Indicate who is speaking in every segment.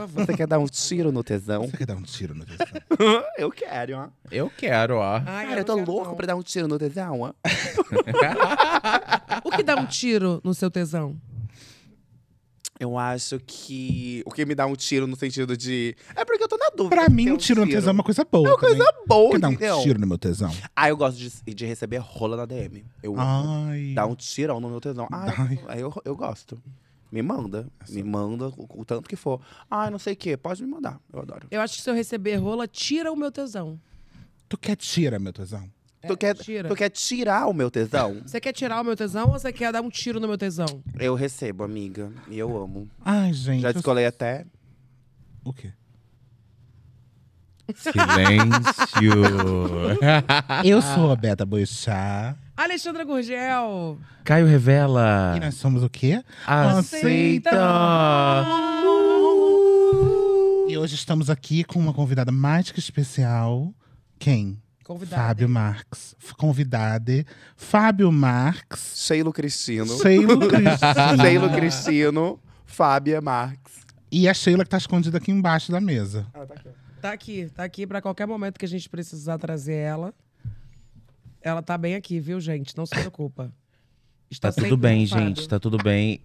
Speaker 1: favor.
Speaker 2: Você quer dar um tiro no tesão?
Speaker 3: Você quer dar um tiro no tesão?
Speaker 2: eu quero, ó.
Speaker 1: Eu quero, ó.
Speaker 2: Cara,
Speaker 4: Ai,
Speaker 2: eu
Speaker 4: não
Speaker 2: tô louco
Speaker 4: não.
Speaker 2: pra dar um tiro no tesão, ó.
Speaker 4: O que dá um tiro no seu tesão?
Speaker 2: Eu acho que o que me dá um tiro no sentido de. É porque eu tô na dúvida.
Speaker 3: Pra mim, um tiro no tesão é uma coisa boa.
Speaker 2: É uma coisa
Speaker 3: também.
Speaker 2: boa,
Speaker 3: Quer dar
Speaker 2: entendeu?
Speaker 3: um tiro no meu tesão?
Speaker 2: Ah, eu gosto de, de receber rola na DM. Eu
Speaker 3: Ai.
Speaker 2: dá um tirão no meu tesão. Ai,
Speaker 3: Ai.
Speaker 2: aí eu, eu gosto. Me manda. Me manda o, o tanto que for. Ai, não sei o quê. Pode me mandar. Eu adoro.
Speaker 4: Eu acho que se eu receber rola, tira o meu tesão.
Speaker 3: Tu quer tira meu tesão?
Speaker 2: tu, quer,
Speaker 4: tira.
Speaker 2: tu quer tirar o meu tesão?
Speaker 4: Você quer tirar o meu tesão ou você quer dar um tiro no meu tesão?
Speaker 2: Eu recebo, amiga. E eu amo.
Speaker 3: Ai, gente.
Speaker 2: Já
Speaker 3: eu-
Speaker 2: descolei até.
Speaker 3: O quê?
Speaker 1: Silêncio.
Speaker 3: Eu sou a Beta Boixá.
Speaker 4: Alexandra Gurgel.
Speaker 1: Caio revela.
Speaker 3: E nós somos o quê?
Speaker 1: Aceita.
Speaker 3: E hoje estamos aqui com uma convidada mais que especial. Quem?
Speaker 4: Convidada.
Speaker 3: Fábio Marx. Convidada. Fábio Marx.
Speaker 2: Sheilo Cristino.
Speaker 3: Sheila Cristina.
Speaker 2: Sheilo Cristino. Fábia Marx.
Speaker 3: E a Sheila que tá escondida aqui embaixo da mesa.
Speaker 4: Tá aqui, tá aqui pra qualquer momento que a gente precisar trazer ela. Ela tá bem aqui, viu, gente? Não se preocupa. Está
Speaker 1: Tá tudo bem,
Speaker 4: o
Speaker 1: gente. Tá tudo bem.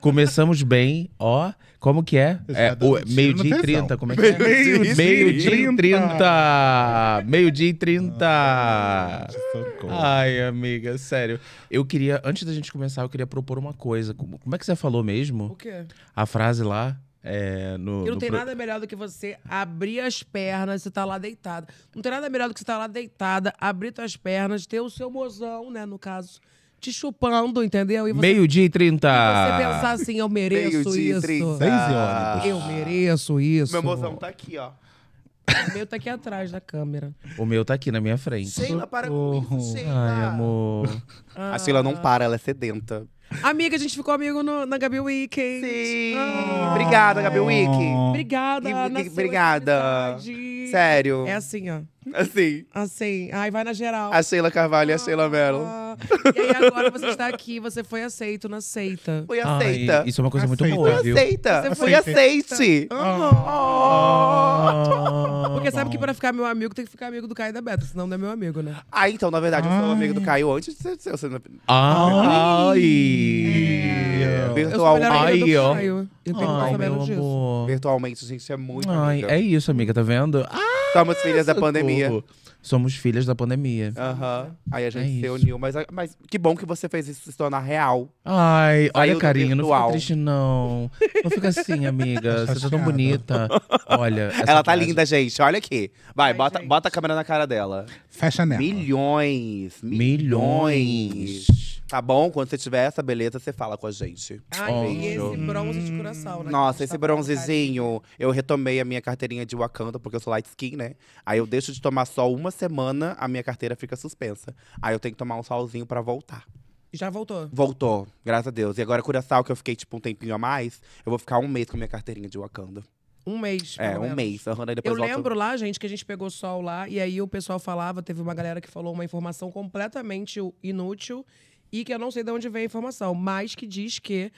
Speaker 1: Começamos bem, ó. Como que é? É o-
Speaker 3: tiro
Speaker 1: meio-dia e
Speaker 3: tesão.
Speaker 1: 30, como é que é?
Speaker 3: Meio-dia e
Speaker 1: Meio-dia e
Speaker 3: 30.
Speaker 1: 30. Meio-dia e 30.
Speaker 3: Socorro.
Speaker 1: Ai, amiga, sério. Eu queria, antes da gente começar, eu queria propor uma coisa. Como como é que você falou
Speaker 4: O
Speaker 1: mesmo?
Speaker 4: quê?
Speaker 1: A frase lá, é, no,
Speaker 4: E não
Speaker 1: no
Speaker 4: tem
Speaker 1: pro-
Speaker 4: nada melhor do que você abrir as pernas, você tá lá deitada. Não tem nada melhor do que você tá lá deitada, abrir suas pernas, ter o seu mozão, né, no caso, te chupando, entendeu? E você,
Speaker 1: Meio-dia e 30.
Speaker 4: você pensar assim, eu mereço
Speaker 2: Meio-dia e
Speaker 4: isso.
Speaker 2: 30.
Speaker 3: Seis e ônibus.
Speaker 4: Eu mereço isso.
Speaker 2: Meu mozão tá aqui, ó.
Speaker 4: O meu tá aqui atrás da câmera.
Speaker 1: O meu tá aqui na minha frente.
Speaker 2: Sheila, para com isso, Sheila.
Speaker 1: Ai, amor.
Speaker 2: A Sheila não para, ela é sedenta.
Speaker 4: Amiga, a gente ficou amigo no- na Gabi Weekend.
Speaker 2: Sim.
Speaker 4: Ah.
Speaker 2: Obrigada, Gabi Wick.
Speaker 4: Obrigada, nasceu
Speaker 2: obrigada. Sério.
Speaker 4: É assim, ó.
Speaker 2: Assim.
Speaker 4: Assim. Ai, vai na geral.
Speaker 2: A Sheila Carvalho e a Sheila Mello.
Speaker 4: Ah, E aí agora você está aqui, você foi aceito na seita.
Speaker 2: Fui
Speaker 1: Ai,
Speaker 2: aceita.
Speaker 1: isso é uma coisa muito
Speaker 3: Aceita.
Speaker 1: boa,
Speaker 2: Fui
Speaker 1: viu?
Speaker 2: aceita.
Speaker 4: Você
Speaker 2: Fui
Speaker 4: foi
Speaker 2: aceite.
Speaker 1: Ah,
Speaker 4: Porque sabe que pra ficar meu amigo tem que ficar amigo do Caio e da Beta, senão não é meu amigo, né?
Speaker 2: Ah, então, na verdade, eu sou
Speaker 3: Ai.
Speaker 2: amigo do Caio antes de ser
Speaker 1: Ai!
Speaker 4: Eu sou
Speaker 2: Virtual,
Speaker 4: melhor amiga
Speaker 1: Ai,
Speaker 4: do
Speaker 1: ó.
Speaker 4: Eu tenho
Speaker 1: Ai,
Speaker 4: que
Speaker 1: meu
Speaker 4: sabendo disso.
Speaker 2: Virtualmente, gente, é muito
Speaker 1: Ai,
Speaker 2: amiga.
Speaker 1: é isso, amiga, tá vendo? Ah,
Speaker 2: Somos filhas da pandemia.
Speaker 1: Somos filhas da pandemia.
Speaker 2: Aham. Aí a gente
Speaker 1: É
Speaker 2: se
Speaker 1: isso.
Speaker 2: uniu. Mas, mas que bom que você fez isso se tornar real.
Speaker 1: Ai, olha,
Speaker 2: Saiu do
Speaker 1: carinho, não fica
Speaker 2: virtual.
Speaker 1: triste, não. Não fica assim, amiga. Você tá tão
Speaker 3: chateada.
Speaker 1: bonita. Olha. essa
Speaker 2: Ela tá
Speaker 1: frase-
Speaker 2: linda, gente. Olha aqui. Vai,
Speaker 4: Ai,
Speaker 2: bota,
Speaker 4: gente.
Speaker 2: bota a câmera na cara dela.
Speaker 3: Fecha nela.
Speaker 2: Milhões.
Speaker 1: Milhões.
Speaker 2: Tá bom? Quando você tiver essa beleza, você fala com a gente.
Speaker 4: Ai, e
Speaker 1: Beijo.
Speaker 4: esse bronze de coração, né?
Speaker 2: Nossa, esse
Speaker 4: tá falando,
Speaker 2: bronzezinho, eu retomei a minha carteirinha de Wakanda, porque eu sou light skin, né? Aí eu deixo de tomar sol uma semana, a minha carteira fica suspensa. Aí eu tenho que tomar um solzinho pra voltar.
Speaker 4: Já voltou.
Speaker 2: Voltou, graças a Deus. E agora, Curaçao, que eu fiquei, tipo, um tempinho a mais, eu vou ficar um mês com a minha carteirinha de Wakanda.
Speaker 4: Um mês.
Speaker 2: É, um
Speaker 4: menos.
Speaker 2: mês. Depois
Speaker 4: Eu
Speaker 2: volto-
Speaker 4: lembro lá, gente, que a gente pegou sol lá e aí o pessoal falava, teve uma galera que falou uma informação completamente inútil e que eu não sei de onde veio a informação, mas que diz que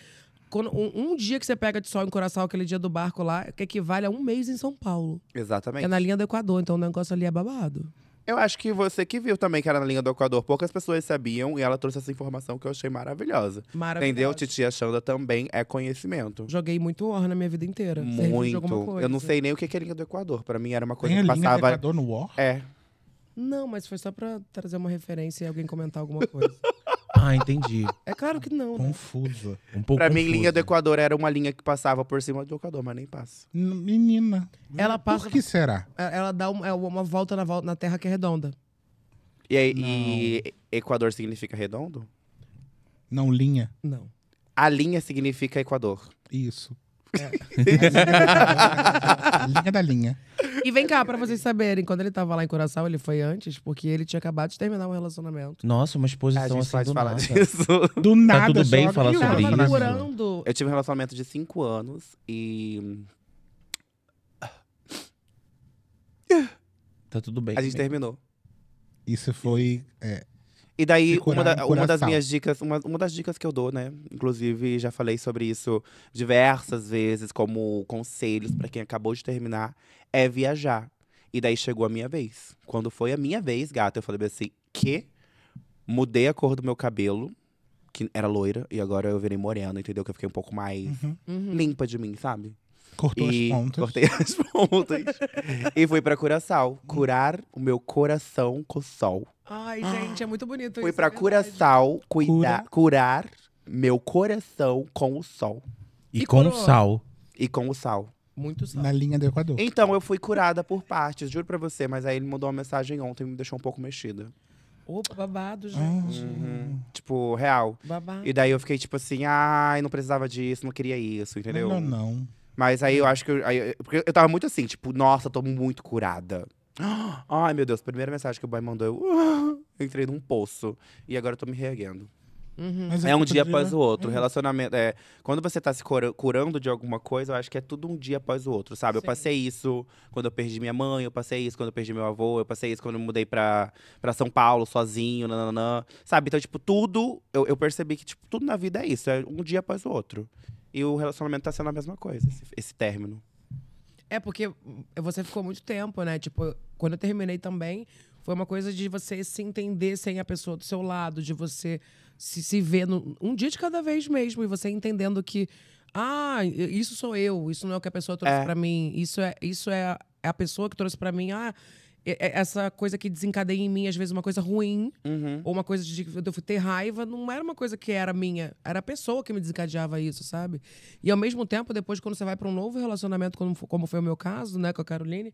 Speaker 4: quando, um, um dia que você pega de sol em Coração, aquele dia do barco lá, que equivale a um mês em São Paulo.
Speaker 2: Exatamente.
Speaker 4: é na linha do Equador, então o negócio ali é babado.
Speaker 2: Eu acho que você que viu também que era na linha do Equador, poucas pessoas sabiam e ela trouxe essa informação que eu achei maravilhosa.
Speaker 4: Maravilhoso.
Speaker 2: Entendeu? Titia Xanda também é conhecimento.
Speaker 4: Joguei muito War na minha vida inteira.
Speaker 2: Muito.
Speaker 4: coisa.
Speaker 2: Eu não sei nem o que é linha do Equador. Pra mim era uma coisa
Speaker 3: Tem a
Speaker 2: que
Speaker 3: linha do
Speaker 2: passava.
Speaker 3: Equador no War?
Speaker 2: É.
Speaker 4: Não, mas foi só pra trazer uma referência e alguém comentar alguma coisa.
Speaker 1: Ah, entendi.
Speaker 4: é claro que não, né?
Speaker 3: Confusa.
Speaker 1: Um pouco
Speaker 2: Pra mim,
Speaker 1: confuso.
Speaker 2: linha do Equador era uma linha que passava por cima do Equador, mas nem passa.
Speaker 3: N- Menina.
Speaker 4: Ela passa-
Speaker 3: Por que será?
Speaker 4: Ela dá um- é uma volta na, volta na Terra que é redonda.
Speaker 2: E, aí, e Equador significa redondo?
Speaker 3: Não, linha.
Speaker 4: Não.
Speaker 2: A linha significa Equador.
Speaker 3: Isso. A linha da linha.
Speaker 4: E vem cá, pra vocês saberem, quando ele tava lá em Coração, ele foi antes, porque ele tinha acabado de terminar um relacionamento.
Speaker 1: Nossa, uma
Speaker 2: a
Speaker 1: exposição
Speaker 2: gente
Speaker 1: assim
Speaker 2: pode
Speaker 1: do
Speaker 2: falar
Speaker 1: nada.
Speaker 2: disso.
Speaker 3: Do nada.
Speaker 1: tudo bem
Speaker 3: joga
Speaker 1: falar
Speaker 3: e
Speaker 4: Ele
Speaker 1: sobre
Speaker 4: tava
Speaker 1: isso?
Speaker 4: namorando.
Speaker 2: Eu tive um relacionamento de cinco anos e
Speaker 1: Tá tudo bem.
Speaker 2: a gente terminou.
Speaker 3: Isso foi. é,
Speaker 2: E daí, uma, da- uma das minhas dicas, uma, uma das dicas que eu dou, né? Inclusive, já falei sobre isso diversas vezes, como conselhos pra quem acabou de terminar, é viajar. E daí chegou a minha vez. Quando foi a minha vez, gata, eu falei assim, que mudei a cor do meu cabelo, que era loira, e agora eu virei morena, entendeu? Que eu fiquei um pouco mais
Speaker 4: Uhum.
Speaker 2: limpa de mim, sabe?
Speaker 3: Cortou
Speaker 2: e
Speaker 3: as pontas.
Speaker 2: cortei as pontas. e fui pra Curaçao, curar o meu coração com o sol.
Speaker 4: Ai, gente, é muito bonito
Speaker 2: Fui
Speaker 4: isso.
Speaker 2: pra
Speaker 4: é verdade.
Speaker 2: Curaçao cuida-
Speaker 3: Cura.
Speaker 2: curar meu coração com o sol
Speaker 1: E,
Speaker 4: E
Speaker 1: com
Speaker 4: coroa.
Speaker 1: sal.
Speaker 2: e com o sal.
Speaker 4: Muito só.
Speaker 3: Na linha do Equador.
Speaker 2: Então eu fui curada por partes, juro pra você, mas aí ele mandou uma mensagem ontem e me deixou um pouco mexida.
Speaker 4: Opa, babado,
Speaker 3: Ah.
Speaker 4: gente.
Speaker 2: Uhum. Tipo, real.
Speaker 4: Babado.
Speaker 2: E daí eu fiquei tipo assim, ai, não precisava disso, não queria isso, entendeu?
Speaker 3: Não, não, não.
Speaker 2: Mas aí eu acho que. Eu, aí, eu- porque eu tava muito assim, tipo, nossa, tô muito curada. Ai, meu Deus, primeira mensagem que o boy mandou, eu, eu entrei num poço. E agora eu tô me reerguendo.
Speaker 4: Uhum.
Speaker 3: Mas
Speaker 2: É um dia após o outro. Relacionamento. É, quando você tá se cura- curando de alguma coisa, eu acho que é tudo um dia após o outro, sabe? Eu
Speaker 4: Sim.
Speaker 2: passei isso quando eu perdi minha mãe, eu passei isso quando eu perdi meu avô, eu passei isso quando eu mudei pra, pra São Paulo sozinho, nananã. Sabe? Então, tipo, tudo. Eu, eu percebi que, tipo, tudo na vida é isso. É um dia após o outro. E o relacionamento tá sendo a mesma coisa, esse, esse término.
Speaker 4: É porque você ficou muito tempo, né? Tipo, quando eu terminei também, foi uma coisa de você se entender sem a pessoa do seu lado, de você se, se ver no- um dia de cada vez mesmo, e você entendendo que, ah, isso sou eu, isso não é o que a pessoa trouxe
Speaker 2: É.
Speaker 4: pra mim, isso é, isso é, a, é a pessoa que trouxe pra mim, ah, essa coisa que desencadeia em mim, às vezes, uma coisa ruim,
Speaker 2: Uhum.
Speaker 4: ou uma coisa de eu ter raiva, não era uma coisa que era minha, era a pessoa que me desencadeava isso, sabe? E ao mesmo tempo, depois, quando você vai para um novo relacionamento, como, como foi o meu caso, né, com a Caroline,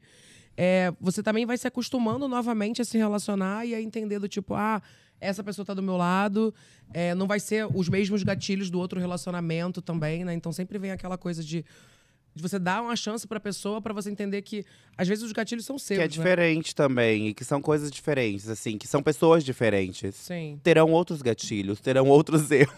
Speaker 4: é, você também vai se acostumando novamente a se relacionar e a entender do tipo, ah, essa pessoa tá do meu lado, é, não vai ser os mesmos gatilhos do outro relacionamento também, né? Então sempre vem aquela coisa de, de você dar uma chance pra pessoa pra você entender que às vezes os gatilhos são seus,
Speaker 2: Que é
Speaker 4: né?
Speaker 2: diferente também, e que são coisas diferentes, assim, que são pessoas diferentes.
Speaker 4: Sim.
Speaker 2: Terão outros gatilhos, terão outros erros.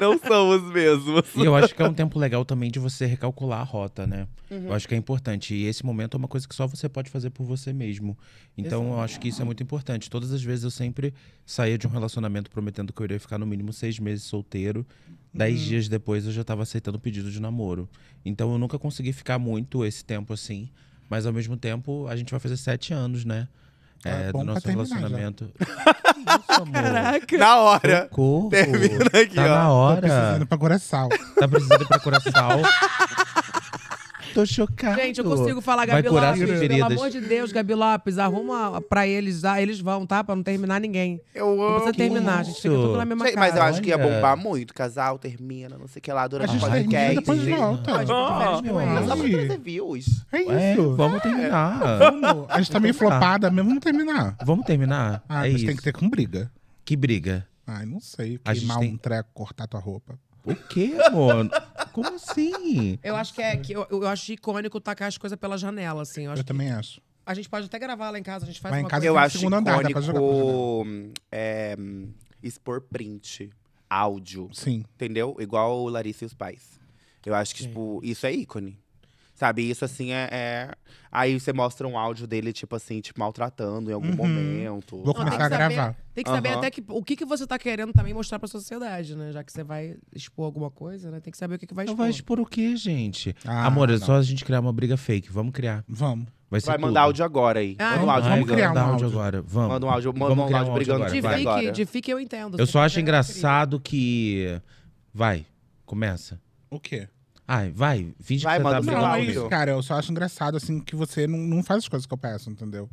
Speaker 2: Não são os mesmos.
Speaker 1: E eu acho que é um tempo legal também de você recalcular a rota, né?
Speaker 2: Uhum.
Speaker 1: Eu acho que é importante. E esse momento é uma coisa que só você pode fazer por você mesmo. Então eu acho que isso é muito importante. Todas as vezes eu sempre saía de um relacionamento prometendo que eu iria ficar no mínimo seis meses solteiro. Dez
Speaker 2: Uhum.
Speaker 1: dias depois eu já tava aceitando o pedido de namoro. Então eu nunca consegui ficar muito esse tempo assim. Mas ao mesmo tempo, a gente vai fazer sete anos, né?
Speaker 3: Tá
Speaker 1: É,
Speaker 3: bom
Speaker 1: do nosso relacionamento. Isso, amor.
Speaker 4: Caraca!
Speaker 2: Na hora.
Speaker 1: Socorro.
Speaker 2: Termina aqui,
Speaker 1: tá
Speaker 2: ó.
Speaker 1: na hora.
Speaker 3: precisando pra Curaçao.
Speaker 1: Tá precisando ir pra Curaçao? Tô chocado.
Speaker 4: Gente, eu consigo falar,
Speaker 1: Vai
Speaker 4: Gabi
Speaker 1: curar
Speaker 4: Lopes.
Speaker 1: suas
Speaker 4: Pelo
Speaker 1: feridas.
Speaker 4: amor de Deus, Gabi Lopes, arruma pra eles, ah, eles vão, tá? Pra não terminar ninguém.
Speaker 2: Eu
Speaker 4: Não
Speaker 2: amo.
Speaker 4: precisa terminar, a gente fica tudo na mesma
Speaker 2: Gente,
Speaker 4: casa.
Speaker 2: mas eu acho que ia
Speaker 1: Olha.
Speaker 2: bombar muito. Casal termina, não sei o que lá,
Speaker 3: A
Speaker 2: durante o
Speaker 3: gente termina e
Speaker 2: podcast.
Speaker 3: depois volta.
Speaker 4: Pode
Speaker 2: Ah, mas só pra
Speaker 3: Ai.
Speaker 2: trazer views.
Speaker 3: É
Speaker 1: É,
Speaker 3: isso.
Speaker 1: vamos terminar.
Speaker 3: Vamos. A gente tá meio flopada mesmo, vamos terminar.
Speaker 1: Vamos terminar?
Speaker 3: Ah,
Speaker 1: é
Speaker 3: mas
Speaker 1: isso.
Speaker 3: tem que ter com briga.
Speaker 1: Que briga.
Speaker 3: Ai, não sei.
Speaker 1: A gente
Speaker 3: Queimar
Speaker 1: tem-
Speaker 3: um treco, cortar tua roupa.
Speaker 1: O quê, amor? Como assim?
Speaker 4: Eu acho que é que eu, eu acho icônico tacar as coisas pela janela, assim. Eu acho
Speaker 3: Eu
Speaker 4: que
Speaker 3: também acho.
Speaker 4: a gente pode até gravar lá em casa, a gente faz
Speaker 3: Lá em
Speaker 4: uma
Speaker 3: casa
Speaker 4: coisa.
Speaker 2: Eu acho
Speaker 3: segundo andar, dá pra jogar
Speaker 2: icônico é, expor print, áudio,
Speaker 3: Sim.
Speaker 2: entendeu? Igual o Larissa e os pais. Eu acho que, tipo, isso é ícone. Sabe, isso assim é, é- Aí você mostra um áudio dele, tipo assim, te maltratando em algum
Speaker 3: Uhum.
Speaker 2: momento.
Speaker 3: Vou
Speaker 4: Não,
Speaker 3: começar a
Speaker 4: saber-
Speaker 3: gravar.
Speaker 4: Tem que saber
Speaker 2: Aham.
Speaker 4: até que, o que, que você tá querendo também mostrar pra sociedade, né? Já que você vai expor alguma coisa, né? Tem que saber o que, que vai
Speaker 1: Não
Speaker 4: expor.
Speaker 1: vai expor o quê, gente?
Speaker 3: Ah,
Speaker 1: amor, é
Speaker 3: não.
Speaker 1: só a gente criar uma briga fake. Vamos criar.
Speaker 3: Vamos.
Speaker 1: Vai ser
Speaker 2: Vai
Speaker 1: tudo.
Speaker 2: mandar áudio agora aí.
Speaker 4: Ah,
Speaker 2: Manda um
Speaker 4: é?
Speaker 2: áudio
Speaker 3: Vamos criar um
Speaker 1: mandar
Speaker 3: áudio.
Speaker 1: agora. Vamos.
Speaker 2: Manda um áudio, manda
Speaker 1: Vamos
Speaker 2: um
Speaker 1: criar
Speaker 2: áudio brigando
Speaker 1: agora,
Speaker 4: De
Speaker 1: vai.
Speaker 4: fique,
Speaker 2: agora.
Speaker 4: de fique eu entendo.
Speaker 1: Eu só
Speaker 4: você
Speaker 1: acho engraçado que. Vai, começa.
Speaker 3: O quê?
Speaker 1: Ai, vai, finge
Speaker 2: Vai,
Speaker 1: que você
Speaker 2: manda
Speaker 1: tá
Speaker 3: Não, é
Speaker 2: áudio.
Speaker 3: isso, cara. Eu só acho engraçado, assim, que você não, não faz as coisas que eu peço, entendeu?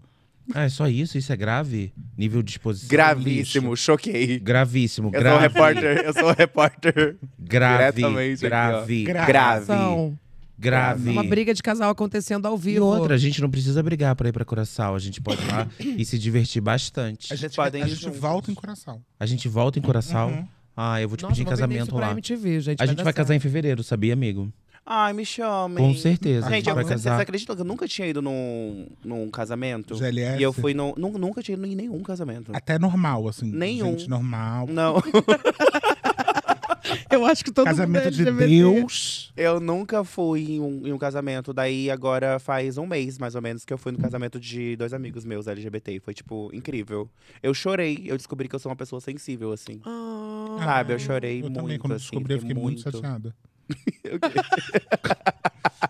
Speaker 1: Ah, é só isso? Isso é grave? Nível de exposição?
Speaker 2: Gravíssimo, choquei.
Speaker 1: Gravíssimo,
Speaker 2: Eu sou um
Speaker 1: grave.
Speaker 2: repórter, eu sou um repórter.
Speaker 1: Grave, grave,
Speaker 2: Grave.
Speaker 4: São
Speaker 1: grave.
Speaker 4: Uma briga de casal acontecendo ao
Speaker 1: E
Speaker 4: vivo.
Speaker 1: outra, a gente não precisa brigar pra ir pra Curaçao. A gente pode ir lá e se divertir bastante.
Speaker 3: A gente, a gente
Speaker 2: juntos.
Speaker 3: volta em coração.
Speaker 1: A gente volta em Curaçao.
Speaker 3: Uhum.
Speaker 1: Ah, eu vou te
Speaker 4: Nossa,
Speaker 1: pedir em
Speaker 4: vou
Speaker 1: casamento
Speaker 4: pra
Speaker 1: lá.
Speaker 4: MTV, gente.
Speaker 1: A gente vai casar em fevereiro, sabia, amigo?
Speaker 2: Ai, me chamem.
Speaker 1: Com certeza. a
Speaker 2: Gente,
Speaker 1: gente
Speaker 2: eu,
Speaker 1: vai
Speaker 2: vocês
Speaker 1: casar.
Speaker 2: acreditam que eu nunca tinha ido num, num casamento?
Speaker 3: GLS.
Speaker 2: E eu fui no. nu- Nunca tinha ido em nenhum casamento.
Speaker 3: Até normal, assim.
Speaker 2: Nenhum.
Speaker 3: Gente normal.
Speaker 2: Não.
Speaker 4: Eu acho que todo
Speaker 3: Casamento
Speaker 4: mundo é
Speaker 3: de. Deus.
Speaker 2: Eu nunca fui em um, em um casamento. Daí agora faz um mês, mais ou menos, que eu fui no casamento de dois amigos meus LGBT. E foi, tipo, incrível. Eu chorei, eu descobri que eu sou uma pessoa sensível, assim.
Speaker 4: Ah.
Speaker 2: Sabe, eu chorei
Speaker 3: Eu
Speaker 2: muito.
Speaker 3: também, quando eu
Speaker 2: assim,
Speaker 3: descobri, eu fiquei muito,
Speaker 2: muito.
Speaker 3: chateada.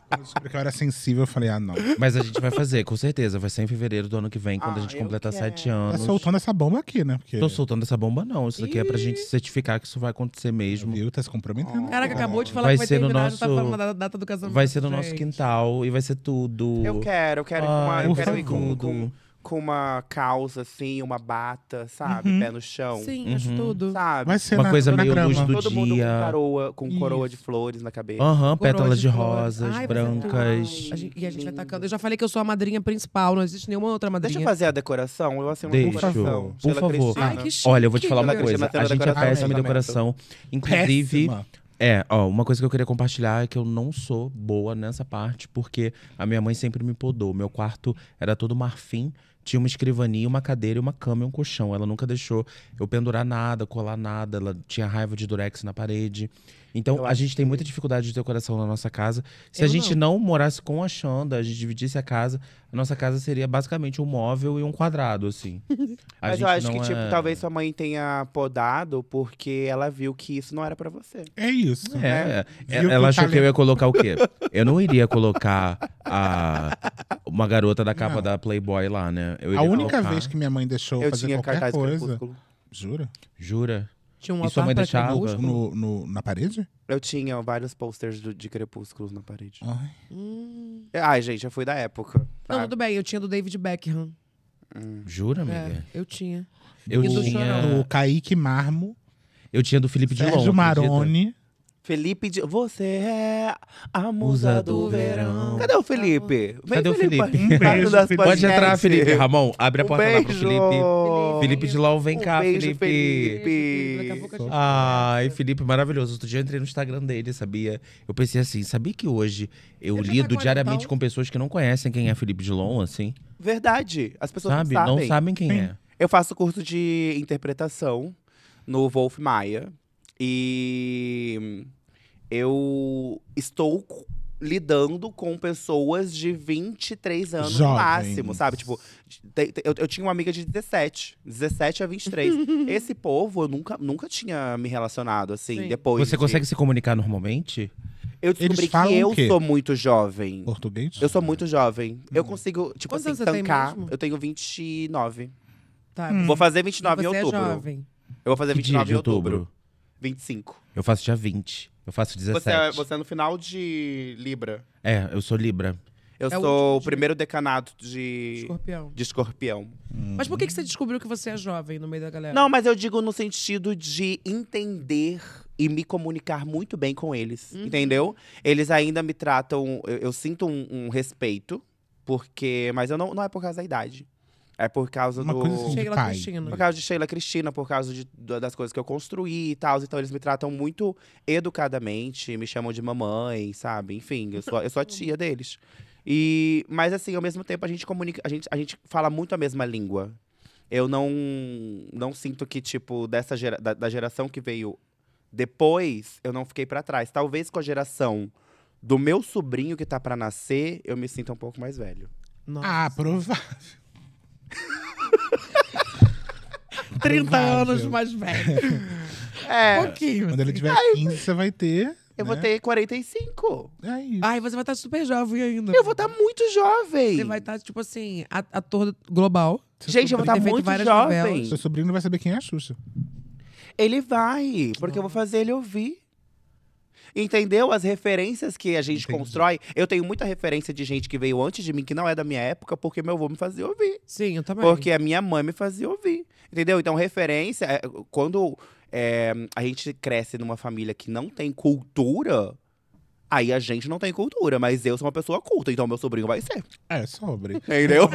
Speaker 3: Quando eu descobri que eu era sensível, eu falei, ah, não.
Speaker 1: Mas a gente vai fazer, com certeza. Vai ser em fevereiro do ano que vem, quando a
Speaker 2: Ah,
Speaker 1: gente
Speaker 2: eu
Speaker 1: completar
Speaker 2: quero.
Speaker 1: sete
Speaker 3: Tá
Speaker 1: anos.
Speaker 3: soltando essa bomba aqui, né? Porque,
Speaker 1: Tô soltando essa bomba, não. Isso aqui é pra gente certificar que isso vai acontecer mesmo.
Speaker 3: viu, tá se comprometendo.
Speaker 4: Caraca, acabou de falar
Speaker 1: Vai
Speaker 4: que vai
Speaker 1: ser no
Speaker 4: terminar, já tá
Speaker 1: nosso-
Speaker 4: falando da data do casamento.
Speaker 1: Vai ser no nosso
Speaker 4: gente.
Speaker 1: quintal e vai ser tudo.
Speaker 2: Eu quero, eu quero ir com uma,
Speaker 1: Ai,
Speaker 2: eu quero ir com, com, com uma calça, assim, uma bata, sabe?
Speaker 3: Uhum.
Speaker 2: Pé no chão.
Speaker 4: Sim, acho
Speaker 1: Uhum.
Speaker 4: tudo.
Speaker 2: Sabe?
Speaker 3: Vai ser
Speaker 1: Uma
Speaker 3: na,
Speaker 1: coisa
Speaker 3: na
Speaker 1: meio
Speaker 3: grama.
Speaker 1: luz do
Speaker 2: Todo mundo com
Speaker 1: dia.
Speaker 2: coroa, com coroa de flores na cabeça.
Speaker 1: Aham,
Speaker 4: Coroa
Speaker 1: pétalas de,
Speaker 4: flores.
Speaker 1: rosas,
Speaker 4: Ai,
Speaker 1: brancas.
Speaker 2: tudo.
Speaker 4: A gente- e a gente vai tacando. Eu já falei que eu sou a madrinha principal, não existe nenhuma outra madrinha.
Speaker 2: Deixa eu fazer a decoração. Eu assino uma
Speaker 1: Deixa.
Speaker 2: decoração.
Speaker 1: Por
Speaker 2: Sheila
Speaker 1: favor.
Speaker 4: Ai, que chique.
Speaker 1: Olha, eu vou te falar uma coisa. A gente é péssima em
Speaker 2: no
Speaker 1: decoração. Inclusive,
Speaker 3: Péssima.
Speaker 1: É, ó, uma coisa que eu queria compartilhar é que eu não sou boa nessa parte, porque a minha mãe sempre me podou. Meu quarto era todo marfim, tinha uma escrivaninha, uma cadeira, uma cama e um colchão. Ela nunca deixou eu pendurar nada, colar nada, ela tinha raiva de durex na parede. Então,
Speaker 2: Eu
Speaker 1: a gente tem
Speaker 2: que-
Speaker 1: muita dificuldade de decoração na nossa casa. Se a
Speaker 4: Eu
Speaker 1: gente não. morasse com a Xanda, a gente dividisse a casa, a nossa casa seria basicamente um móvel e um quadrado, assim. A
Speaker 2: Mas eu
Speaker 1: gente
Speaker 2: acho que,
Speaker 1: não
Speaker 2: tipo,
Speaker 1: é-
Speaker 2: talvez sua mãe tenha podado porque ela viu que isso não era pra você.
Speaker 3: É isso.
Speaker 1: É,
Speaker 3: Viu que
Speaker 1: ela
Speaker 3: o
Speaker 1: achou que eu
Speaker 3: talento-
Speaker 1: ia colocar o quê? Eu não iria colocar a, uma garota da capa
Speaker 3: Não.
Speaker 1: da Playboy lá, né? Eu
Speaker 3: A única
Speaker 1: colocar-
Speaker 3: vez que minha mãe deixou
Speaker 2: Eu
Speaker 3: fazer
Speaker 2: tinha
Speaker 3: qualquer
Speaker 2: cartaz
Speaker 3: coisa.
Speaker 2: crepúsculo.
Speaker 3: Jura?
Speaker 1: Jura?
Speaker 4: Tinha um
Speaker 1: E sua mãe deixava?
Speaker 3: No, no- na parede?
Speaker 2: Eu tinha vários posters do- de crepúsculos na parede.
Speaker 3: Ai.
Speaker 4: Hum.
Speaker 2: Ai, gente, eu fui da época.
Speaker 4: Não,
Speaker 2: sabe?
Speaker 4: tudo bem, eu tinha do David Beckham.
Speaker 1: Jura, amiga?
Speaker 4: É, eu tinha.
Speaker 1: Eu,
Speaker 4: E do
Speaker 1: tinha,
Speaker 4: Chorão.
Speaker 3: O Kaique Marmo,
Speaker 1: eu tinha do Felipe.
Speaker 3: Sérgio
Speaker 1: acredita?
Speaker 3: Maroni.
Speaker 2: Felipe de... Você é a
Speaker 1: Musa do verão.
Speaker 2: Cadê o Felipe? Vem,
Speaker 1: Cadê o Felipe?
Speaker 3: Um beijo, Felipe.
Speaker 1: Pode entrar. Felipe. Ramon, abre a
Speaker 2: Um
Speaker 1: porta lá pro
Speaker 2: beijo.
Speaker 1: Felipe. Felipe Dilon, vem
Speaker 2: Um
Speaker 1: cá,
Speaker 2: beijo,
Speaker 1: Felipe.
Speaker 2: Felipe.
Speaker 4: Daqui a pouco a gente-
Speaker 1: Ai, Felipe, maravilhoso. Outro dia eu entrei no Instagram dele, sabia? Eu pensei assim, sabia que hoje eu lido
Speaker 4: tá com
Speaker 1: diariamente com pessoas que não conhecem quem é Felipe Dilon, assim?
Speaker 2: Verdade. As pessoas
Speaker 1: Sabe?
Speaker 2: não sabem.
Speaker 1: Não sabem quem
Speaker 3: Sim.
Speaker 1: é.
Speaker 2: Eu faço curso de interpretação no Wolf Maia. E eu estou lidando com pessoas de 23 anos no máximo, sabe? Tipo, te- te- eu, eu tinha uma amiga de 17, 17 a 23. Esse povo eu nunca, nunca tinha me relacionado assim,
Speaker 4: Sim.
Speaker 2: depois
Speaker 1: Você
Speaker 2: de-
Speaker 1: consegue se comunicar normalmente?
Speaker 2: Eu descobri
Speaker 3: Eles falam
Speaker 2: que eu sou muito jovem.
Speaker 3: Português?
Speaker 2: Eu sou muito jovem. Eu consigo, tipo
Speaker 4: Quantos
Speaker 2: assim, tancar. Eu tenho 29.
Speaker 4: Tá,
Speaker 2: Vou fazer 29 em
Speaker 4: você
Speaker 2: outubro.
Speaker 4: é jovem.
Speaker 2: Eu vou fazer
Speaker 1: Que dia
Speaker 2: 29
Speaker 1: de
Speaker 2: em outubro.
Speaker 1: outubro?
Speaker 2: 25.
Speaker 1: Eu faço dia 20. Eu faço 17.
Speaker 2: Você é, você é no final de Libra.
Speaker 1: É, eu sou Libra.
Speaker 2: Eu
Speaker 4: É o
Speaker 2: sou
Speaker 4: último
Speaker 2: o
Speaker 4: de-
Speaker 2: primeiro decanato de,
Speaker 4: Escorpião.
Speaker 2: de escorpião.
Speaker 4: Mas por que, que você descobriu que você é jovem no meio da galera?
Speaker 2: Não, mas eu digo no sentido de entender e me comunicar muito bem com eles.
Speaker 4: Uhum.
Speaker 2: Entendeu? Eles ainda me tratam. Eu, eu sinto um, um respeito, porque. Mas eu não, não é por causa da idade. É por causa
Speaker 3: Uma
Speaker 2: do.
Speaker 3: coisa assim, de
Speaker 4: Sheila
Speaker 3: pai.
Speaker 4: Cristina.
Speaker 2: Por causa de Sheila Cristina, por causa de- da- das coisas que eu construí e tal. Então eles me tratam muito educadamente, me chamam de mamãe, sabe? Enfim, eu sou, eu sou a tia deles. E, mas assim, ao mesmo tempo a gente comunica, a gente, a gente fala muito a mesma língua. Eu não, não sinto que, tipo, dessa gera, da, da geração que veio depois, eu não fiquei pra trás. Talvez com a geração do meu sobrinho que tá pra nascer, eu me sinta um pouco mais velho.
Speaker 4: Nossa.
Speaker 3: Ah, provável.
Speaker 4: 30
Speaker 3: provável.
Speaker 4: anos mais velho.
Speaker 2: É,
Speaker 4: Um pouquinho.
Speaker 3: Quando ele
Speaker 4: assim.
Speaker 3: tiver 15, você vai ter.
Speaker 2: eu vou
Speaker 3: né?
Speaker 2: ter 45.
Speaker 3: É isso.
Speaker 4: Ai, você vai estar super jovem ainda.
Speaker 2: Eu vou estar muito jovem.
Speaker 4: Você vai estar, tipo assim, ator global.
Speaker 3: Seu
Speaker 2: Gente, eu vou estar muito
Speaker 4: várias
Speaker 2: jovem.
Speaker 4: novelas.
Speaker 3: Seu sobrinho não vai saber quem é a Xuxa.
Speaker 2: Ele vai, porque eu vou fazer ele ouvir. Entendeu? As referências que a gente
Speaker 3: Entendi.
Speaker 2: constrói. Eu tenho muita referência de gente que veio antes de mim, que não é da minha época, porque meu avô me fazia ouvir.
Speaker 4: Sim, eu também.
Speaker 2: Porque a minha mãe me fazia ouvir. Entendeu? Então, referência. é, quando é, a gente cresce numa família que não tem cultura, aí a gente não tem cultura. Mas eu sou uma pessoa culta, então meu sobrinho vai ser.
Speaker 3: É, sobre.
Speaker 2: Entendeu?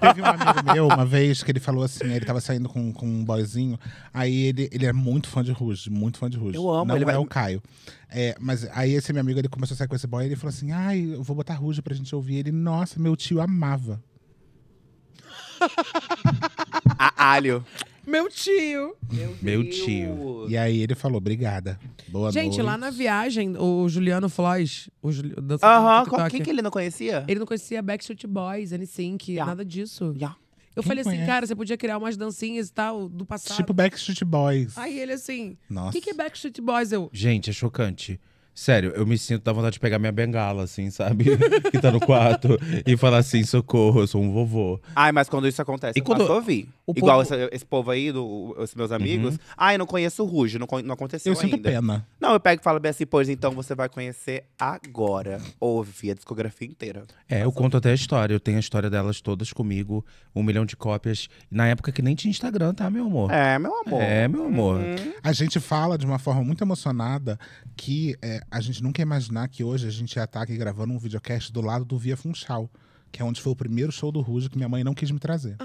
Speaker 3: Teve um amigo meu uma vez que ele falou assim: ele tava saindo com, com um boyzinho. Aí ele, ele é muito fã de Rouge, muito fã de Rouge.
Speaker 2: Eu amo,
Speaker 3: Não
Speaker 2: ele
Speaker 3: é
Speaker 2: vai-
Speaker 3: o Caio. É, mas aí esse meu amigo ele começou a sair com esse boy e ele falou assim: ai, eu vou botar Rouge pra gente ouvir. Ele, nossa, meu tio amava.
Speaker 2: A alho.
Speaker 4: Meu tio.
Speaker 1: Meu tio.
Speaker 3: E aí ele falou, obrigada. Boa
Speaker 4: Gente,
Speaker 3: noite.
Speaker 4: lá na viagem, o Juliano Floyd, o, Juli...
Speaker 2: Aham,
Speaker 4: TikTok,
Speaker 2: quem que ele não conhecia?
Speaker 4: ele não conhecia Backstreet Boys, NSYNC,
Speaker 2: Ya.
Speaker 4: nada disso.
Speaker 2: Ya.
Speaker 4: Eu
Speaker 3: Quem
Speaker 4: falei assim,
Speaker 3: conhece?
Speaker 4: cara, você podia criar umas dancinhas e tal, do passado.
Speaker 3: Tipo Backstreet Boys.
Speaker 4: Aí ele assim, o
Speaker 3: Nossa.
Speaker 4: que, que é Backstreet Boys? Eu,
Speaker 1: Gente, é chocante. Sério, eu me sinto da vontade de pegar minha bengala, assim, sabe? que tá no quarto. e falar assim, socorro, eu sou um vovô.
Speaker 2: Ai, mas quando isso acontece,
Speaker 1: E
Speaker 2: eu
Speaker 1: quando-
Speaker 2: ouvir.
Speaker 1: O
Speaker 2: Igual
Speaker 1: povo-
Speaker 2: esse, esse povo aí, do, os meus amigos. Ai, não conheço o Ruge, não, não aconteceu
Speaker 3: Eu sinto
Speaker 2: ainda.
Speaker 3: pena.
Speaker 2: Não, eu pego e falo bem assim, pois então você vai conhecer agora. Ouve a discografia inteira.
Speaker 1: É, eu conto até a história. Eu tenho a história delas todas comigo, um milhão de cópias. Na época que nem tinha Instagram, tá, meu amor?
Speaker 2: É, meu amor.
Speaker 1: É, meu amor.
Speaker 2: Uhum.
Speaker 3: A gente fala de uma forma muito emocionada que é, a gente nunca ia imaginar que hoje a gente ia estar aqui gravando um videocast do lado do Via Funchal, que é onde foi o primeiro show do Ruge que minha mãe não quis me trazer.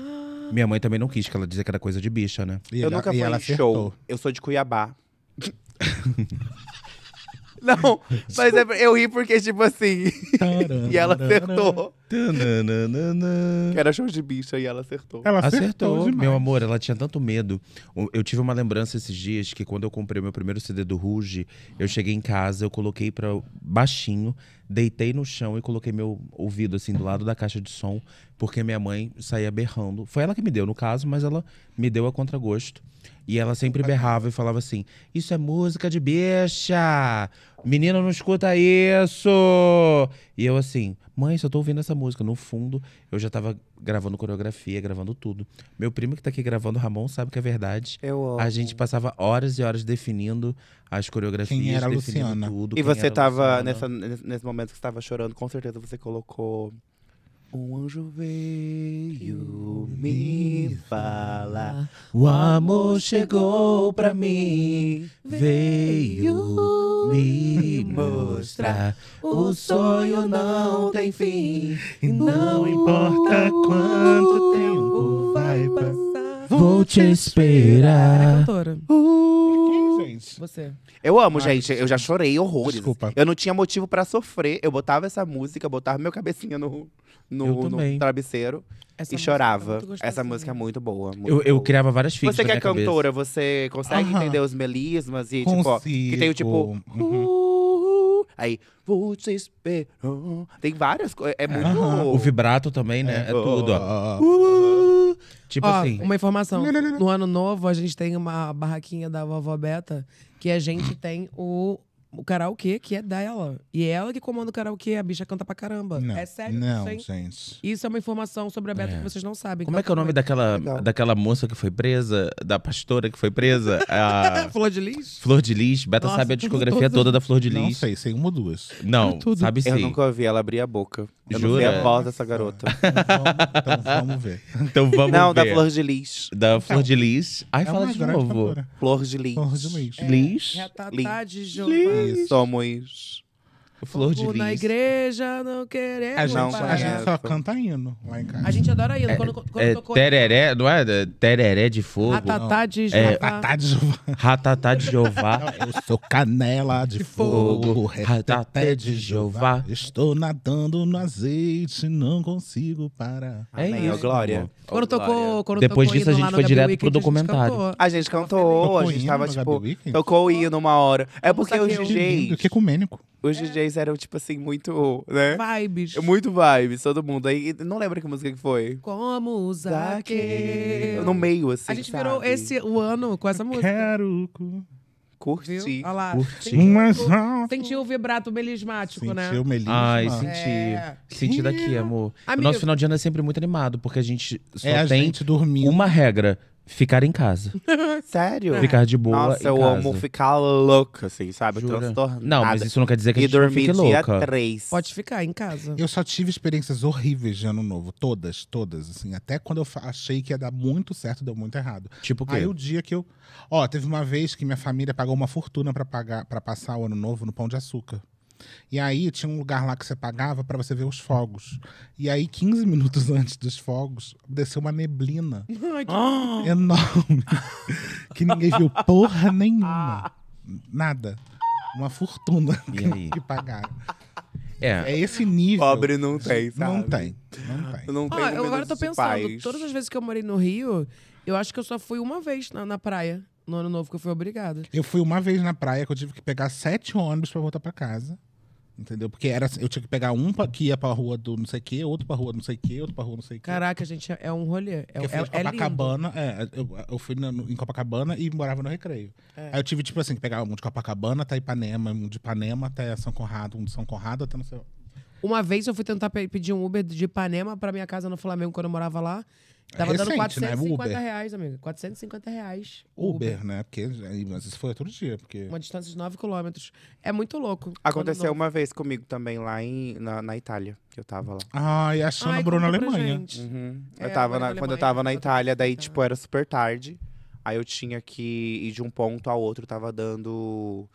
Speaker 1: Minha mãe também não quis, que ela dizia que era coisa de bicha, né?
Speaker 3: E
Speaker 2: Eu
Speaker 3: ela-
Speaker 2: nunca fui
Speaker 3: ela
Speaker 2: em show. Eu sou de Cuiabá. Não, mas é, eu ri porque, tipo assim. e ela acertou. Que era show de bicha e ela acertou.
Speaker 3: Ela acertou,
Speaker 1: Acertou, meu amor, ela tinha tanto medo. Eu tive uma lembrança esses dias que quando eu comprei meu primeiro CD do Ruge, eu cheguei em casa, eu coloquei para baixinho, deitei no chão e coloquei meu ouvido assim do lado da caixa de som, porque minha mãe saía berrando. Foi ela que me deu, no caso, mas ela me deu a contragosto. E ela sempre berrava e falava assim: Isso é música de bicha! Menina, não escuta isso! E eu assim, mãe, só tô ouvindo essa música. No fundo, eu já tava gravando coreografia, gravando tudo. Meu primo que tá aqui gravando, Ramon, sabe que é verdade.
Speaker 2: Eu amo.
Speaker 1: A gente passava horas e horas definindo as coreografias,
Speaker 3: Quem era a
Speaker 1: definindo
Speaker 3: Luciana?
Speaker 1: tudo.
Speaker 2: E
Speaker 1: quem
Speaker 2: você tava, nessa, nesse momento que você tava chorando, com certeza você colocou. Um anjo veio me falar.
Speaker 1: O amor chegou pra mim, veio me mostrar. O sonho não tem fim, e não importa quanto tempo vai passar. Vou te
Speaker 4: Ela é
Speaker 1: esperar.
Speaker 4: cantora.
Speaker 3: Quem, gente?
Speaker 4: Você.
Speaker 2: Eu amo,
Speaker 3: Ai,
Speaker 2: gente. Eu já chorei horrores.
Speaker 3: Desculpa.
Speaker 2: Eu não tinha motivo pra sofrer. Eu botava essa música, botava meu cabecinha no,
Speaker 1: Eu
Speaker 2: no, no travesseiro
Speaker 4: Essa
Speaker 2: e
Speaker 4: música é
Speaker 2: chorava.
Speaker 4: muito gostosinha.
Speaker 2: essa música é muito boa. muito
Speaker 1: Eu, eu
Speaker 2: boa.
Speaker 1: criava várias fitas
Speaker 2: Você que é cantora, você consegue
Speaker 3: Aham.
Speaker 2: entender os melismas e tipo, ó, que tem o tipo.
Speaker 3: Uhum.
Speaker 2: "Uh", aí, vou te esperar. Tem várias coisas. É muito.
Speaker 3: Aham.
Speaker 1: O vibrato também, né? É, tudo, ó.
Speaker 3: ó.
Speaker 1: Uh, tipo
Speaker 4: Ó,
Speaker 1: assim.
Speaker 4: uma informação. No ano novo, a gente tem uma barraquinha da vovó Beta, que a gente tem o, o karaokê, que é dela. E é ela que comanda o karaokê, a bicha canta pra caramba.
Speaker 3: Não,
Speaker 4: é sério
Speaker 3: não, gente.
Speaker 4: Isso é uma informação sobre a Beta
Speaker 1: É.
Speaker 4: que vocês não sabem.
Speaker 1: Como é que é o nome daquela,
Speaker 2: Legal.
Speaker 1: daquela moça que foi presa? Da pastora que foi presa? A
Speaker 4: Flor de Lis?
Speaker 1: Flor de Lis. Beta
Speaker 4: Nossa,
Speaker 1: sabe a discografia toda da Flor de
Speaker 3: Não
Speaker 1: Lis.
Speaker 3: sei, sei uma ou duas.
Speaker 1: Não,
Speaker 4: Tudo.
Speaker 1: sabe sim.
Speaker 2: Eu nunca ouvi ela abrir a boca. Eu não
Speaker 1: Jura?
Speaker 2: sei a voz dessa garota.
Speaker 3: Então vamos, então vamos ver.
Speaker 1: Então vamos
Speaker 2: não, da
Speaker 1: ver.
Speaker 2: Flor de Lis.
Speaker 1: Da Flor de Lis. Ai,
Speaker 3: é
Speaker 1: fala de novo.
Speaker 3: cantora.
Speaker 2: Flor de Lis.
Speaker 3: Flor de Lis.
Speaker 1: Lis.
Speaker 4: Retatá
Speaker 2: Lis.
Speaker 4: de Jeová.
Speaker 2: Somos.
Speaker 1: Flor de
Speaker 4: Fogo Na
Speaker 1: Lis.
Speaker 4: igreja não queremos
Speaker 3: A gente,
Speaker 2: Não
Speaker 3: a gente só canta hino lá em casa.
Speaker 4: A gente adora hino. Quando, quando
Speaker 1: É
Speaker 4: tocou
Speaker 1: tereré, não é? Tereré de fogo.
Speaker 4: Ratatá de
Speaker 1: É.
Speaker 4: Jeová.
Speaker 3: Tatá de Jeová.
Speaker 1: Ratatá de Jeová.
Speaker 3: Eu sou canela de, fogo,
Speaker 1: fogo,
Speaker 3: reteté de Jeová.
Speaker 1: Jeová.
Speaker 3: Estou nadando no azeite, não consigo parar.
Speaker 1: É
Speaker 2: Amém, ó,
Speaker 1: isso,
Speaker 2: Glória.
Speaker 4: Quando
Speaker 2: Glória.
Speaker 4: tocou, quando
Speaker 1: Depois
Speaker 4: tocou
Speaker 1: disso, a gente foi direto
Speaker 4: Weekend,
Speaker 1: pro
Speaker 4: a gente
Speaker 1: documentário.
Speaker 4: cantou.
Speaker 2: A gente cantou, a gente tava tipo. Tocou o hino uma hora. É porque os
Speaker 4: saber o
Speaker 3: Que que ecumênico.
Speaker 2: Os DJs eram, tipo assim, muito. né?
Speaker 4: Vibes.
Speaker 2: É Muito vibes, todo mundo. Aí não lembro que música que foi.
Speaker 4: Como Zaqueu.
Speaker 2: No meio, assim.
Speaker 4: A gente virou
Speaker 2: sabe?
Speaker 4: esse o ano com essa música.
Speaker 3: Quero cu-
Speaker 2: Curti.
Speaker 4: Olha lá.
Speaker 1: Curti.
Speaker 4: Sentiu,
Speaker 3: Mas
Speaker 4: o-
Speaker 3: não.
Speaker 4: sentiu o vibrato melismático, né?
Speaker 3: Sentiu melisma.
Speaker 1: Ai, senti.
Speaker 4: É.
Speaker 1: Senti daqui, amor. O
Speaker 4: Amigo.
Speaker 1: nosso final de ano é sempre muito animado, porque a gente só
Speaker 3: É a
Speaker 1: tem
Speaker 3: gente dormindo.
Speaker 1: uma regra: ficar em casa.
Speaker 2: Sério?
Speaker 1: Ficar de boa
Speaker 2: Nossa,
Speaker 1: em
Speaker 2: eu
Speaker 1: casa.
Speaker 2: amo ficar louca, assim, sabe?
Speaker 1: Jura?
Speaker 2: Transtornada.
Speaker 1: Não, mas isso não quer dizer que a
Speaker 2: E
Speaker 1: gente não
Speaker 2: dormir
Speaker 1: fique
Speaker 2: dia
Speaker 1: louca.
Speaker 2: 3.
Speaker 4: Pode ficar em casa.
Speaker 3: Eu só tive experiências horríveis de ano novo. Todas, todas. Assim, até quando eu achei que ia dar muito certo, deu muito errado.
Speaker 1: Tipo o quê?
Speaker 3: Aí o dia que eu. Ó, teve uma vez que minha família pagou uma fortuna pra pagar para passar o ano novo no Pão de Açúcar. E aí tinha um lugar lá que você pagava pra você ver os fogos. E aí, 15 minutos antes dos fogos, desceu uma neblina
Speaker 4: que-
Speaker 2: Ah!
Speaker 3: enorme. que ninguém viu porra nenhuma. Nada. Uma fortuna
Speaker 1: E aí?
Speaker 3: que pagaram.
Speaker 1: É.
Speaker 3: É esse nível.
Speaker 2: Pobre não tem, sabe?
Speaker 3: Não tem. Não tem.
Speaker 2: Não tem
Speaker 4: Ó, eu agora tô pensando,
Speaker 2: pais.
Speaker 4: todas as vezes que eu morei no Rio, eu acho que eu só fui uma vez na, na praia, no ano novo, que eu fui obrigada.
Speaker 3: Eu fui uma vez na praia que eu tive que pegar sete ônibus pra voltar pra casa. Entendeu? Porque era, eu tinha que pegar um pra- que ia pra rua do não sei o quê, outro pra rua do não sei o quê, outro pra rua não sei o quê.
Speaker 4: Caraca, gente, é um rolê. É,
Speaker 3: eu fui
Speaker 4: é,
Speaker 3: de
Speaker 4: é.
Speaker 3: Copacabana, é, eu, eu fui no- em Copacabana e morava no Recreio.
Speaker 4: É.
Speaker 3: Aí eu tive, tipo assim, que pegar um de Copacabana até Ipanema, um de Ipanema até São Conrado, um de São Conrado até não sei.
Speaker 4: Uma vez eu fui tentar pe- pedir um Uber de Ipanema pra minha casa no Flamengo quando eu morava lá. Tava dando
Speaker 3: recente, né?
Speaker 4: 450
Speaker 3: Uber.
Speaker 4: reais, amigo. 450 reais.
Speaker 3: Uber, né? Porque mas isso foi todo dia, porque
Speaker 4: Uma distância de 9 quilômetros. É muito louco.
Speaker 2: Aconteceu uma vez comigo também lá em, na, na Itália, que eu tava lá.
Speaker 3: Ai, achando
Speaker 4: Ai,
Speaker 3: o Bruno
Speaker 4: conta pra
Speaker 3: Alemanha.
Speaker 4: gente.
Speaker 2: Uhum.
Speaker 4: É,
Speaker 2: eu tava
Speaker 4: agora
Speaker 2: na- quando eu
Speaker 4: Alemanha,
Speaker 2: tava na Itália, daí, tipo, era super tarde. Aí eu tinha que ir de um ponto ao outro, tava dando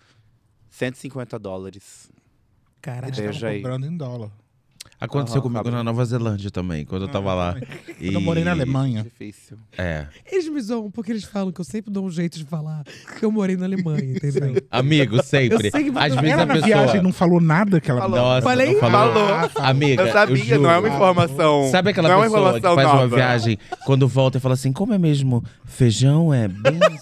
Speaker 2: 150 dólares.
Speaker 4: Caraca.
Speaker 3: Eles estavam
Speaker 2: aí.
Speaker 3: cobrando em dólar.
Speaker 1: Aconteceu comigo na Nova Zelândia também, quando eu tava lá.
Speaker 3: Quando eu morei na Alemanha.
Speaker 2: Difícil.
Speaker 1: É.
Speaker 4: Eles me zoam porque eles falam que eu sempre dou um jeito de falar que eu morei na Alemanha, entendeu?
Speaker 1: Amigo, sempre.
Speaker 4: Eu sei que
Speaker 1: Às vezes
Speaker 3: Ela
Speaker 1: a
Speaker 3: na
Speaker 1: pessoa.
Speaker 3: viagem não falou nada que ela
Speaker 2: Falou.
Speaker 1: Nossa,
Speaker 4: Falei?
Speaker 1: não falou.
Speaker 2: Falou.
Speaker 1: Amiga,
Speaker 2: Eu sabia,
Speaker 1: juro.
Speaker 2: não é uma informação.
Speaker 1: Sabe aquela
Speaker 2: não é uma
Speaker 1: pessoa que faz uma
Speaker 2: nova.
Speaker 1: viagem, quando volta e fala assim, como é mesmo? Feijão é beans?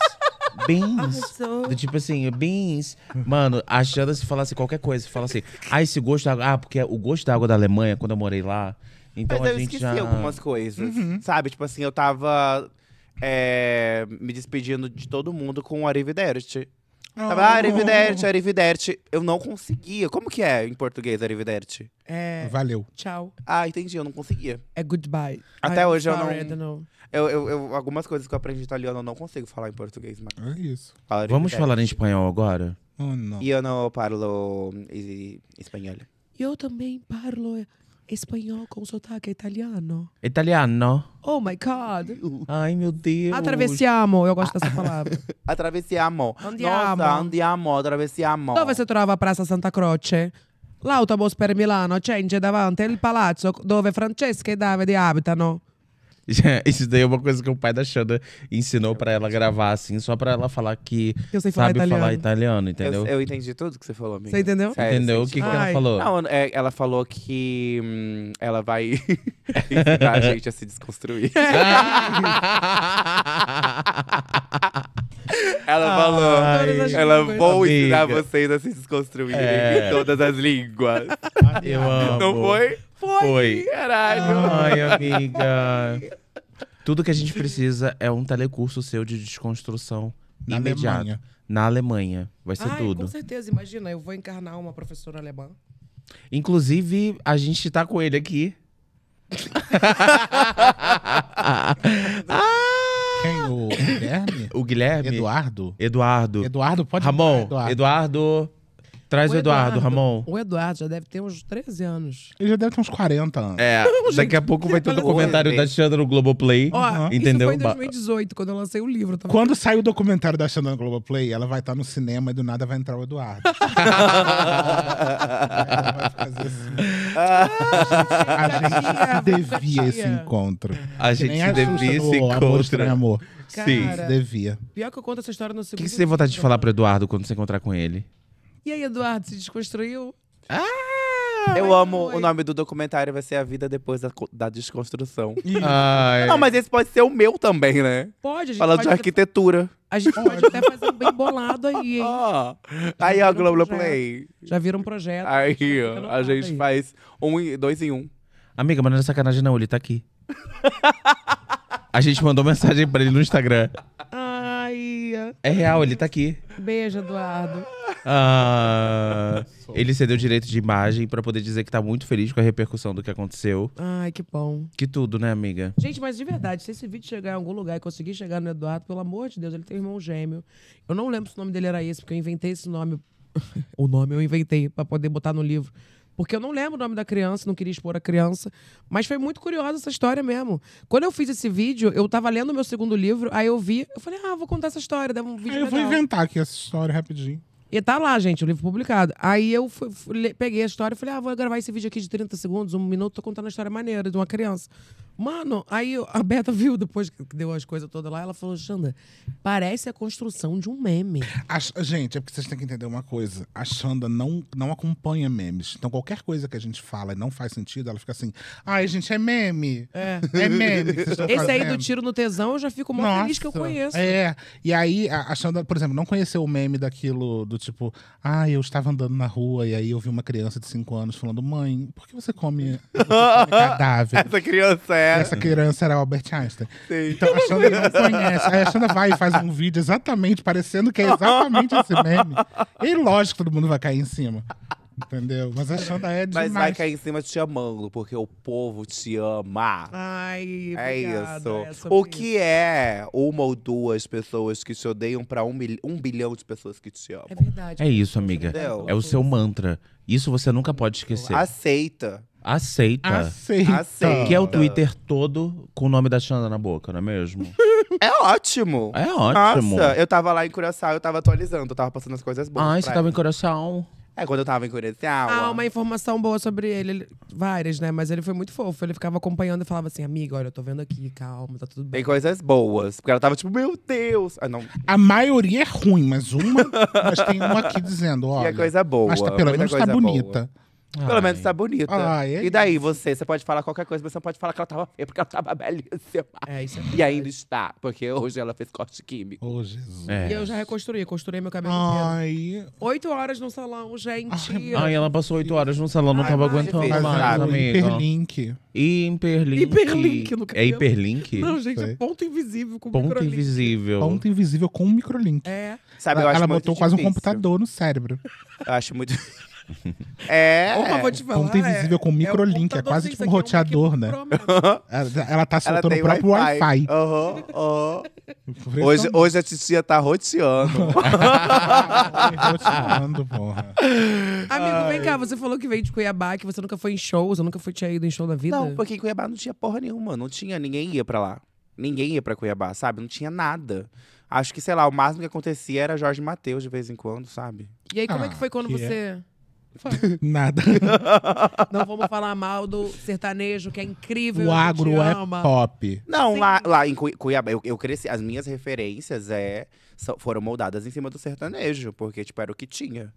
Speaker 1: Beans? Do tipo assim, beans. Mano, achando se falasse qualquer coisa, fala assim, ah, esse gosto da água. Ah, porque o gosto da água da Alemanha, quando eu morei lá. Então
Speaker 2: Mas
Speaker 1: a
Speaker 2: eu
Speaker 1: gente
Speaker 2: esqueci
Speaker 1: já.
Speaker 2: algumas coisas.
Speaker 3: Uhum.
Speaker 2: Sabe? Tipo assim, eu tava é, me despedindo de todo mundo com o Arrivederci. Tava, ah, Arrivederci, Arrivederci. Eu não conseguia. Como que é em português, Arrivederci?
Speaker 4: É.
Speaker 3: Valeu.
Speaker 4: Tchau.
Speaker 2: Ah, entendi, eu não conseguia.
Speaker 4: É goodbye.
Speaker 2: Até
Speaker 4: I'm
Speaker 2: hoje eu
Speaker 4: sorry,
Speaker 2: não-
Speaker 4: I don't know.
Speaker 2: Eu, eu- eu- algumas coisas que eu aprendi italiano eu não consigo falar em português, mas.
Speaker 3: É isso.
Speaker 2: Fala
Speaker 1: Vamos falar em espanhol agora?
Speaker 3: Oh, não.
Speaker 2: E eu não parlo i- espanhol.
Speaker 4: Eu também parlo espanhol com sotaque italiano.
Speaker 1: Italiano?
Speaker 4: Oh my God.
Speaker 1: Ai, meu Deus.
Speaker 4: Atravessiamo, eu gosto dessa palavra.
Speaker 2: Atravessiamo.
Speaker 4: Andiamo.
Speaker 2: Nossa, andiamo, atravessiamo.
Speaker 4: Dove si trova Praça Santa Croce? L'autobus per Milano c'è davanti il palazzo dove Francesca e Davide abitano.
Speaker 1: Isso daí é uma coisa que o pai da Xanda ensinou pra ela gravar, assim, só pra ela falar que
Speaker 4: Eu sei falar
Speaker 1: sabe
Speaker 4: italiano.
Speaker 1: falar italiano, entendeu?
Speaker 2: Eu, eu entendi tudo que você falou, amiga.
Speaker 4: Você entendeu?
Speaker 2: Sério,
Speaker 1: Entendeu? O que, que ela falou?
Speaker 2: Não, é, ela falou que hum, ela vai ensinar a gente a se desconstruir. ela falou.
Speaker 4: As
Speaker 2: Ela vou ensinar
Speaker 1: Amiga.
Speaker 2: vocês a se desconstruírem
Speaker 1: É.
Speaker 2: em todas as línguas.
Speaker 1: Eu amo.
Speaker 2: Não foi?
Speaker 1: Foi.
Speaker 2: Caralho.
Speaker 1: Ai, amiga. Tudo que a gente precisa é um telecurso seu de desconstrução
Speaker 3: Na
Speaker 1: imediato.
Speaker 3: Alemanha.
Speaker 1: Na Alemanha. Vai ser
Speaker 4: Ai,
Speaker 1: tudo.
Speaker 4: com certeza, imagina, eu vou encarnar uma professora alemã.
Speaker 1: Inclusive, a gente tá com ele aqui.
Speaker 3: Quem? O Guilherme?
Speaker 1: O Guilherme.
Speaker 3: Eduardo?
Speaker 1: Eduardo.
Speaker 3: Eduardo, pode
Speaker 1: Ramon.
Speaker 3: falar,
Speaker 1: Eduardo.
Speaker 3: Eduardo.
Speaker 1: Traz o, Eduardo, Ramon.
Speaker 4: O Eduardo já deve ter uns 13 anos.
Speaker 3: Ele já deve ter uns 40 anos.
Speaker 1: É, daqui a pouco vai ter o documentário da Xandra no Globoplay.
Speaker 4: Ó,
Speaker 1: Entendeu?
Speaker 4: isso foi em 2018, quando eu lancei o livro. Tava...
Speaker 3: Quando sair o documentário da Xandana Globoplay, ela vai estar no cinema e do nada vai entrar o Eduardo. ela vai fazer assim. A gente devia esse encontro.
Speaker 1: A gente devia esse
Speaker 3: no Amor
Speaker 1: encontro.
Speaker 3: Amor.
Speaker 1: Sim.
Speaker 4: Cara,
Speaker 3: Devia.
Speaker 4: Pior que eu conto essa história no
Speaker 1: O
Speaker 4: segundo
Speaker 1: que, que você tem vontade de falar pro Eduardo quando você encontrar com ele?
Speaker 4: E aí, Eduardo, se desconstruiu?
Speaker 2: Eu amo o nome do documentário, vai ser A Vida Depois da, co- da Desconstrução.
Speaker 1: Ai.
Speaker 2: Não, mas esse pode ser o meu também, né?
Speaker 4: Pode, a gente
Speaker 2: Falando
Speaker 4: pode
Speaker 2: de arquitetura.
Speaker 4: A gente pode até fazer um bem bolado aí, hein?
Speaker 2: Ó. Aí, ó,
Speaker 4: Vira um
Speaker 2: Globoplay.
Speaker 4: Já vira um projeto.
Speaker 2: Aí, ó, a gente
Speaker 4: aí.
Speaker 2: faz um, em- dois em um.
Speaker 1: Amiga, mas não é sacanagem não, ele tá aqui. A gente mandou mensagem pra ele no Instagram. É real, ele tá aqui.
Speaker 4: beijo, Eduardo.
Speaker 1: Ah, ele cedeu direito de imagem pra poder dizer que tá muito feliz com a repercussão do que aconteceu.
Speaker 4: Ai, que bom.
Speaker 1: Que tudo, né, amiga?
Speaker 4: Gente, mas de verdade, se esse vídeo chegar em algum lugar e conseguir chegar no Eduardo, pelo amor de Deus, ele tem um irmão gêmeo. Eu não lembro se o nome dele era esse, porque eu inventei esse nome. o nome eu inventei pra poder botar no livro. Porque eu não lembro o nome da criança, não queria expor a criança. Mas foi muito curiosa essa história mesmo. Quando eu fiz esse vídeo, eu tava lendo o meu segundo livro, aí eu vi, eu falei, ah, vou contar essa história, dava um vídeo
Speaker 3: Aí eu vou inventar aqui essa história rapidinho.
Speaker 4: E tá lá, gente, o livro publicado. Aí eu fui- fui peguei a história e falei, ah, vou gravar esse vídeo aqui de 30 segundos, um minuto, tô contando a história maneira de uma criança. Mano, aí a Beta viu depois que deu as coisas todas lá, ela falou, Xanda, parece a construção de um meme.
Speaker 3: A gente, é porque vocês têm que entender uma coisa. A Xanda não, não acompanha memes. Então, qualquer coisa que a gente fala e não faz sentido, ela fica assim: ai, gente, é meme.
Speaker 4: É.
Speaker 3: É meme.
Speaker 4: Esse aí do
Speaker 3: fazendo."
Speaker 4: tiro no tesão, eu já fico mó feliz que eu conheço.
Speaker 3: É. E aí, a Xanda, por exemplo, não conheceu o meme daquilo do tipo, ah, eu estava andando na rua e aí eu vi uma criança de 5 anos falando, mãe, por que você come, você come cadáver?
Speaker 2: Essa criança
Speaker 3: E
Speaker 2: é.
Speaker 3: Essa criança era Albert Einstein.
Speaker 2: Sim.
Speaker 3: Então a Xanda não conhece. Aí a Xanda vai e faz um vídeo exatamente, parecendo que é exatamente esse meme. E lógico que todo mundo vai cair em cima. Entendeu? Mas a Xanda é demais.
Speaker 2: Mas vai cair em cima te amando, porque o povo te ama.
Speaker 4: Ai,
Speaker 2: É
Speaker 4: obrigada,
Speaker 2: isso.
Speaker 4: é
Speaker 2: o que é uma ou duas pessoas que te odeiam pra um, mil- um bilhão de pessoas que te amam?
Speaker 4: É verdade.
Speaker 1: É isso, amiga.
Speaker 2: Entendeu?
Speaker 1: É o seu mantra. Isso você nunca pode esquecer.
Speaker 2: Aceita.
Speaker 1: Aceita.
Speaker 3: Aceita.
Speaker 2: Aceita.
Speaker 1: Que é o Twitter todo com o nome da Xanda na boca, não é mesmo?
Speaker 2: É ótimo.
Speaker 1: É ótimo.
Speaker 2: Nossa, eu tava lá em Curaçao, eu tava atualizando, eu tava passando as coisas boas.
Speaker 1: Ai,
Speaker 2: pra
Speaker 1: você tava em
Speaker 2: ela.
Speaker 1: coração.
Speaker 2: É, quando eu tava em Curaçao.
Speaker 4: Ah, uma informação boa sobre ele. ele- Várias, né? Mas ele foi muito fofo. Ele ficava acompanhando e falava assim: amiga, olha, eu tô vendo aqui, calma, tá tudo bem.
Speaker 2: Tem coisas boas. Porque ela tava tipo, meu Deus. Ah, não.
Speaker 3: A maioria é ruim, mas uma. mas tem uma aqui dizendo,
Speaker 2: E
Speaker 3: olha.
Speaker 2: é coisa boa.
Speaker 3: mas tá, pelo
Speaker 2: muita
Speaker 3: menos tá
Speaker 2: coisa boa. Pelo
Speaker 1: Ai.
Speaker 2: menos tá bonita.
Speaker 3: Ai, é
Speaker 2: e daí, você? Você pode falar qualquer coisa, mas você não pode falar que ela tava feia, porque ela tava belíssima.
Speaker 4: É, isso é
Speaker 2: E
Speaker 4: verdade.
Speaker 2: ainda está, porque hoje ela fez corte químico.
Speaker 3: Ô, Jesus.
Speaker 1: É.
Speaker 4: E eu já reconstruí, costurei meu cabelo.
Speaker 3: Ai.
Speaker 4: Oito horas no salão, gente.
Speaker 1: Ai, ela passou oito horas no salão, não
Speaker 2: Ai,
Speaker 1: tava
Speaker 2: mas
Speaker 1: aguentando
Speaker 2: difícil,
Speaker 1: mais,
Speaker 2: sabe?
Speaker 1: amiga.
Speaker 3: Hiperlink.
Speaker 1: Hiperlink.
Speaker 4: Hiperlink no
Speaker 1: É
Speaker 4: cabelo.
Speaker 1: hiperlink?
Speaker 4: Não, gente, é ponto invisível com
Speaker 1: Ponto
Speaker 4: microlink.
Speaker 1: invisível.
Speaker 3: Ponto invisível com um microlink.
Speaker 4: É.
Speaker 2: Sabe, eu
Speaker 3: ela
Speaker 2: acho
Speaker 3: ela
Speaker 2: muito
Speaker 3: botou quase um
Speaker 2: difícil.
Speaker 3: computador no cérebro.
Speaker 2: Eu acho muito. é.
Speaker 4: Opa, vou te falar.
Speaker 3: Ponto invisível com
Speaker 4: é,
Speaker 3: microlink, é
Speaker 4: um
Speaker 3: quase tipo um
Speaker 4: aqui é
Speaker 3: roteador, né? Ela, ela tá
Speaker 2: Ela
Speaker 3: soltando
Speaker 2: tem
Speaker 3: o próprio Wi-Fi.
Speaker 2: Aham, aham. Hoje, hoje a titia tá roteando.
Speaker 3: Roteando, porra.
Speaker 4: Amigo, vem cá, você falou que veio de Cuiabá, que você nunca foi em shows, você nunca foi tinha ido em show na vida?
Speaker 2: não, porque em Cuiabá não tinha porra nenhuma. Não tinha, ninguém ia pra lá. Ninguém ia pra Cuiabá, sabe? Não tinha nada. Acho que, sei lá, o máximo que acontecia era Jorge Mateus de vez em quando, sabe?
Speaker 4: E aí, como é
Speaker 3: Ah,
Speaker 4: que foi quando
Speaker 3: que
Speaker 4: você.
Speaker 3: Nada.
Speaker 4: Não vamos falar mal do sertanejo, que é incrível.
Speaker 3: O agro é pop.
Speaker 2: Não,
Speaker 4: Sim.
Speaker 2: lá, lá em Cui- Cuiabá, eu, eu cresci. As minhas referências é, foram moldadas em cima do sertanejo, porque, tipo, era o que tinha.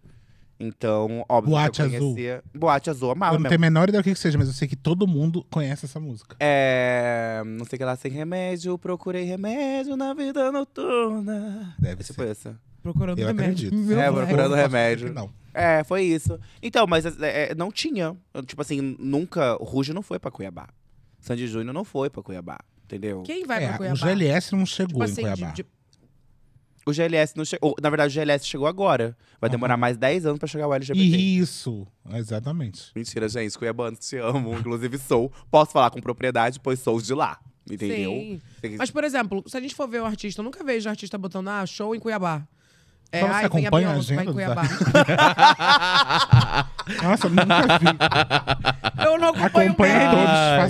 Speaker 2: Então, óbvio,
Speaker 3: Boate
Speaker 2: que eu
Speaker 3: Azul.
Speaker 2: conhecia. Boate Azul, amava
Speaker 3: eu não
Speaker 2: mesmo.
Speaker 3: tenho a menor ideia do que, que seja, mas eu sei que todo mundo conhece essa música.
Speaker 2: É. Não sei o que lá, sem remédio, procurei remédio na vida noturna.
Speaker 3: Deve
Speaker 2: É tipo
Speaker 3: ser.
Speaker 2: essa.
Speaker 4: Procurando
Speaker 3: Eu
Speaker 4: remédio.
Speaker 3: acredito.
Speaker 2: É, procurando remédio.
Speaker 3: Não.
Speaker 2: É, foi isso. Então, mas é, é, não tinha. Tipo assim, nunca. O Ruge não foi pra Cuiabá. Sandy Júnior não foi pra Cuiabá. Entendeu?
Speaker 4: Quem vai pra
Speaker 3: É,
Speaker 4: Cuiabá?
Speaker 3: o GLS não chegou
Speaker 4: Tipo
Speaker 3: em
Speaker 4: assim,
Speaker 3: Cuiabá.
Speaker 4: de, de-
Speaker 2: O GLS não chegou. Na verdade, o GLS chegou agora. Vai demorar mais 10 anos pra chegar o LGBT.
Speaker 3: Isso, exatamente.
Speaker 2: Mentira, gente. Cuiabanos te amo. Inclusive, sou. Posso falar com propriedade, pois sou de lá. Entendeu?
Speaker 4: Sim. Mas, por exemplo, se a gente for ver o artista, eu nunca vejo artista botando ah, show em Cuiabá. É,
Speaker 3: Então você
Speaker 4: ai, a
Speaker 3: acompanha a agenda. Nossa, eu nunca vi.
Speaker 4: eu não acompanho
Speaker 3: Acompanha
Speaker 4: mesmo.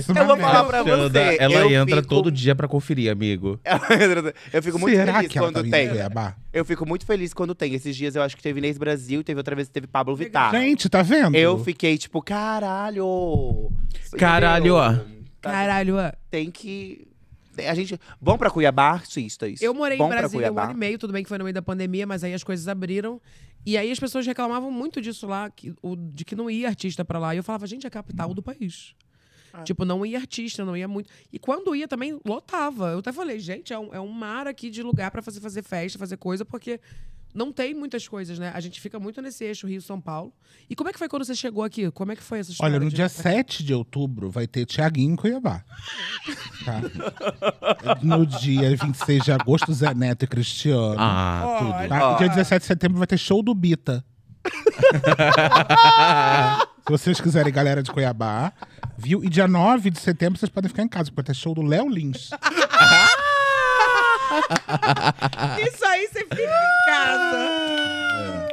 Speaker 3: todos,
Speaker 2: Eu vou falar pra você,
Speaker 1: Ela
Speaker 2: eu
Speaker 1: entra
Speaker 2: fico-
Speaker 1: todo dia pra conferir, amigo.
Speaker 2: eu fico muito
Speaker 3: Será
Speaker 2: feliz
Speaker 3: que ela
Speaker 2: quando
Speaker 3: tá
Speaker 2: tem.
Speaker 3: em Cuiabá?
Speaker 2: Eu fico muito feliz quando tem. Esses dias eu acho que teve Inês Brasil e teve outra vez que teve Pablo Vittar.
Speaker 3: Gente, tá vendo?
Speaker 2: Eu fiquei tipo, caralho.
Speaker 1: Caralho,
Speaker 4: Caralho.
Speaker 2: Tem que. Tem- A gente. Bom pra Cuiabá, artistas.
Speaker 4: Eu morei
Speaker 2: Bom
Speaker 4: em Brasília um ano e meio, tudo bem que foi no meio da pandemia, mas aí as coisas abriram. E aí as pessoas reclamavam muito disso lá, que, o, de que não ia artista pra lá. E eu falava, gente, é a capital do país.
Speaker 2: Ah.
Speaker 4: Tipo, não ia artista, não ia muito. E quando ia também, lotava. Eu até falei, gente, é um, é um mar aqui de lugar pra fazer, fazer festa, fazer coisa, porque não tem muitas coisas, né? A gente fica muito nesse eixo Rio-São Paulo. E como é que foi quando você chegou aqui? Como é que foi essa história?
Speaker 3: Olha, no dia 7 de outubro vai ter Tiaguinho em Cuiabá. Tá? No dia 26 de agosto, Zé Neto e Cristiano.
Speaker 1: Ah, tudo.
Speaker 3: Tá? Dia 17 de setembro vai ter show do Bita. Se vocês quiserem, galera de Cuiabá, viu? E dia 9 de setembro vocês podem ficar em casa, porque vai ter show do Léo Lins.
Speaker 4: Isso aí você fica em casa.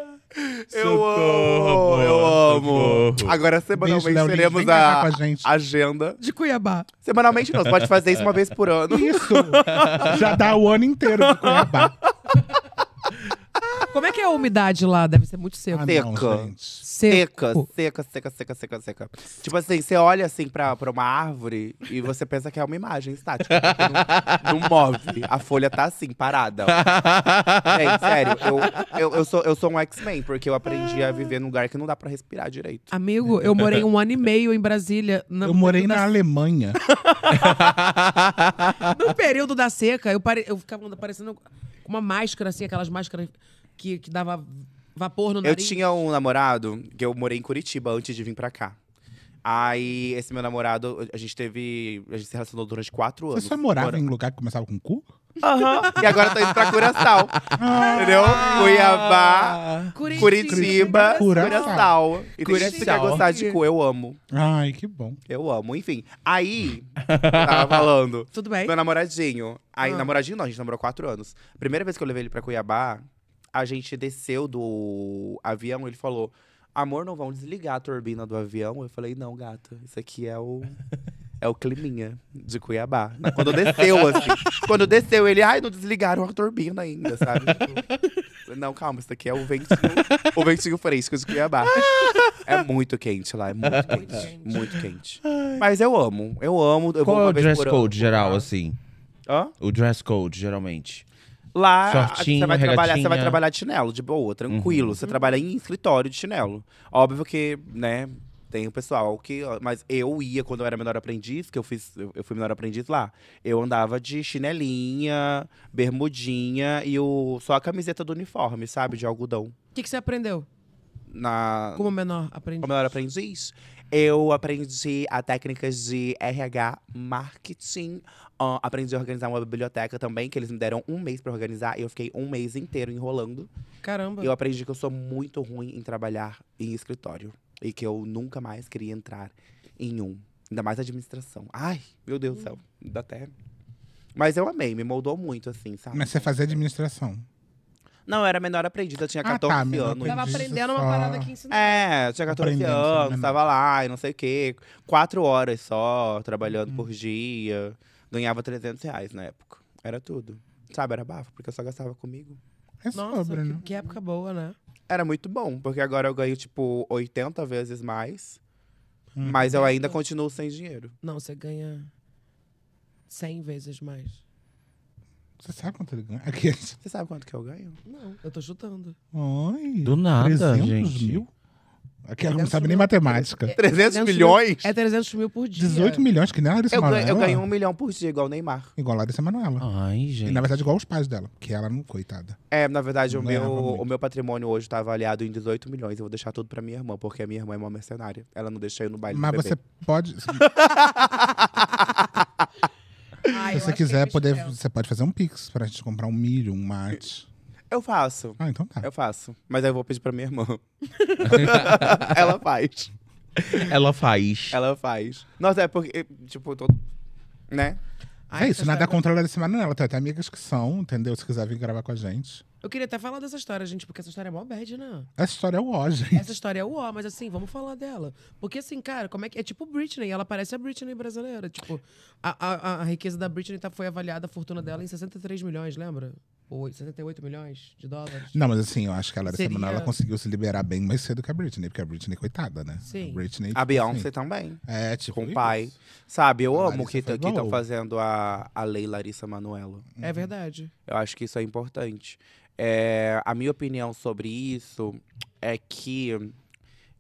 Speaker 2: Eu
Speaker 1: Socorro,
Speaker 2: amo, eu amo.
Speaker 1: socorro.
Speaker 2: Agora,
Speaker 3: Beijo,
Speaker 2: semanalmente,
Speaker 3: Léo Lins.
Speaker 2: teremos
Speaker 3: Vem gravar
Speaker 2: a
Speaker 3: com a gente.
Speaker 2: agenda.
Speaker 4: De Cuiabá.
Speaker 2: Semanalmente não, você pode fazer isso uma vez por ano.
Speaker 3: Isso! Já dá o ano inteiro de Cuiabá.
Speaker 4: Como é que é a umidade lá? Deve ser muito seco.
Speaker 3: Ah,
Speaker 2: Seca.
Speaker 3: não.
Speaker 2: Seca,
Speaker 4: Seco.
Speaker 2: seca, seca, seca, seca, seca. Tipo assim, você olha assim pra, pra uma árvore e você pensa que é uma imagem estática. Não, não move. A folha tá assim, parada. Gente, sério, eu, eu, eu, sou, eu sou um X-Men, porque eu aprendi a viver num lugar que não dá pra respirar direito.
Speaker 4: Amigo, eu morei um ano e meio em Brasília. no
Speaker 3: Eu morei na
Speaker 4: da-
Speaker 3: Alemanha.
Speaker 4: No período da seca, eu, pare... eu ficava parecendo com uma máscara, assim, aquelas máscaras que, que dava vapor no
Speaker 2: Eu
Speaker 4: nariz.
Speaker 2: tinha um namorado que eu morei em Curitiba antes de vir pra cá. Aí, esse meu namorado, a gente teve. A gente se relacionou durante quatro
Speaker 3: Você
Speaker 2: anos.
Speaker 3: só morava
Speaker 2: Mora-
Speaker 3: em lugar que começava com cu?
Speaker 2: Aham. E agora tá indo pra Curaçao. Entendeu? Cuiabá,
Speaker 4: Curitiba.
Speaker 2: Curitiba,
Speaker 3: Curaçao.
Speaker 2: Curaçao. E tem gente que quer
Speaker 1: Curaçao.
Speaker 2: gostar de cu, eu amo.
Speaker 3: Ai, que bom.
Speaker 2: Eu amo. Enfim, aí, eu tava falando.
Speaker 4: Tudo bem?
Speaker 2: Meu namoradinho. Aí,
Speaker 4: Ah.
Speaker 2: namoradinho não, a gente namorou quatro anos. Primeira vez que eu levei ele pra Cuiabá, a gente desceu do avião, ele falou: Amor, não vão desligar a turbina do avião? Eu falei, não, gata, isso aqui é o. É o climinha de Cuiabá. Quando desceu, assim. Quando desceu, ele, ai, não desligaram a turbina ainda, sabe? Tipo, não, calma, isso daqui é o ventinho, o ventinho fresco de Cuiabá. É muito quente lá, é muito quente.
Speaker 4: quente.
Speaker 2: Muito quente. Mas eu amo, eu amo. Eu vou
Speaker 1: Qual é o
Speaker 2: vez
Speaker 1: dress
Speaker 2: por ano.
Speaker 1: code geral, assim?
Speaker 2: Hã?
Speaker 1: O dress code, geralmente.
Speaker 2: Lá,
Speaker 1: Shortinho,
Speaker 2: você vai, trabalhar, você vai trabalhar de chinelo, de boa, tranquilo. Você trabalha em escritório de chinelo. Óbvio que, né, tem o pessoal que. Mas eu ia, quando eu era menor aprendiz, que eu fiz, eu, eu fui menor aprendiz lá, eu andava de chinelinha, bermudinha e o, só a camiseta do uniforme, sabe? De algodão.
Speaker 4: O que, que você aprendeu
Speaker 2: Na,
Speaker 4: como menor aprendiz?
Speaker 2: como menor aprendiz, eu aprendi a técnicas de RH, marketing. ah, aprendi a organizar uma biblioteca também, que eles me deram um mês pra organizar. E eu fiquei um mês inteiro enrolando.
Speaker 4: Caramba.
Speaker 2: Eu aprendi que eu sou muito ruim em trabalhar em escritório. E que eu nunca mais queria entrar em um. Ainda mais administração. Ai, meu Deus do céu. Dá até. Mas eu amei, me moldou muito, assim, sabe?
Speaker 3: Mas você fazia administração.
Speaker 2: Não, eu era menor aprendiz, eu tinha
Speaker 3: Ah,
Speaker 2: 14
Speaker 3: tá, menor
Speaker 2: anos.
Speaker 4: Tava aprendendo uma parada que ensinou.
Speaker 2: É, eu tinha 14
Speaker 3: Aprendendo,
Speaker 2: anos,
Speaker 3: né,
Speaker 2: tava lá e não sei o quê. Quatro horas só, trabalhando
Speaker 3: Uhum.
Speaker 2: por dia. Ganhava 300 reais na época. Era tudo. Sabe, era bafo, porque eu só gastava comigo.
Speaker 3: É
Speaker 4: Nossa,
Speaker 3: sobre,
Speaker 4: que,
Speaker 3: né?
Speaker 4: que época boa, né?
Speaker 2: Era muito bom, porque agora eu ganho, tipo, 80 vezes mais.
Speaker 3: Hum.
Speaker 2: Mas eu ainda continuo sem dinheiro.
Speaker 4: Não, você ganha 100 vezes mais.
Speaker 3: Você sabe quanto ele ganha? Aqui.
Speaker 2: Você sabe quanto que eu ganho?
Speaker 4: Não, eu tô chutando.
Speaker 3: Oi.
Speaker 1: Do nada,
Speaker 3: 300
Speaker 1: gente.
Speaker 3: mil? Aqui ela não
Speaker 4: 300
Speaker 3: sabe nem matemática.
Speaker 2: 300
Speaker 4: mil-
Speaker 2: milhões?
Speaker 4: É 300 mil por dia.
Speaker 3: 18 milhões, que nem a Larissa
Speaker 2: Eu ganho,
Speaker 3: Manoela.
Speaker 2: eu ganho um milhão por dia, igual o Neymar.
Speaker 3: Igual a Larissa Manoela.
Speaker 1: Ai,
Speaker 3: E
Speaker 1: gente.
Speaker 3: na verdade igual os pais dela, que ela não, coitada.
Speaker 2: É, na verdade, o meu,
Speaker 3: muito.
Speaker 2: o meu patrimônio hoje tá avaliado em 18 milhões. Eu vou deixar tudo pra minha irmã, porque a minha irmã é uma mercenária. Ela não deixa eu no baile
Speaker 3: Mas
Speaker 2: do bebê.
Speaker 3: você pode,
Speaker 4: Ai, eu
Speaker 3: você quiser, poder, você pode fazer um pix pra gente comprar um milho, um mate.
Speaker 2: Eu faço.
Speaker 3: Ah, então tá.
Speaker 2: Eu faço. Mas aí eu vou pedir pra minha irmã. Ela faz.
Speaker 1: Ela faz.
Speaker 2: Ela faz. Nossa, é porque, tipo, eu tô. Né?
Speaker 4: Ai,
Speaker 3: é isso, nada
Speaker 4: história-
Speaker 3: contra a Larissa Manoela. Tem até amigas que são, entendeu? Se quiser vir gravar com a gente.
Speaker 4: Eu queria até falar dessa história, gente, porque essa história é mó bad, né?
Speaker 3: Essa história é o ó, gente.
Speaker 4: Essa história é o ó, mas assim, vamos falar dela. Porque assim, cara, como é que. É tipo Britney, ela parece a Britney brasileira. Tipo, a, a, a riqueza da Britney tá, foi avaliada, a fortuna dela, em 63 milhões, lembra? Ou 68 milhões de dólares.
Speaker 3: Não, mas assim, eu acho que a Larissa
Speaker 4: Seria-
Speaker 3: Manoela conseguiu se liberar bem mais cedo que a Britney, porque a Britney, coitada, né?
Speaker 4: Sim.
Speaker 3: A Britney.
Speaker 2: A
Speaker 3: tipo
Speaker 2: Beyoncé
Speaker 3: assim,
Speaker 2: também.
Speaker 3: É, tipo.
Speaker 2: Com o
Speaker 3: isso.
Speaker 2: pai. Sabe, eu
Speaker 3: A
Speaker 2: amo que estão
Speaker 3: boa.
Speaker 2: fazendo a, a lei Larissa Manoela.
Speaker 4: É verdade.
Speaker 2: Eu acho que isso é importante. É, a minha opinião sobre isso é que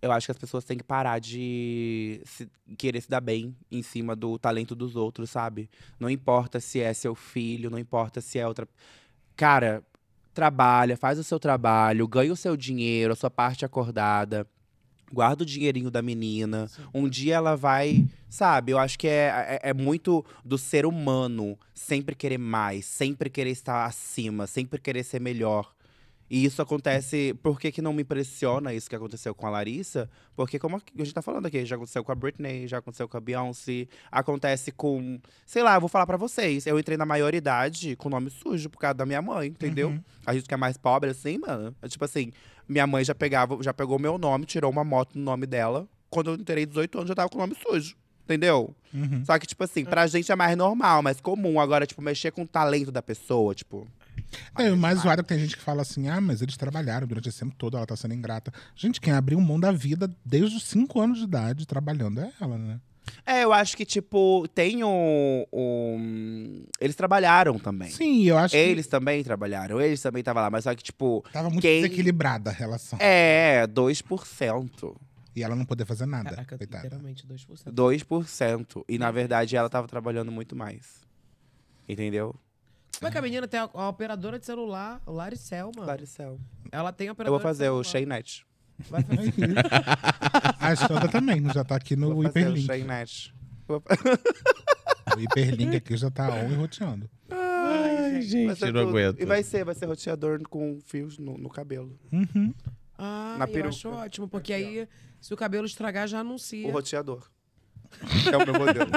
Speaker 2: eu acho que as pessoas têm que parar de se- querer se dar bem em cima do talento dos outros, sabe? Não importa se é seu filho, não importa se é outra. Cara, trabalha, faz o seu trabalho, ganha o seu dinheiro, a sua parte acordada. Guarda o dinheirinho da menina.
Speaker 4: Sim.
Speaker 2: Um dia ela vai. Sabe, eu acho que é, é, é muito do ser humano sempre querer mais, sempre querer estar acima, sempre querer ser melhor. E isso acontece. Por que, que não me impressiona isso que aconteceu com a Larissa? Porque, como a gente tá falando aqui, já aconteceu com a Britney, já aconteceu com a Beyoncé, acontece com. Sei lá, eu vou falar pra vocês. Eu entrei na maioridade com nome sujo por causa da minha mãe, entendeu?
Speaker 3: Uhum.
Speaker 2: A gente que é mais pobre, assim, mano. É tipo assim, minha mãe já pegava, já pegou meu nome, tirou uma moto no nome dela. Quando eu entrei 18 anos, já tava com o nome sujo. Entendeu?
Speaker 3: Uhum.
Speaker 2: Só que, tipo assim, pra gente é mais normal, mais comum. Agora, tipo, mexer com o talento da pessoa, tipo.
Speaker 3: É, o mais zoado é que tem gente que fala assim: ah, mas eles trabalharam durante esse tempo todo, ela tá sendo ingrata. Gente, quem abriu mão da vida desde os 5 anos de idade trabalhando é ela, né?
Speaker 2: É, eu acho que, tipo, tem o. o- Eles trabalharam também.
Speaker 3: Sim, eu acho
Speaker 2: Eles também trabalharam, eles também estavam lá, mas só que, tipo,
Speaker 3: que tava muito
Speaker 2: quem-
Speaker 3: desequilibrada a relação.
Speaker 2: é 2%.
Speaker 3: E ela não poder fazer nada.
Speaker 4: Caraca,
Speaker 3: coitada.
Speaker 4: literalmente 2%.
Speaker 2: 2%. E na verdade ela tava trabalhando muito mais. Entendeu?
Speaker 4: Como é que a menina tem a, a operadora de celular, Laricel, mano?
Speaker 2: Laricel.
Speaker 4: Ela tem a
Speaker 2: Eu
Speaker 4: operadora
Speaker 2: vou fazer
Speaker 4: de
Speaker 2: o. Shaynet.
Speaker 4: Vai fazer.
Speaker 3: A Xanda também, já tá aqui no
Speaker 2: Vou fazer o
Speaker 3: hiperlink.
Speaker 2: Shaynet.
Speaker 3: O hiperlink aqui já tá on e roteando.
Speaker 1: Ai, gente, eu não
Speaker 2: tudo.
Speaker 1: aguento.
Speaker 2: E vai ser, vai ser roteador com fios no, no cabelo.
Speaker 3: Uhum.
Speaker 4: Ah,
Speaker 2: Na
Speaker 4: eu
Speaker 2: peruca.
Speaker 4: acho ótimo, porque aí, se o cabelo estragar, já
Speaker 2: O
Speaker 4: anuncia.
Speaker 2: roteador. é o meu modelo.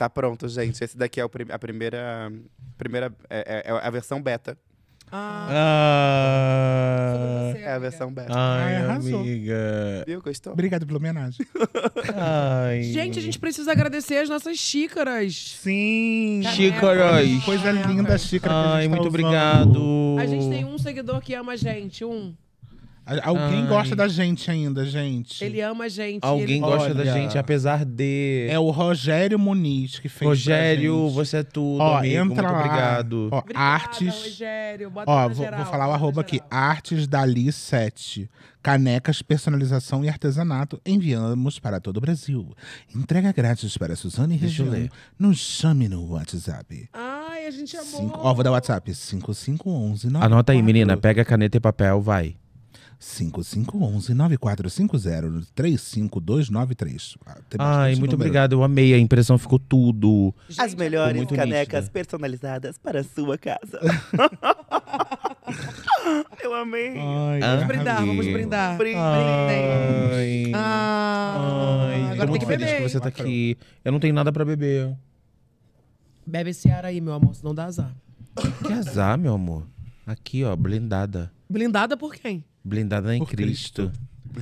Speaker 2: Tá pronto, gente. Esse daqui é o prim- a primeira. primeira é, é- é a versão beta.
Speaker 4: Ah,
Speaker 1: Ah,
Speaker 4: você,
Speaker 2: É a versão beta.
Speaker 1: ai,
Speaker 3: Ai, arrasou.
Speaker 1: amiga.
Speaker 2: Viu? Gostou?
Speaker 3: Obrigado pela homenagem.
Speaker 1: Ai.
Speaker 4: Gente, a gente precisa agradecer as nossas xícaras.
Speaker 3: Sim!
Speaker 1: Xícaras.
Speaker 3: Coisa linda, xícara. que a
Speaker 1: Ai,
Speaker 3: gente tá
Speaker 1: muito
Speaker 3: usando.
Speaker 1: obrigado.
Speaker 4: A gente tem um seguidor que ama a gente, um.
Speaker 3: Alguém
Speaker 1: Ai.
Speaker 3: gosta da gente ainda, gente.
Speaker 4: Ele ama a gente.
Speaker 1: Alguém
Speaker 4: ele...
Speaker 1: gosta da
Speaker 3: Olha.
Speaker 1: gente, apesar de.
Speaker 3: É o Rogério Muniz que fez. pra
Speaker 1: Rogério,
Speaker 3: gente.
Speaker 1: você é tudo,
Speaker 3: Ó,
Speaker 1: amigo.
Speaker 3: entra
Speaker 1: muito
Speaker 3: lá.
Speaker 1: obrigado.
Speaker 3: Ó,
Speaker 4: Obrigada,
Speaker 3: artes.
Speaker 4: Rogério. Bota
Speaker 3: Ó, vou,
Speaker 4: geral,
Speaker 3: vou falar o arroba aqui. Artes Dali 7. Canecas, personalização e artesanato. Enviamos para todo o Brasil. Entrega grátis para Suzane e região.
Speaker 1: ler.
Speaker 3: Nos chame no WhatsApp.
Speaker 4: Ai, a gente amou.
Speaker 3: Cinco, ó, vou dar o WhatsApp. 5511
Speaker 1: Anota aí, menina. Pega caneta e papel, vai.
Speaker 3: 5511 9450 35293. Ah,
Speaker 1: Ai, muito
Speaker 3: número.
Speaker 1: obrigado. Eu amei. A impressão ficou tudo.
Speaker 4: Gente,
Speaker 2: As melhores
Speaker 1: muito
Speaker 2: canecas
Speaker 1: nítida.
Speaker 2: personalizadas para a sua casa. Eu amei.
Speaker 3: Ai,
Speaker 4: Vamos brindar, vamos brindar.
Speaker 2: Brinde.
Speaker 1: Ai.
Speaker 4: Ah,
Speaker 1: Ai,
Speaker 4: agora
Speaker 1: muito
Speaker 4: que
Speaker 1: feliz
Speaker 4: beber.
Speaker 1: que você tá aqui. Eu não tenho nada pra beber.
Speaker 4: Bebe esse ar aí, meu amor, senão dá azar.
Speaker 1: Que azar, meu amor. Aqui, ó, blindada.
Speaker 4: Blindada por quem?
Speaker 1: Blindada em
Speaker 3: Por
Speaker 1: Cristo.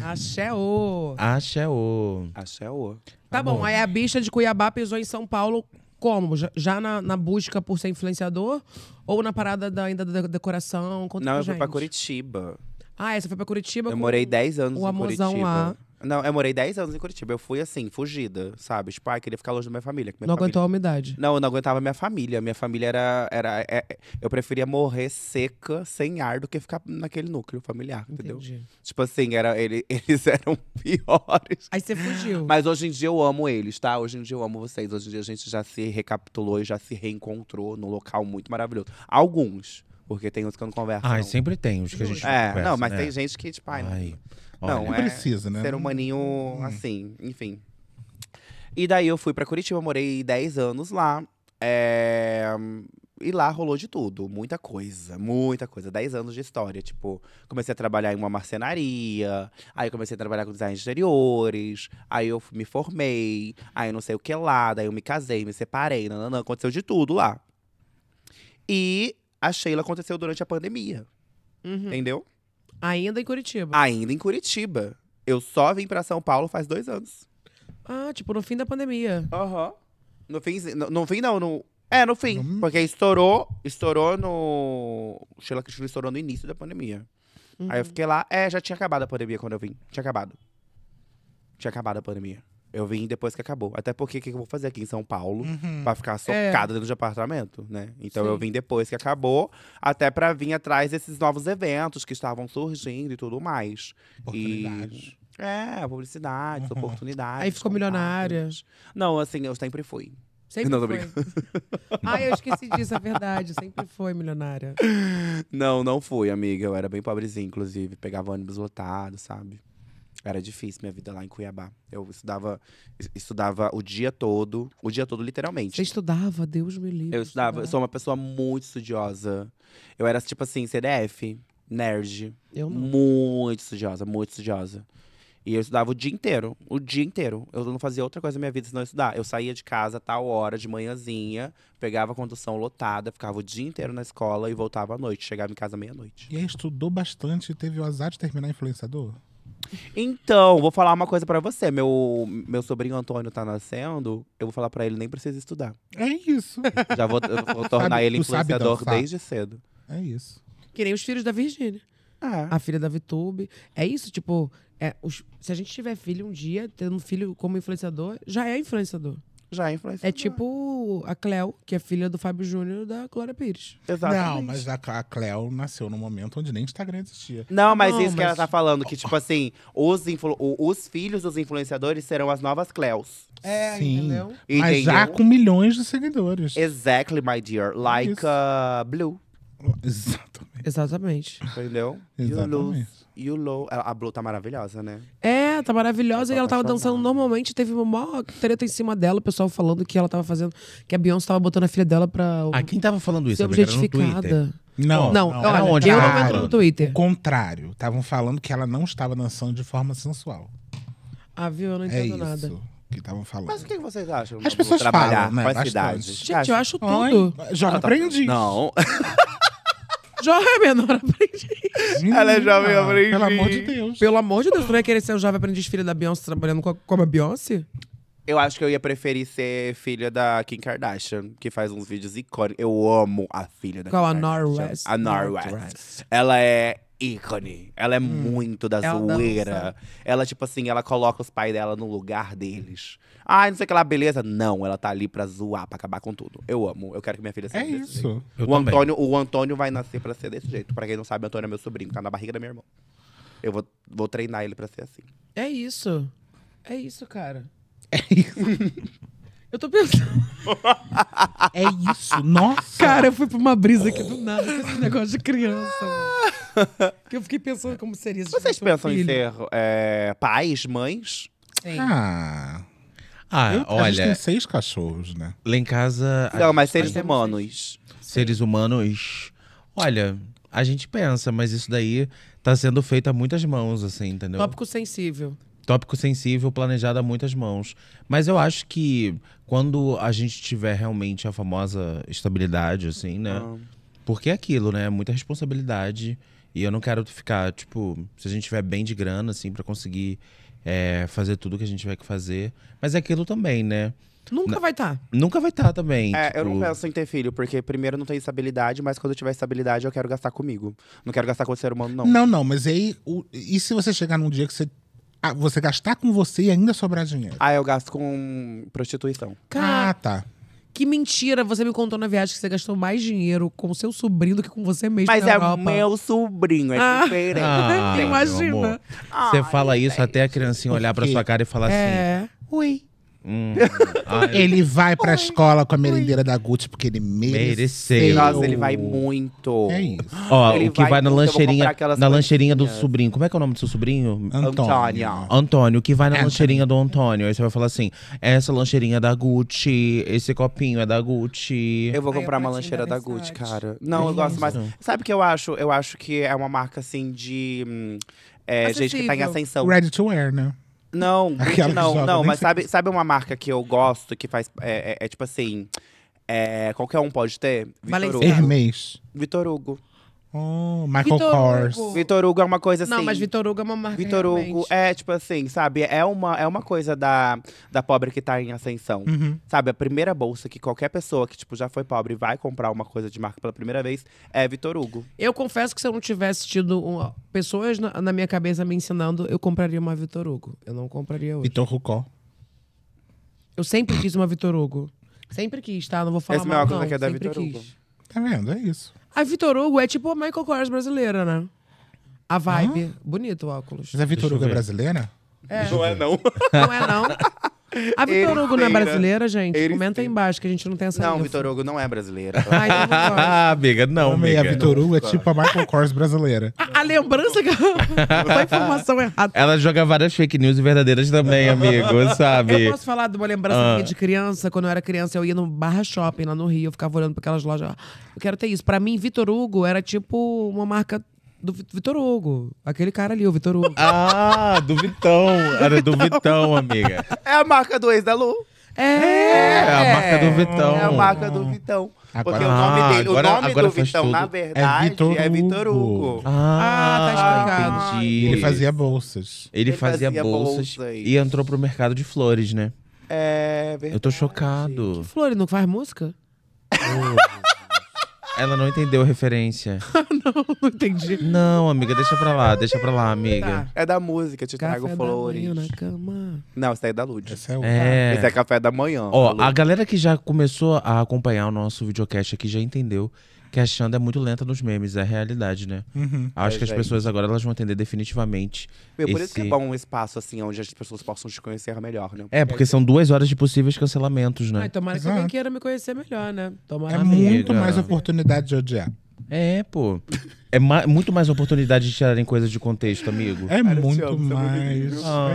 Speaker 4: Axé, ô.
Speaker 1: Acha o.
Speaker 2: Acho é o.
Speaker 4: Tá bom, aí a bicha de Cuiabá pisou em São Paulo como? Já, já na, na busca por ser influenciador? Ou na parada da, ainda da decoração? Conta
Speaker 2: Não, eu fui pra
Speaker 4: gente.
Speaker 2: Curitiba.
Speaker 4: Ah, essa foi pra Curitiba?
Speaker 2: Eu
Speaker 4: com-
Speaker 2: morei 10 anos
Speaker 4: o
Speaker 2: em
Speaker 4: amorzão
Speaker 2: Curitiba.
Speaker 4: lá.
Speaker 2: Não, eu morei 10 anos em Curitiba. Eu fui assim, fugida, sabe? Tipo, ai, queria ficar longe da minha família. minha
Speaker 4: Não
Speaker 2: família-
Speaker 4: aguentou a umidade.
Speaker 2: Não, eu não aguentava minha família. Minha família era. era é- é- eu preferia morrer seca, sem ar, do que ficar naquele núcleo familiar, entendeu?
Speaker 4: Entendi.
Speaker 2: Tipo assim, era, ele- eles eram piores.
Speaker 4: Aí você fugiu.
Speaker 2: Mas hoje em dia eu amo eles, tá? Hoje em dia eu amo vocês. Hoje em dia a gente já se recapitulou e já se reencontrou num local muito maravilhoso. Alguns, porque tem uns que eu não converso.
Speaker 1: Ai,
Speaker 2: não.
Speaker 1: sempre tem os que a gente
Speaker 2: É,
Speaker 1: conversa,
Speaker 2: não, mas
Speaker 1: né?
Speaker 2: tem gente que, tipo, ai, não.
Speaker 1: Ai,
Speaker 2: Não,
Speaker 1: olha.
Speaker 2: é
Speaker 3: precisa, né?
Speaker 2: ser humaninho assim, enfim. E daí eu fui pra Curitiba, morei 10 anos lá. é, E lá rolou de tudo, muita coisa, muita coisa. 10 anos de história. Tipo, comecei a trabalhar em uma marcenaria, aí comecei a trabalhar com design de exteriores, aí eu me formei, aí não sei o que lá, daí eu me casei, me separei, não, aconteceu de tudo lá. E a Sheila aconteceu durante a pandemia,
Speaker 4: Uhum.
Speaker 2: entendeu?
Speaker 4: Ainda em Curitiba.
Speaker 2: Ainda em Curitiba. Eu só vim pra São Paulo faz dois anos.
Speaker 4: Ah, tipo, no fim da pandemia.
Speaker 2: Aham. No fim, no, no fim não, no... É, no fim.
Speaker 3: No-
Speaker 2: Porque estourou, estourou no... Sheila Cristina estourou no início da pandemia. Aí eu fiquei lá, é, já tinha acabado a pandemia quando eu vim. Tinha acabado. Tinha acabado a pandemia. Eu vim depois que acabou. Até porque o que eu vou fazer aqui em São Paulo pra ficar socada dentro de apartamento, né? Então eu
Speaker 4: Sim.
Speaker 2: vim depois que acabou, até pra vir atrás desses novos eventos que estavam surgindo e tudo mais.
Speaker 3: Oportunidades.
Speaker 2: E... É, publicidades, oportunidades.
Speaker 4: Aí ficou milionária.
Speaker 2: Não, assim, eu sempre fui.
Speaker 4: Sempre
Speaker 2: Não, tô
Speaker 4: foi. Ai, eu esqueci disso, é verdade. Sempre foi milionária.
Speaker 2: Não, não fui, amiga. Eu era bem pobrezinha, inclusive. Pegava ônibus lotado, sabe? Era difícil minha vida lá em Cuiabá. Eu estudava, es- estudava o dia todo. O dia todo, literalmente.
Speaker 4: Você estudava, Deus me livre.
Speaker 2: Eu estudava, eu sou uma pessoa muito estudiosa. Eu era, tipo assim, CDF, nerd.
Speaker 4: Eu não.
Speaker 2: Muito estudiosa, muito estudiosa. E eu estudava o dia inteiro, o dia inteiro. Eu não fazia outra coisa na minha vida senão estudar. Eu saía de casa a tal hora, de manhãzinha, pegava a condução lotada, ficava o dia inteiro na escola e voltava à noite. Chegava em casa meia-noite.
Speaker 3: E aí estudou bastante e teve o azar de terminar influenciador?
Speaker 2: Então, vou falar uma coisa pra você. Meu, meu sobrinho Antônio tá nascendo, eu vou falar pra ele, nem precisa estudar.
Speaker 3: É isso.
Speaker 2: Já vou, eu vou tornar
Speaker 3: Sabe-
Speaker 2: ele
Speaker 3: tu sabe
Speaker 2: influenciador
Speaker 3: dançar.
Speaker 2: desde cedo.
Speaker 3: É isso.
Speaker 4: Que nem os filhos da Virgínia.
Speaker 2: É.
Speaker 4: A filha da Vitube. É isso, tipo, é, os- se a gente tiver filho um dia, tendo um filho como influenciador, já é influenciador.
Speaker 2: Já é influenciador.
Speaker 4: É tipo a Cleo, que é filha do Fábio Júnior da Glória Pires.
Speaker 2: Exatamente.
Speaker 3: Não, mas a, a Cleo nasceu num momento onde nem Instagram existia.
Speaker 2: Não, mas
Speaker 4: Não,
Speaker 2: isso que ela
Speaker 4: mas-
Speaker 2: tá falando, que tipo assim, os, os filhos dos influenciadores serão as novas Cleos.
Speaker 4: É,
Speaker 3: Sim.
Speaker 4: entendeu?
Speaker 3: Mas já
Speaker 2: Entendeu?
Speaker 3: com milhões de seguidores.
Speaker 2: Exactly, my dear. Like uh, Blue.
Speaker 3: Exatamente.
Speaker 4: Exatamente.
Speaker 2: Entendeu?
Speaker 3: Exatamente.
Speaker 2: Lose. You low. A Blue tá maravilhosa, né?
Speaker 4: É, tá maravilhosa. E
Speaker 2: tô
Speaker 4: ela tava dançando normalmente. Teve uma maior treta em cima dela, o pessoal falando que ela tava fazendo. Que a Beyoncé tava botando a filha dela pra
Speaker 1: Ah, quem tava falando isso?
Speaker 4: ser objetificada.
Speaker 3: Não,
Speaker 4: Não,
Speaker 3: não,
Speaker 4: olha,
Speaker 1: onde?
Speaker 4: eu não entro no
Speaker 3: O
Speaker 4: Twitter.
Speaker 3: contrário. Estavam falando que ela não estava dançando de forma sensual.
Speaker 4: Ah, viu? Eu não
Speaker 3: É
Speaker 4: entendo
Speaker 3: isso
Speaker 4: nada.
Speaker 3: que estavam falando.
Speaker 2: Mas o que vocês acham?
Speaker 3: As pessoas
Speaker 2: trabalhar
Speaker 3: falam, né,
Speaker 2: com a
Speaker 3: bastante.
Speaker 2: cidade?
Speaker 4: Gente, eu acho
Speaker 3: Ai,
Speaker 4: tudo.
Speaker 3: jovem aprendiz.
Speaker 2: Não.
Speaker 4: Jovem menor aprendiz.
Speaker 2: Ela é jovem aprendiz.
Speaker 3: Pelo amor de Deus.
Speaker 4: Pelo amor de Deus, tu não ia querer ser o jovem aprendiz filho da Beyoncé trabalhando com a, como a Beyoncé?
Speaker 2: Eu acho que eu ia preferir ser filha da Kim Kardashian, que faz uns vídeos icônicos. Eu amo a filha da
Speaker 4: Qual a
Speaker 2: Kim Kardashian.
Speaker 4: Norwest?
Speaker 2: A Norwest. Ela é ícone. Ela é muito da
Speaker 4: Hum. Ela
Speaker 2: zoeira.
Speaker 4: dança.
Speaker 2: Ela, tipo assim, ela coloca os pais dela no lugar deles. Ai, não sei o que lá, beleza. Não, ela tá ali pra zoar, pra acabar com tudo. Eu amo. Eu quero que minha filha seja
Speaker 3: É
Speaker 2: desse
Speaker 3: isso.
Speaker 2: jeito.
Speaker 1: Eu
Speaker 2: O
Speaker 1: também.
Speaker 2: Antônio, o Antônio vai nascer pra ser desse jeito. Pra quem não sabe, o Antônio é meu sobrinho, tá na barriga da minha irmã. Eu vou, vou treinar ele pra ser assim.
Speaker 4: É isso. É isso, cara.
Speaker 3: É isso.
Speaker 4: Eu tô pensando.
Speaker 3: É isso. Nossa.
Speaker 4: Cara, eu fui pra uma brisa aqui do nada com esse negócio de criança. mano. Que eu fiquei pensando como seria se
Speaker 2: Vocês pensam em ser é, pais, mães?
Speaker 4: Sim.
Speaker 3: Ah.
Speaker 1: Ah,
Speaker 3: eu, a gente tem
Speaker 1: olha,
Speaker 3: seis cachorros, né?
Speaker 1: lá em casa. a
Speaker 2: Não, mas seres
Speaker 1: tem
Speaker 2: humanos.
Speaker 1: seres humanos. Olha, a gente pensa, mas isso daí tá sendo feito a muitas mãos, assim, entendeu?
Speaker 4: Tópico sensível.
Speaker 1: Tópico sensível, planejado a muitas mãos. Mas eu acho que quando a gente tiver realmente a famosa estabilidade, assim, né?
Speaker 2: Ah.
Speaker 1: Porque é aquilo, né? Muita responsabilidade. E eu não quero ficar, tipo, se a gente tiver bem de grana, assim, pra conseguir é, fazer tudo que a gente tiver que fazer. Mas é aquilo também, né?
Speaker 4: Nunca vai estar.
Speaker 1: Nunca vai estar também.
Speaker 2: É, eu não
Speaker 1: tipo,
Speaker 2: penso em ter filho, porque primeiro não tem estabilidade, mas quando eu tiver estabilidade, eu quero gastar comigo. Não quero gastar com o ser humano, não.
Speaker 3: Não, não, mas aí. o- e se você chegar num dia que você. Ah, você gastar com você e ainda sobrar dinheiro?
Speaker 2: Ah, eu gasto com prostituição.
Speaker 4: Cara,
Speaker 3: Ah, tá.
Speaker 4: que mentira. Você me contou na viagem que você gastou mais dinheiro com o seu sobrinho do que com você mesmo
Speaker 2: Mas
Speaker 4: na
Speaker 2: é
Speaker 4: Europa.
Speaker 2: meu sobrinho, é
Speaker 4: Ah.
Speaker 2: diferente.
Speaker 1: Ah,
Speaker 4: Imagina.
Speaker 1: Você fala isso até a criancinha olhar pra sua cara e falar assim.
Speaker 4: É.
Speaker 1: Hum, ai,
Speaker 3: Ele vai pra escola com a merendeira da Gucci porque ele mereceu.
Speaker 1: Mereceu.
Speaker 2: Nossa, ele vai muito.
Speaker 3: É isso.
Speaker 1: Ó,
Speaker 2: Ele
Speaker 1: o que
Speaker 2: vai
Speaker 1: vai na
Speaker 2: muito, eu vou
Speaker 1: lancheirinha,
Speaker 2: comprar aquelas
Speaker 1: na lancheirinha do sobrinho. Como é que é o nome do seu sobrinho?
Speaker 2: Antônio.
Speaker 1: Antônio, o que vai na
Speaker 3: Anthony.
Speaker 1: lancheirinha do Antônio. Aí você vai falar assim: essa lancheirinha é da Gucci, esse copinho é da Gucci.
Speaker 2: Eu vou
Speaker 4: Ai,
Speaker 2: comprar
Speaker 4: a
Speaker 2: uma lancheira
Speaker 4: da
Speaker 2: da Gucci,
Speaker 4: Versace.
Speaker 2: cara. Não, eu
Speaker 1: É
Speaker 2: gosto mais. Sabe o que eu acho? Eu acho que é uma marca assim de. hum, é, gente que tá em
Speaker 4: Acessível.
Speaker 2: ascensão.
Speaker 3: Ready to wear, né?
Speaker 2: Não, Gucci não,
Speaker 3: joga,
Speaker 2: não, mas
Speaker 3: sei.
Speaker 2: sabe, sabe uma marca que eu gosto, que faz. É, é- é tipo assim. é, qualquer um pode ter? Vitor. Hugo.
Speaker 3: Hermes.
Speaker 2: Vitor Hugo.
Speaker 3: Oh, Michael
Speaker 4: Vitor
Speaker 3: Kors.
Speaker 4: Hugo.
Speaker 2: Vitor Hugo é uma coisa assim.
Speaker 4: Não, mas Vitor Hugo é uma marca
Speaker 2: Vitor Hugo
Speaker 4: realmente.
Speaker 2: é, tipo assim, sabe? É uma, é uma coisa da, da pobre que tá em ascensão.
Speaker 3: Uhum.
Speaker 2: Sabe, a primeira bolsa que qualquer pessoa que, tipo, já foi pobre e vai comprar uma coisa de marca pela primeira vez é Vitor Hugo.
Speaker 4: Eu confesso que se eu não tivesse tido uma- pessoas na, na minha cabeça me ensinando, eu compraria uma Vitor Hugo. Eu não compraria outra.
Speaker 3: Vitor Hugo.
Speaker 4: Eu sempre quis uma Vitor Hugo. Sempre quis, tá? Não vou falar
Speaker 2: Esse meu
Speaker 4: mal,
Speaker 2: óculos
Speaker 4: não.
Speaker 2: aqui é da
Speaker 4: Sempre
Speaker 2: Vitor
Speaker 4: quis.
Speaker 2: Hugo.
Speaker 3: Tá vendo? É isso.
Speaker 4: A Vitor Hugo é tipo a Michael Kors brasileira, né? A vibe. Bonito o óculos.
Speaker 3: Mas a Vitor
Speaker 1: Deixa eu
Speaker 3: Hugo é
Speaker 1: ver.
Speaker 3: brasileira?
Speaker 4: É.
Speaker 2: Não é, não.
Speaker 4: Não é, não? A Vitor Hugo não é brasileira, gente? Comenta aí embaixo que a gente não tem essa
Speaker 2: Não. Vitor Hugo não é brasileira.
Speaker 4: Ah, então.
Speaker 1: Ah, amiga, não,
Speaker 3: Amei, a
Speaker 1: amiga.
Speaker 3: Vitor Hugo é tipo a Michael Kors brasileira.
Speaker 4: A, a lembrança que. a informação errada.
Speaker 1: Ela joga várias fake news e verdadeiras também, amigo, sabe?
Speaker 4: Eu posso falar de uma lembrança
Speaker 1: Ah.
Speaker 4: minha de criança? Quando eu era criança, eu ia no Barra Shopping lá no Rio, eu ficava olhando para aquelas lojas. Eu quero ter isso. Pra mim, Vitor Hugo era tipo uma marca do Vi- Vitor Hugo. Aquele cara ali, o Vitor Hugo.
Speaker 1: Ah, do Vitão. Era do Vitão, amiga.
Speaker 2: é a marca do ex da Lu.
Speaker 4: É,
Speaker 1: É a marca do Vitão.
Speaker 2: É a marca do Vitão.
Speaker 3: Agora-
Speaker 2: Porque o nome
Speaker 1: Ah,
Speaker 2: dele,
Speaker 1: agora-
Speaker 2: o nome
Speaker 1: agora
Speaker 2: do Vitão,
Speaker 1: tudo.
Speaker 2: na verdade,
Speaker 3: É Vitor
Speaker 2: é Vitor
Speaker 3: Hugo.
Speaker 2: Hugo.
Speaker 4: Ah, tá explicado.
Speaker 1: entendi.
Speaker 3: Ele fazia bolsas.
Speaker 1: Ele
Speaker 2: Ele
Speaker 1: fazia,
Speaker 2: fazia
Speaker 1: bolsas
Speaker 2: bolsas.
Speaker 1: e entrou pro mercado de flores, né?
Speaker 2: É verdade.
Speaker 1: Eu tô chocado.
Speaker 4: Flori não faz música?
Speaker 1: Ela não entendeu a referência.
Speaker 4: não, não entendi.
Speaker 1: Não, amiga, deixa pra lá, deixa pra lá, amiga.
Speaker 4: Tá.
Speaker 2: É da música, te trago
Speaker 4: Café da
Speaker 2: flores.
Speaker 4: manhã na cama.
Speaker 2: Não, esse daí é da Lud.
Speaker 3: Esse é o.
Speaker 1: É.
Speaker 2: Esse é café da manhã.
Speaker 1: Ó, a galera que já começou a acompanhar o nosso videocast aqui já entendeu que a Xanda é muito lenta nos memes, é a realidade, né?
Speaker 3: Uhum.
Speaker 1: Acho
Speaker 2: É,
Speaker 1: que as
Speaker 2: gente.
Speaker 1: pessoas agora elas vão entender definitivamente.
Speaker 2: Meu, por isso que é
Speaker 1: esse-
Speaker 2: bom um espaço assim, onde as pessoas possam te conhecer melhor, né?
Speaker 1: É, porque são duas horas de possíveis cancelamentos,
Speaker 4: Ai,
Speaker 1: né?
Speaker 4: tomara que
Speaker 3: Exato.
Speaker 4: alguém queira me conhecer melhor, né? Tomara
Speaker 3: É
Speaker 1: Amiga.
Speaker 3: muito mais oportunidade de odiar.
Speaker 1: É, pô. É ma- muito mais oportunidade de tirarem coisas de contexto, amigo.
Speaker 3: É
Speaker 2: Cara,
Speaker 3: muito
Speaker 2: amo, é
Speaker 3: mais.
Speaker 2: lindo.
Speaker 3: é isso.
Speaker 1: Ai,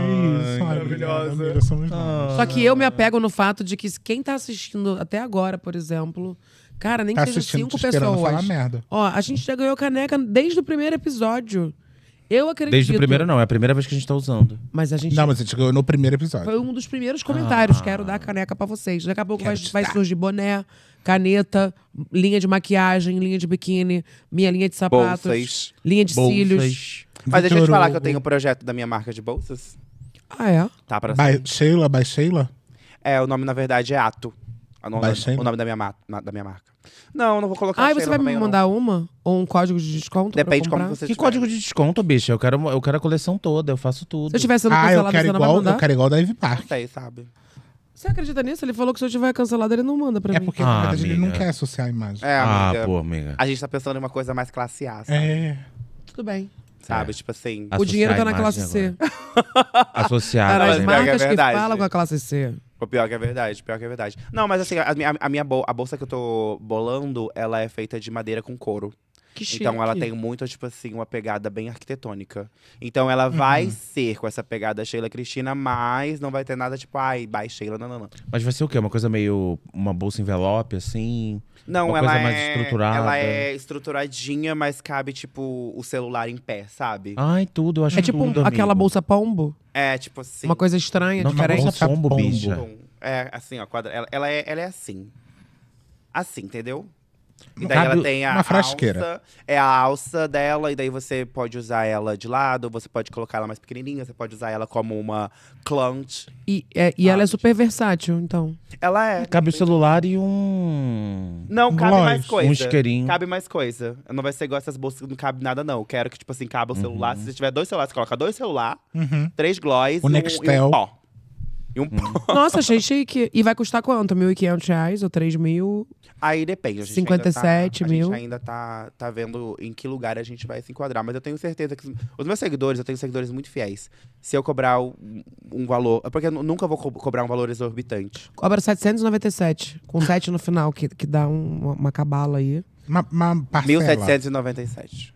Speaker 3: Ai,
Speaker 2: maravilhosa.
Speaker 4: Só que eu me apego no fato de que quem tá assistindo até agora, por exemplo, cara, nem
Speaker 3: Tá
Speaker 4: que seja cinco pessoas.
Speaker 3: falar merda.
Speaker 4: Ó, a gente já ganhou caneca desde o primeiro episódio. Eu acredito.
Speaker 1: Desde o primeiro, não, é a primeira vez que a gente tá usando.
Speaker 4: Mas a gente
Speaker 3: Não, mas a gente ganhou no primeiro episódio.
Speaker 4: foi um dos primeiros comentários.
Speaker 1: Ah.
Speaker 4: Quero dar caneca pra vocês. Daqui a pouco vai, vai surgir boné, caneta, linha de maquiagem, linha de biquíni, minha linha de sapatos,
Speaker 2: Bolsas.
Speaker 4: linha de cílios.
Speaker 1: Bolsas.
Speaker 2: Mas deixa eu te falar que eu tenho um projeto da minha marca de bolsas.
Speaker 4: Ah, é?
Speaker 2: Tá pra
Speaker 3: By Sheila, by Sheila?
Speaker 2: É, o nome na verdade é Ato. O nome, o nome da, minha ma- da minha marca. Não, não vou colocar
Speaker 4: Ah, e você vai me
Speaker 2: meio, não.
Speaker 4: mandar uma? Ou um código de desconto? pra eu
Speaker 2: Depende
Speaker 4: comprar?
Speaker 2: como você
Speaker 1: Que
Speaker 2: tiver.
Speaker 1: código de desconto, bicha? Eu quero, eu quero a coleção toda, eu faço tudo.
Speaker 4: Se eu tiver sendo
Speaker 3: Ah, eu
Speaker 4: cancelado,
Speaker 3: quero
Speaker 4: você não vai
Speaker 3: igual,
Speaker 4: mandar?
Speaker 3: eu quero igual da Ivy Park.
Speaker 2: Não sei, sabe?
Speaker 4: Você acredita nisso? Ele falou que se eu tiver cancelado, ele não manda pra
Speaker 3: É
Speaker 4: mim.
Speaker 3: porque
Speaker 1: Ah,
Speaker 3: na verdade ele não quer associar a imagem.
Speaker 2: É,
Speaker 1: ah,
Speaker 2: amiga.
Speaker 1: pô, amiga.
Speaker 2: A gente tá pensando em uma coisa mais classe A, sabe?
Speaker 3: É.
Speaker 4: Tudo bem.
Speaker 2: Sabe?
Speaker 1: É.
Speaker 2: Tipo assim.
Speaker 1: Associar
Speaker 4: o dinheiro tá na classe C.
Speaker 1: Associar.
Speaker 4: Era as
Speaker 2: que é
Speaker 4: marcas que falam com a classe C.
Speaker 2: Pior que é verdade, pior que é verdade. Não, mas assim, a minha, a minha bol- a bolsa que eu tô bolando, ela é feita de madeira com couro.
Speaker 4: Que chique.
Speaker 2: Então ela tem muito, tipo assim, uma pegada bem arquitetônica. Então ela vai ser com essa pegada Sheila Cristina, mas não vai ter nada tipo, ai, by Sheila, não, não, não.
Speaker 1: Mas vai ser o quê? Uma coisa meio. Uma bolsa envelope, assim?
Speaker 2: Não,
Speaker 1: Uma
Speaker 2: ela
Speaker 1: coisa
Speaker 2: é.
Speaker 1: mais estruturada.
Speaker 2: Ela é estruturadinha, mas cabe, tipo, o celular em pé, sabe?
Speaker 1: Ai, tudo, eu acho
Speaker 4: É tipo um-
Speaker 1: tudo,
Speaker 4: aquela
Speaker 1: amigo.
Speaker 4: bolsa pombo?
Speaker 2: É, tipo assim.
Speaker 4: Uma coisa estranha,
Speaker 1: Não, uma
Speaker 4: diferente.
Speaker 1: bolsa pombo,
Speaker 3: pombo.
Speaker 1: bicha.
Speaker 2: É, assim, ó, quadra... ela, ela é, ela é assim. Assim, entendeu? E daí ela tem a
Speaker 3: uma frasqueira.
Speaker 2: alça, é a alça dela, e daí você pode usar ela de lado, você pode colocar ela mais pequenininha, você pode usar ela como uma clutch.
Speaker 4: E, é- e ela é super versátil, então.
Speaker 2: Ela é.
Speaker 1: Cabe o celular e um.
Speaker 2: Não, cabe
Speaker 3: Gloss,
Speaker 2: mais coisa.
Speaker 1: um isqueirinho.
Speaker 2: Cabe mais coisa. Não vai ser igual essas bolsas que não cabe nada, não. Eu quero que, tipo assim, cabe o celular. Se você tiver dois celulares, você coloca dois celulares,
Speaker 3: Uhum.
Speaker 2: três gloss
Speaker 3: O
Speaker 2: e, um, e
Speaker 3: Nextel.
Speaker 2: um pó. E um pó.
Speaker 4: Nossa, achei chique. E vai custar quanto? 1.500 reais ou 3 mil?
Speaker 2: Aí depende. A gente
Speaker 4: 57
Speaker 2: ainda tá,
Speaker 4: mil.
Speaker 2: A gente ainda tá, tá vendo em que lugar a gente vai se enquadrar. Mas eu tenho certeza que os meus seguidores, eu tenho seguidores muito fiéis. Se eu cobrar um, um valor. é Porque eu nu- nunca vou co- cobrar um valor exorbitante.
Speaker 4: Cobra 797, com 7 no final, que, que dá um- uma, uma cabala aí.
Speaker 3: Uma, uma parcela.
Speaker 2: 1797.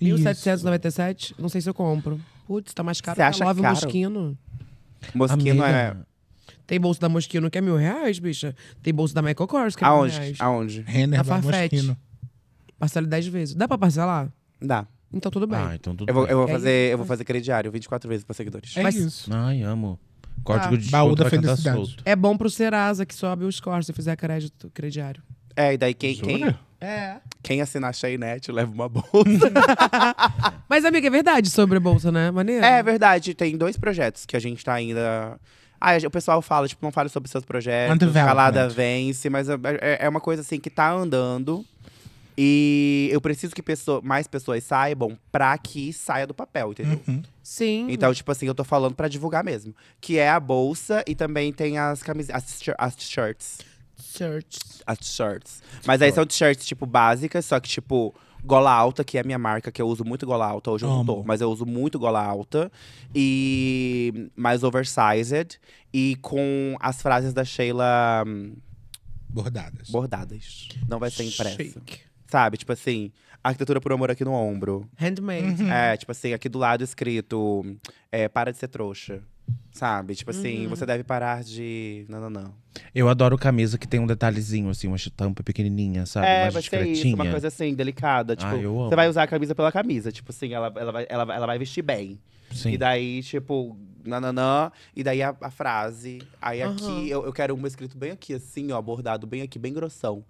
Speaker 3: Isso.
Speaker 4: 1.797? Não sei se eu compro. Putz, tá mais caro
Speaker 2: Você
Speaker 4: que
Speaker 2: acha
Speaker 4: a Love
Speaker 2: caro?
Speaker 4: Moschino.
Speaker 2: Mosquino
Speaker 1: Amiga,
Speaker 2: é.
Speaker 4: Tem bolsa da Moschino que é mil reais, bicha. Tem bolsa da Michael Kors que é mil
Speaker 2: Aonde?
Speaker 4: reais.
Speaker 2: Aonde?
Speaker 3: Renner da
Speaker 4: Farfetch.
Speaker 3: Moschino.
Speaker 4: Parcela 10 vezes. Dá pra parcelar?
Speaker 2: Dá.
Speaker 4: Então tudo bem.
Speaker 1: Ah, então tudo
Speaker 2: Eu vou,
Speaker 1: bem.
Speaker 2: eu vou
Speaker 4: É
Speaker 2: fazer, eu vou fazer crediário 24 vezes para seguidores.
Speaker 3: É
Speaker 4: Mas-
Speaker 3: isso.
Speaker 1: Ai, amo. Código
Speaker 4: Tá.
Speaker 1: de
Speaker 3: Baú
Speaker 1: desconto
Speaker 3: da
Speaker 1: vai cantar
Speaker 3: felicidade.
Speaker 1: solto.
Speaker 4: É bom pro Serasa que sobe os scores se fizer crédito crediário.
Speaker 2: É, e daí quem, quem,
Speaker 3: Jura?
Speaker 4: É.
Speaker 2: quem assinar a Cheynet leva uma bolsa.
Speaker 4: Mas, amiga, é verdade sobre a bolsa, né? Maneiro.
Speaker 2: é verdade, tem dois projetos que a gente tá ainda. Ah, o pessoal fala, tipo, não fale sobre seus projetos, calada vence, mas é, é- é uma coisa assim que tá andando. E eu preciso que pessoa- mais pessoas saibam pra que saia do papel, entendeu?
Speaker 3: Uhum.
Speaker 4: Sim.
Speaker 2: Então, tipo assim, eu tô falando pra divulgar mesmo. Que é a bolsa e também tem as camisetas, as, as shirts.
Speaker 4: Search.
Speaker 2: As shirts. Mas aí são shirts, tipo, básicas, só que, tipo, gola alta, que é a minha marca, que eu uso muito gola alta. Hoje eu não tô, mas eu uso muito gola alta. E mais oversized. E com as frases da Sheila hum,
Speaker 3: Bordadas.
Speaker 2: bordadas. Não vai ser impressa.
Speaker 4: Chique.
Speaker 2: Sabe? Tipo assim, arquitetura por amor aqui no ombro.
Speaker 4: Handmade.
Speaker 3: Uhum.
Speaker 2: É, tipo assim, aqui do lado escrito, é, para de ser trouxa. Sabe? Tipo assim,
Speaker 4: Uhum.
Speaker 2: você deve parar de. Não, não, não.
Speaker 1: Eu adoro camisa que tem um detalhezinho, assim, uma estampa pequenininha, sabe?
Speaker 2: é,
Speaker 1: Mais
Speaker 2: vai ser
Speaker 1: discretinha.
Speaker 2: isso, uma coisa assim, delicada. Tipo,
Speaker 1: Ah, eu amo.
Speaker 2: você vai usar a camisa pela camisa. Tipo assim, ela, ela, vai, ela, vai- ela vai vestir bem.
Speaker 1: Sim.
Speaker 2: E daí, tipo, nananã, e daí a, a frase. Aí
Speaker 4: Aham.
Speaker 2: aqui, eu, eu quero uma escrito bem aqui, assim, ó, bordado bem aqui, bem grossão.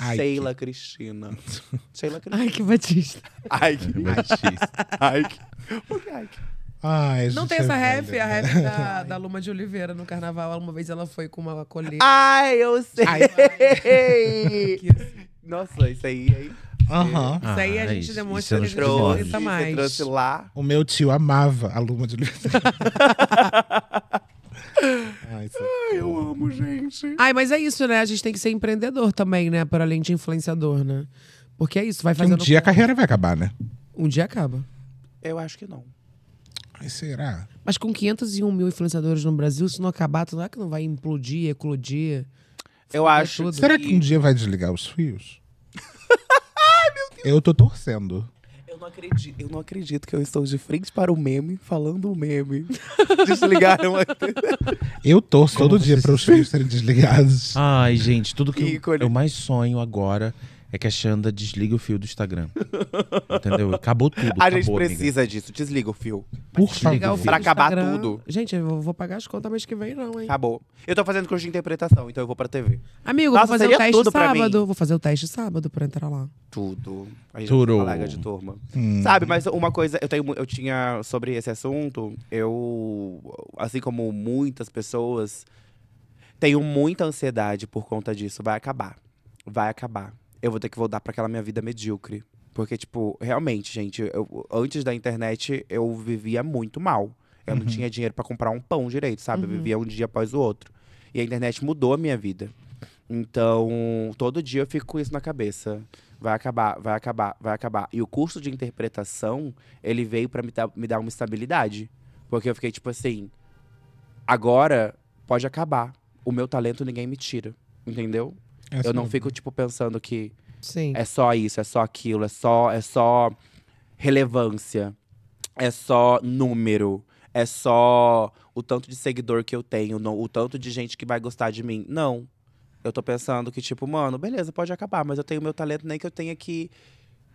Speaker 3: Ai,
Speaker 2: Sheila Cristina. Sheila Cristina.
Speaker 4: Ai, que batista.
Speaker 2: Ai, que. Ai, que. Por que ai, que-
Speaker 3: Ai,
Speaker 4: Não tem essa
Speaker 3: é
Speaker 4: ref,
Speaker 3: velha.
Speaker 4: a ref da, da Luma de Oliveira no carnaval. Uma vez ela foi com uma colher.
Speaker 2: Ai, eu sei!
Speaker 4: que assim,
Speaker 2: Nossa, isso aí, aí.
Speaker 3: Aham.
Speaker 4: Isso aí a
Speaker 1: Ah,
Speaker 4: gente
Speaker 1: isso-
Speaker 4: demonstra
Speaker 1: isso é
Speaker 4: que a gente
Speaker 2: Trouxe,
Speaker 4: mais.
Speaker 2: trouxe lá.
Speaker 3: O meu tio amava a Luma de Oliveira. Ai, isso-
Speaker 2: Eu amo, gente.
Speaker 4: Ai, mas é isso, né? A gente tem que ser empreendedor também, né? Para além de influenciador, né? Porque é isso, vai
Speaker 3: Que um
Speaker 4: fazendo.
Speaker 3: dia a carreira vai acabar, né?
Speaker 4: Um dia acaba.
Speaker 2: Eu acho que não.
Speaker 3: Ai, será?
Speaker 4: Mas com 501 mil influenciadores no Brasil, se não acabar, tu não é que não vai implodir, eclodir?
Speaker 2: Eu acho
Speaker 4: tudo?
Speaker 3: Será que um dia vai desligar os fios? Ai, meu Deus. Eu tô torcendo.
Speaker 2: Eu não acredito, eu não acredito que eu estou de frente para o meme, falando o meme. Desligaram a
Speaker 3: Eu torço
Speaker 1: Como
Speaker 3: todo dia para os fios serem desligados.
Speaker 1: Ai, gente, tudo que eu- eu mais sonho agora é que a Xanda desligue o fio do Instagram. Entendeu? Acabou tudo.
Speaker 2: A
Speaker 1: acabou,
Speaker 2: gente
Speaker 1: amiga.
Speaker 2: precisa disso. Desliga o fio.
Speaker 3: Por favor.
Speaker 4: fio
Speaker 2: Pra acabar
Speaker 4: Instagram.
Speaker 2: tudo.
Speaker 4: Gente, eu vou- pagar as contas mês que vem, não, hein?
Speaker 2: Acabou. Eu tô fazendo curso de interpretação, então eu vou pra TV.
Speaker 4: Amigo,
Speaker 2: Nossa,
Speaker 4: vou fazer o teste sábado.
Speaker 2: mim.
Speaker 4: Vou fazer o teste sábado pra entrar lá.
Speaker 2: Tudo. A gente
Speaker 1: Tudo.
Speaker 2: colega de turma.
Speaker 3: Hum.
Speaker 2: Sabe, mas uma coisa, eu, tenho, eu tinha sobre esse assunto, eu, assim como muitas pessoas, tenho muita ansiedade por conta disso. Vai acabar. Vai acabar. Eu vou ter que voltar pra aquela minha vida medíocre. Porque, tipo, realmente, gente, eu- antes da internet eu vivia muito mal. Eu não tinha dinheiro pra comprar um pão direito, sabe? Eu vivia um dia após o outro. E a internet mudou a minha vida. Então, todo dia eu fico com isso na cabeça. Vai acabar, vai acabar, vai acabar. E o curso de interpretação, ele veio pra me me dar uma estabilidade. Porque eu fiquei tipo assim, agora pode acabar. O meu talento ninguém me tira, entendeu?
Speaker 3: É
Speaker 2: eu não
Speaker 3: assim.
Speaker 2: fico tipo pensando que
Speaker 4: Sim.
Speaker 2: é só isso, é só aquilo, é só é só relevância. É só número, é só o tanto de seguidor que eu tenho, o tanto de gente que vai gostar de mim. Não. Eu tô pensando que, tipo, mano, beleza, pode acabar, mas eu tenho meu talento, nem que eu tenha que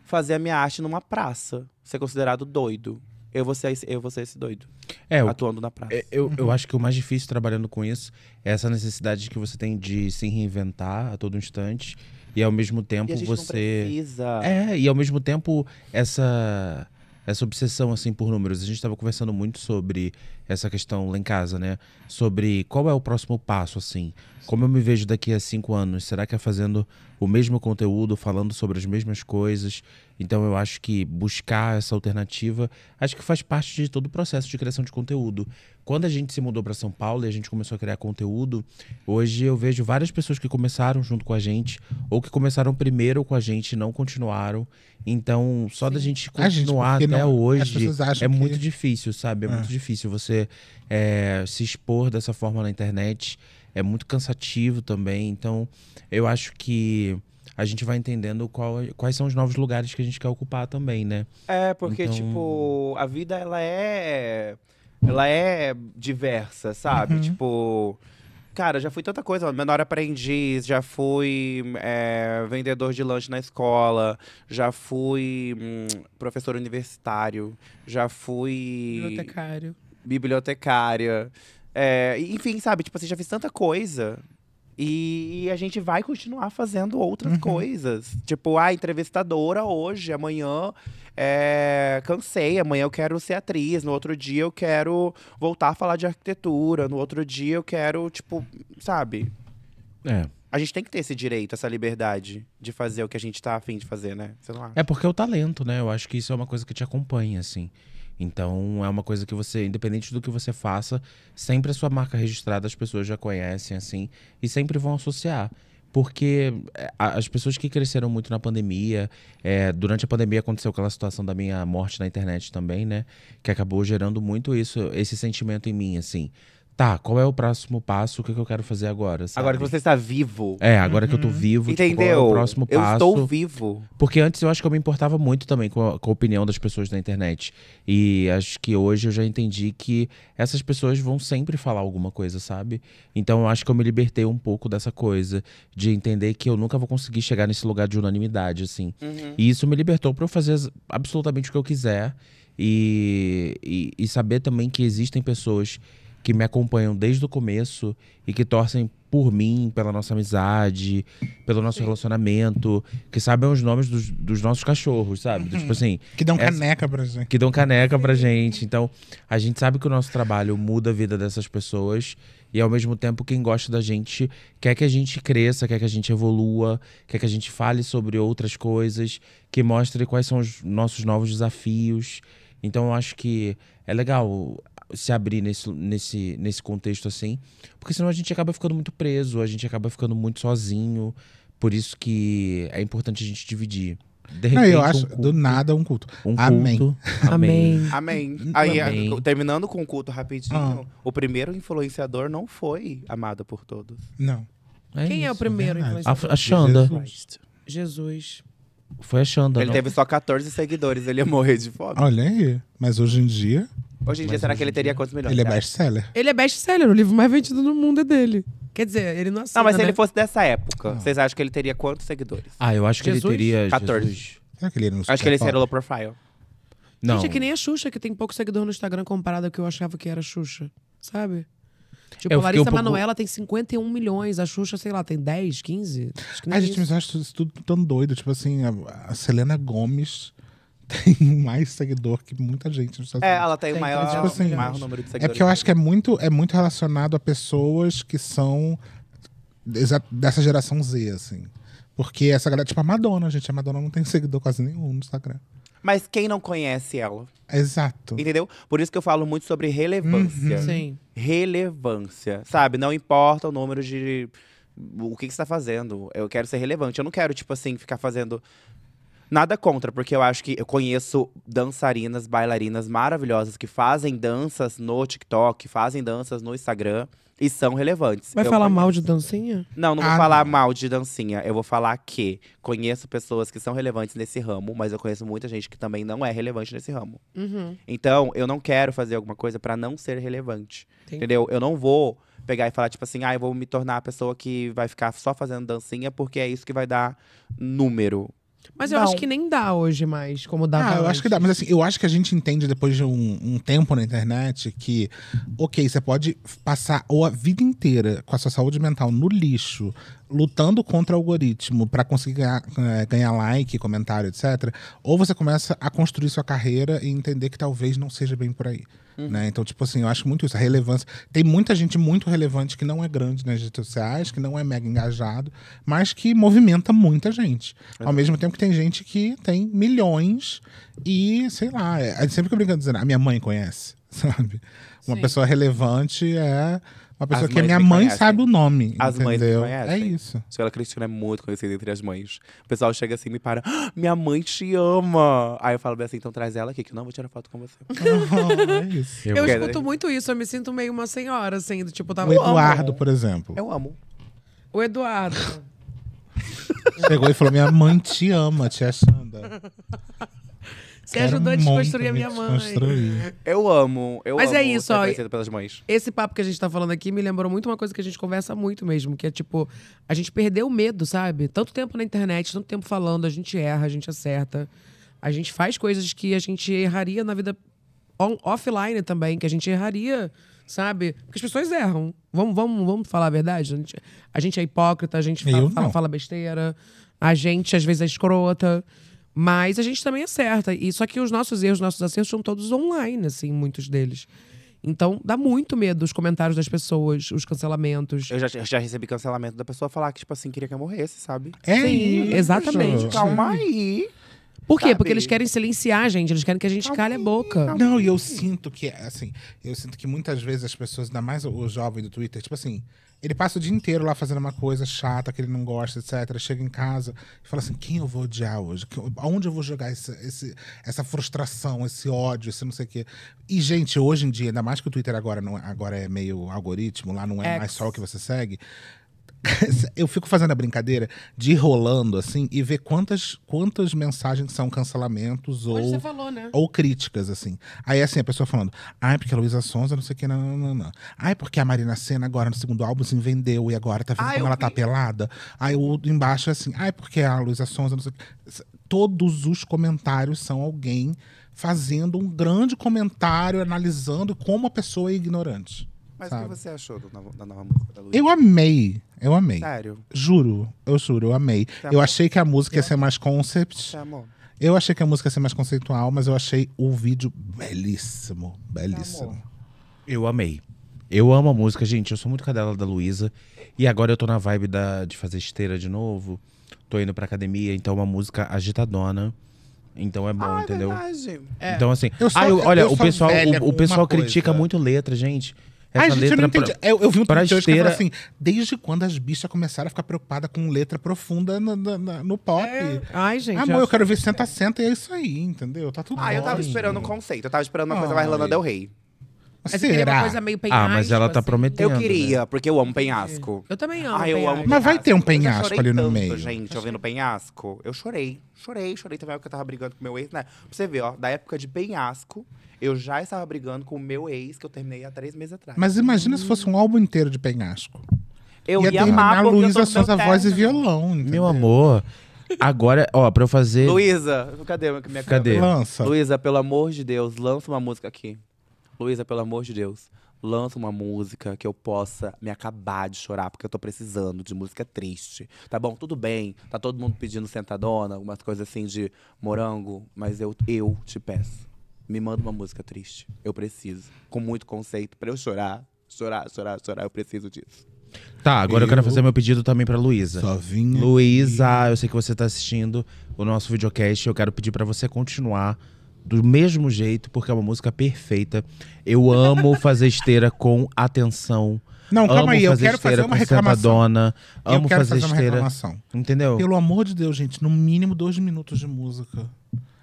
Speaker 2: fazer a minha arte numa praça. Ser considerado doido. Eu vou ser esse, eu vou ser esse doido.
Speaker 1: É,
Speaker 2: atuando na praça.
Speaker 1: É, Eu, eu acho que o mais difícil trabalhando com isso é essa necessidade que você tem de se reinventar a todo instante e ao mesmo tempo
Speaker 2: e a gente não
Speaker 1: você.
Speaker 2: precisa.
Speaker 1: É, e ao mesmo tempo essa essa obsessão assim por números. A gente estava conversando muito sobre essa questão lá em casa, né? Sobre qual é o próximo passo assim. Como eu me vejo daqui a cinco anos? Será que é fazendo o mesmo conteúdo, falando sobre as mesmas coisas? Então eu acho que buscar essa alternativa, acho que faz parte de todo o processo de criação de conteúdo. Quando a gente se mudou para São Paulo e a gente começou a criar conteúdo, hoje eu vejo várias pessoas que começaram junto com a gente, ou que começaram primeiro com a gente e não continuaram. Então, só da gente
Speaker 3: A gente,
Speaker 1: continuar
Speaker 3: porque
Speaker 1: até
Speaker 3: não-
Speaker 1: hoje é
Speaker 3: que-
Speaker 1: muito difícil, sabe? É, muito difícil você é, se expor dessa forma na internet. É muito cansativo também. Então, eu acho que a gente vai entendendo qual- quais são os novos lugares que a gente quer ocupar também, né?
Speaker 2: É, porque,
Speaker 1: Então-
Speaker 2: tipo, a vida, ela é. Ela é diversa, sabe? Tipo. Cara, já fui tanta coisa. Menor aprendiz, já fui é, vendedor de lanche na escola, já fui hum, professor universitário, já fui
Speaker 4: Bibliotecário.
Speaker 2: bibliotecária. É, enfim, sabe? Tipo assim, já fiz tanta coisa. E, a gente vai continuar fazendo outras coisas. Tipo, a entrevistadora hoje, amanhã é, cansei, amanhã eu quero ser atriz, no outro dia eu quero voltar a falar de arquitetura, no outro dia eu quero, tipo, sabe?
Speaker 1: É.
Speaker 2: A gente tem que ter esse direito, essa liberdade de fazer o que a gente tá afim de fazer, né? Você não acha?
Speaker 1: É porque é o talento, né? Eu acho que isso é uma coisa que te acompanha, assim. Então, é uma coisa que você, independente do que você faça, sempre a sua marca registrada as pessoas já conhecem, assim, e sempre vão associar. Porque a- as pessoas que cresceram muito na pandemia, é, durante a pandemia aconteceu aquela situação da minha morte na internet também, né? Que acabou gerando muito isso, esse sentimento em mim, assim. Tá, qual é o próximo passo? O que, que eu quero fazer agora? sabe?
Speaker 2: Agora que você está vivo.
Speaker 1: É, agora que eu tô vivo, tipo, qual é
Speaker 2: Entendeu?
Speaker 1: o próximo
Speaker 2: eu
Speaker 1: passo?
Speaker 2: estou vivo.
Speaker 1: Porque antes eu acho que eu me importava muito também com a, com a opinião das pessoas na internet. E acho que hoje eu já entendi que essas pessoas vão sempre falar alguma coisa, sabe? Então eu acho que eu me libertei um pouco dessa coisa de entender que eu nunca vou conseguir chegar nesse lugar de unanimidade, assim.
Speaker 2: Uhum.
Speaker 1: E isso me libertou pra eu fazer absolutamente o que eu quiser. E, e, e saber também que existem pessoas que me acompanham desde o começo e que torcem por mim, pela nossa amizade, pelo nosso relacionamento, que sabem os nomes dos, dos nossos cachorros, sabe? Tipo assim,
Speaker 3: Que dão
Speaker 1: Essa-
Speaker 3: caneca pra gente.
Speaker 1: que dão caneca pra gente. Então, a gente sabe que o nosso trabalho muda a vida dessas pessoas. E ao mesmo tempo, quem gosta da gente quer que a gente cresça, quer que a gente evolua, quer que a gente fale sobre outras coisas, que mostre quais são os nossos novos desafios. Então, eu acho que é legal se abrir nesse, nesse, nesse contexto assim, porque senão a gente acaba ficando muito preso, a gente acaba ficando muito sozinho. Por isso que é importante a gente dividir. De
Speaker 3: Não,
Speaker 1: repente,
Speaker 3: eu
Speaker 1: um
Speaker 3: acho,
Speaker 1: culto-
Speaker 3: do nada, um culto.
Speaker 1: um
Speaker 3: Amém.
Speaker 1: culto.
Speaker 4: Amém.
Speaker 2: Amém. Aí,
Speaker 1: Amém.
Speaker 2: terminando com o culto rapidinho,
Speaker 3: Ah.
Speaker 2: o primeiro influenciador não foi amado por todos.
Speaker 3: Não.
Speaker 4: Quem é o
Speaker 1: isso.
Speaker 4: primeiro
Speaker 3: verdade.
Speaker 4: influenciador?
Speaker 1: A, a Xanda.
Speaker 3: Jesus.
Speaker 4: Jesus.
Speaker 1: Foi a Xanda.
Speaker 2: Ele
Speaker 1: não?
Speaker 2: teve só 14 seguidores, ele ia morrer de fome.
Speaker 3: Olha aí. Mas hoje em dia,
Speaker 2: Hoje em dia, será que ele teria quantos milhões?
Speaker 3: ele é best-seller.
Speaker 4: Ele é best-seller, o livro mais vendido no mundo é dele. Quer dizer, ele não assina,
Speaker 2: Não, mas se
Speaker 4: né?
Speaker 2: ele fosse dessa época,
Speaker 3: Não.
Speaker 2: vocês acham que ele teria quantos seguidores?
Speaker 1: Ah, eu acho que
Speaker 4: Jesus?
Speaker 1: ele teria.
Speaker 2: 14.
Speaker 1: Jesus.
Speaker 3: Será que ele era no
Speaker 2: Acho que ele seria low profile.
Speaker 1: Não.
Speaker 4: Gente, é que nem a Xuxa, que tem pouco seguidor no Instagram comparado ao que eu achava que era Xuxa. Sabe? Tipo,
Speaker 1: Eu
Speaker 4: a
Speaker 1: fiquei
Speaker 4: Larissa
Speaker 1: um pouco-
Speaker 4: Manoela tem 51 milhões, a Xuxa, sei lá, tem 10, 15. Acho que nem
Speaker 3: Ai, gente,
Speaker 4: isso.
Speaker 3: mas eu acho isso tudo tão doido. Tipo assim, a, a Selena Gomes tem mais seguidor que muita gente nos Estados
Speaker 2: É,
Speaker 3: Unidos.
Speaker 2: ela tem o
Speaker 4: Tem
Speaker 2: maior,
Speaker 4: tipo
Speaker 3: assim,
Speaker 2: o maior número de
Speaker 3: É
Speaker 2: seguidores.
Speaker 3: porque eu acho que é muito, é muito relacionado a pessoas que são dessa geração Z, assim. Porque essa galera, tipo a Madonna, gente. A Madonna não tem seguidor quase nenhum no Instagram.
Speaker 2: Mas quem não conhece ela?
Speaker 3: Exato.
Speaker 2: Entendeu? Por isso que eu falo muito sobre relevância.
Speaker 3: Uhum.
Speaker 4: Sim.
Speaker 2: Relevância. Sabe? Não importa o número de. O que, que você tá fazendo. Eu quero ser relevante. Eu não quero, tipo assim, ficar fazendo. Nada contra, porque eu acho que eu conheço dançarinas, bailarinas maravilhosas que fazem danças no TikTok, fazem danças no Instagram e são relevantes.
Speaker 4: Vai
Speaker 2: Eu
Speaker 4: falar
Speaker 2: conheço.
Speaker 4: mal de dancinha?
Speaker 2: Não, não vou
Speaker 3: Ah,
Speaker 2: falar
Speaker 3: não.
Speaker 2: mal de dancinha. Eu vou falar que conheço pessoas que são relevantes nesse ramo, mas eu conheço muita gente que também não é relevante nesse ramo.
Speaker 4: Uhum.
Speaker 2: Então, eu não quero fazer alguma coisa pra não ser relevante.
Speaker 4: Entendi.
Speaker 2: Entendeu? Eu não vou pegar e falar, tipo assim, ah, eu vou me tornar a pessoa que vai ficar só fazendo dancinha porque é isso que vai dar número.
Speaker 4: Mas eu
Speaker 2: Não.
Speaker 4: acho que nem dá hoje mais, como dava
Speaker 3: Ah, eu acho que dá. Mas assim, eu acho que a gente entende depois de um, um tempo na internet que, ok, você pode passar ou a vida inteira com a sua saúde mental no lixo, lutando contra o algoritmo pra conseguir ganhar, eh, ganhar like, comentário, etc. Ou você começa a construir sua carreira e entender que talvez não seja bem por aí. Né? Então, tipo assim, eu acho muito isso, a relevância. Tem muita gente muito relevante que não é grande nas redes sociais, que não é mega engajado, mas que movimenta muita gente. Ao mesmo tempo que tem gente que tem milhões e, sei lá, é, a gente sempre fica brincando dizendo, a minha mãe conhece, sabe? Uma
Speaker 4: Sim.
Speaker 3: pessoa relevante é uma pessoa
Speaker 2: As
Speaker 3: que a minha mãe
Speaker 2: conhecem.
Speaker 3: sabe o nome.
Speaker 2: As mães me
Speaker 3: entendeu?
Speaker 2: conhecem.
Speaker 3: É isso.
Speaker 2: Escola Cristina é muito conhecida entre as mães. O pessoal chega assim e me para, "Ah, minha mãe te ama. Aí eu falo bem assim, então traz ela aqui que eu não vou tirar foto com você.
Speaker 3: é isso.
Speaker 4: Eu
Speaker 2: quero-
Speaker 4: escuto muito isso, eu me sinto meio uma senhora, assim, do tipo, tava.
Speaker 3: O Eduardo, por exemplo,
Speaker 2: Eu amo.
Speaker 4: O Eduardo.
Speaker 3: chegou e falou: Minha mãe te ama, tia Xanda.
Speaker 4: Você ajudou a desconstruir a minha mãe.
Speaker 3: desconstruir.
Speaker 2: Eu amo. Eu
Speaker 4: Mas
Speaker 2: amo
Speaker 4: é isso,
Speaker 2: ser
Speaker 4: ó,
Speaker 2: conhecida pelas mães.
Speaker 4: Esse papo que a gente tá falando aqui me lembrou muito uma coisa que a gente conversa muito mesmo, que é tipo, a gente perdeu o medo, sabe? Tanto tempo na internet, tanto tempo falando, a gente erra, a gente acerta. A gente faz coisas que a gente erraria na vida on- offline também, que a gente erraria, sabe? Porque as pessoas erram. Vamos, vamos, vamos falar a verdade? A gente, a gente é hipócrita, a gente fala, fala, fala besteira, a gente às vezes é escrota. Mas a gente também acerta. E só que os nossos erros, nossos acertos são todos online, assim, muitos deles. Então, dá muito medo os comentários das pessoas, os cancelamentos.
Speaker 2: Eu já, já recebi cancelamento da pessoa falar que, tipo assim, queria que eu morresse, sabe?
Speaker 3: É
Speaker 4: Sim,
Speaker 3: isso.
Speaker 4: exatamente.
Speaker 2: Calma aí.
Speaker 4: Por quê?
Speaker 2: sabe?
Speaker 4: Porque eles querem silenciar a gente, eles querem que a gente cale a boca.
Speaker 3: Não, e eu sinto que, assim, eu sinto que muitas vezes as pessoas, ainda mais o jovem do Twitter, tipo assim, ele passa o dia inteiro lá fazendo uma coisa chata que ele não gosta, etc. Chega em casa e fala assim: quem eu vou odiar hoje? Aonde eu vou jogar esse, esse- essa frustração, esse ódio, esse não sei o quê? E, gente, hoje em dia, ainda mais que o Twitter agora, não, agora é meio algoritmo, lá não é
Speaker 4: X.
Speaker 3: mais só o que você segue. Eu fico fazendo a brincadeira de ir rolando assim e ver quantas, quantas mensagens são cancelamentos ou
Speaker 4: Hoje falou, né?
Speaker 3: ou críticas, assim. Aí, assim, a pessoa falando, ai, porque a Luísa Sonza, não sei o que, não, não, não, não. Ai, porque a Marina Senna agora no segundo álbum se vendeu e agora tá vendo
Speaker 2: Ah,
Speaker 3: como ela tá
Speaker 2: vi.
Speaker 3: pelada. Aí o embaixo é assim, ai, porque a Luísa Sonza, não sei o que. Todos os comentários são alguém fazendo um grande comentário, analisando como a pessoa é ignorante.
Speaker 2: Mas o
Speaker 3: sabe?
Speaker 2: que você achou do novo- da nova música da Luísa?
Speaker 3: Eu amei, eu amei.
Speaker 2: Sério?
Speaker 3: Juro, eu juro, eu amei.
Speaker 2: Você
Speaker 3: Eu
Speaker 2: amou?
Speaker 3: achei que a música ia ser mais concept.
Speaker 2: Você amou?
Speaker 3: Eu achei que a música ia ser mais conceitual, mas eu achei o vídeo belíssimo. Belíssimo.
Speaker 1: Eu amei. Eu amo a música, gente. Eu sou muito cadela da Luísa. E agora eu tô na vibe da, de fazer esteira de novo. Tô indo pra academia, então é uma música agitadona. Então é bom,
Speaker 2: Ah, é
Speaker 1: entendeu?
Speaker 2: verdade.
Speaker 4: É.
Speaker 1: Então, assim.
Speaker 3: Eu sou-
Speaker 1: ah, eu- olha,
Speaker 3: eu
Speaker 1: o
Speaker 3: sou
Speaker 1: pessoal,
Speaker 3: velha
Speaker 1: o, o pessoal critica
Speaker 3: coisa.
Speaker 1: muito letra, gente. Essa
Speaker 3: Ai, gente, eu
Speaker 1: letra
Speaker 3: não entendi. Eu, eu vi um
Speaker 1: pra
Speaker 3: tweet hoje que falou
Speaker 1: esteira-
Speaker 3: assim: desde quando as bichas começaram a ficar preocupadas com letra profunda no, no- no- pop?
Speaker 4: Ai, gente.
Speaker 3: Amor, eu quero ver senta, senta e é isso aí, entendeu? Tá tudo
Speaker 2: Ah, eu tava esperando um conceito. Eu tava esperando uma coisa mais Lana
Speaker 3: Ai.
Speaker 2: Del Rey.
Speaker 4: Mas você queria uma
Speaker 3: Será?
Speaker 4: coisa meio penhasco,
Speaker 1: Ah, mas ela tá
Speaker 4: assim.
Speaker 1: prometendo.
Speaker 2: Eu
Speaker 1: né?
Speaker 2: queria, porque eu amo penhasco.
Speaker 4: Eu também amo
Speaker 2: Ah, eu amo
Speaker 3: Mas vai ter um
Speaker 2: Eu
Speaker 3: penhasco ali no
Speaker 2: tanto,
Speaker 3: meio.
Speaker 2: gente, ouvindo penhasco. Eu chorei. Chorei, chorei. Teve uma época que eu tava brigando com meu ex, né? Pra você ver, ó, da época de penhasco, eu já estava brigando com o meu ex, que eu terminei há três meses atrás.
Speaker 3: Mas imagina se fosse um álbum inteiro de penhasco.
Speaker 2: eu
Speaker 3: Ia
Speaker 2: ia
Speaker 3: terminar Luísa Souza
Speaker 2: meu
Speaker 3: voz e violão. entendeu?
Speaker 1: Meu amor. Agora, ó, pra eu fazer.
Speaker 2: Luísa, cadê minha
Speaker 1: Cadê?
Speaker 2: câmera?
Speaker 3: Lança.
Speaker 2: Luísa, pelo amor de Deus, lança uma música aqui. Luísa, pelo amor de Deus, lança uma música que eu possa me acabar de chorar, porque eu tô precisando de música triste. Tá bom, tudo bem, tá todo mundo pedindo sentadona, algumas coisas assim de morango, mas eu, eu te peço. Me manda uma música triste. Eu preciso. Com muito conceito, pra eu chorar. Chorar, chorar, chorar, eu preciso disso.
Speaker 1: Tá, agora eu, quero
Speaker 3: Eu-
Speaker 1: fazer meu pedido também pra Luísa.
Speaker 3: Só vinha.
Speaker 1: Luísa, eu sei que você tá assistindo o nosso videocast. Eu quero pedir pra você continuar do mesmo jeito, porque é uma música perfeita. Eu amo fazer esteira com atenção.
Speaker 3: Não, calma
Speaker 1: amo
Speaker 3: aí, eu
Speaker 1: fazer
Speaker 3: quero fazer uma
Speaker 1: com
Speaker 3: reclamação. Eu
Speaker 1: Amo
Speaker 3: quero
Speaker 1: fazer
Speaker 3: fazer uma
Speaker 1: esteira.
Speaker 3: reclamação.
Speaker 1: Entendeu?
Speaker 3: Pelo amor de Deus, gente, no mínimo dois minutos de música.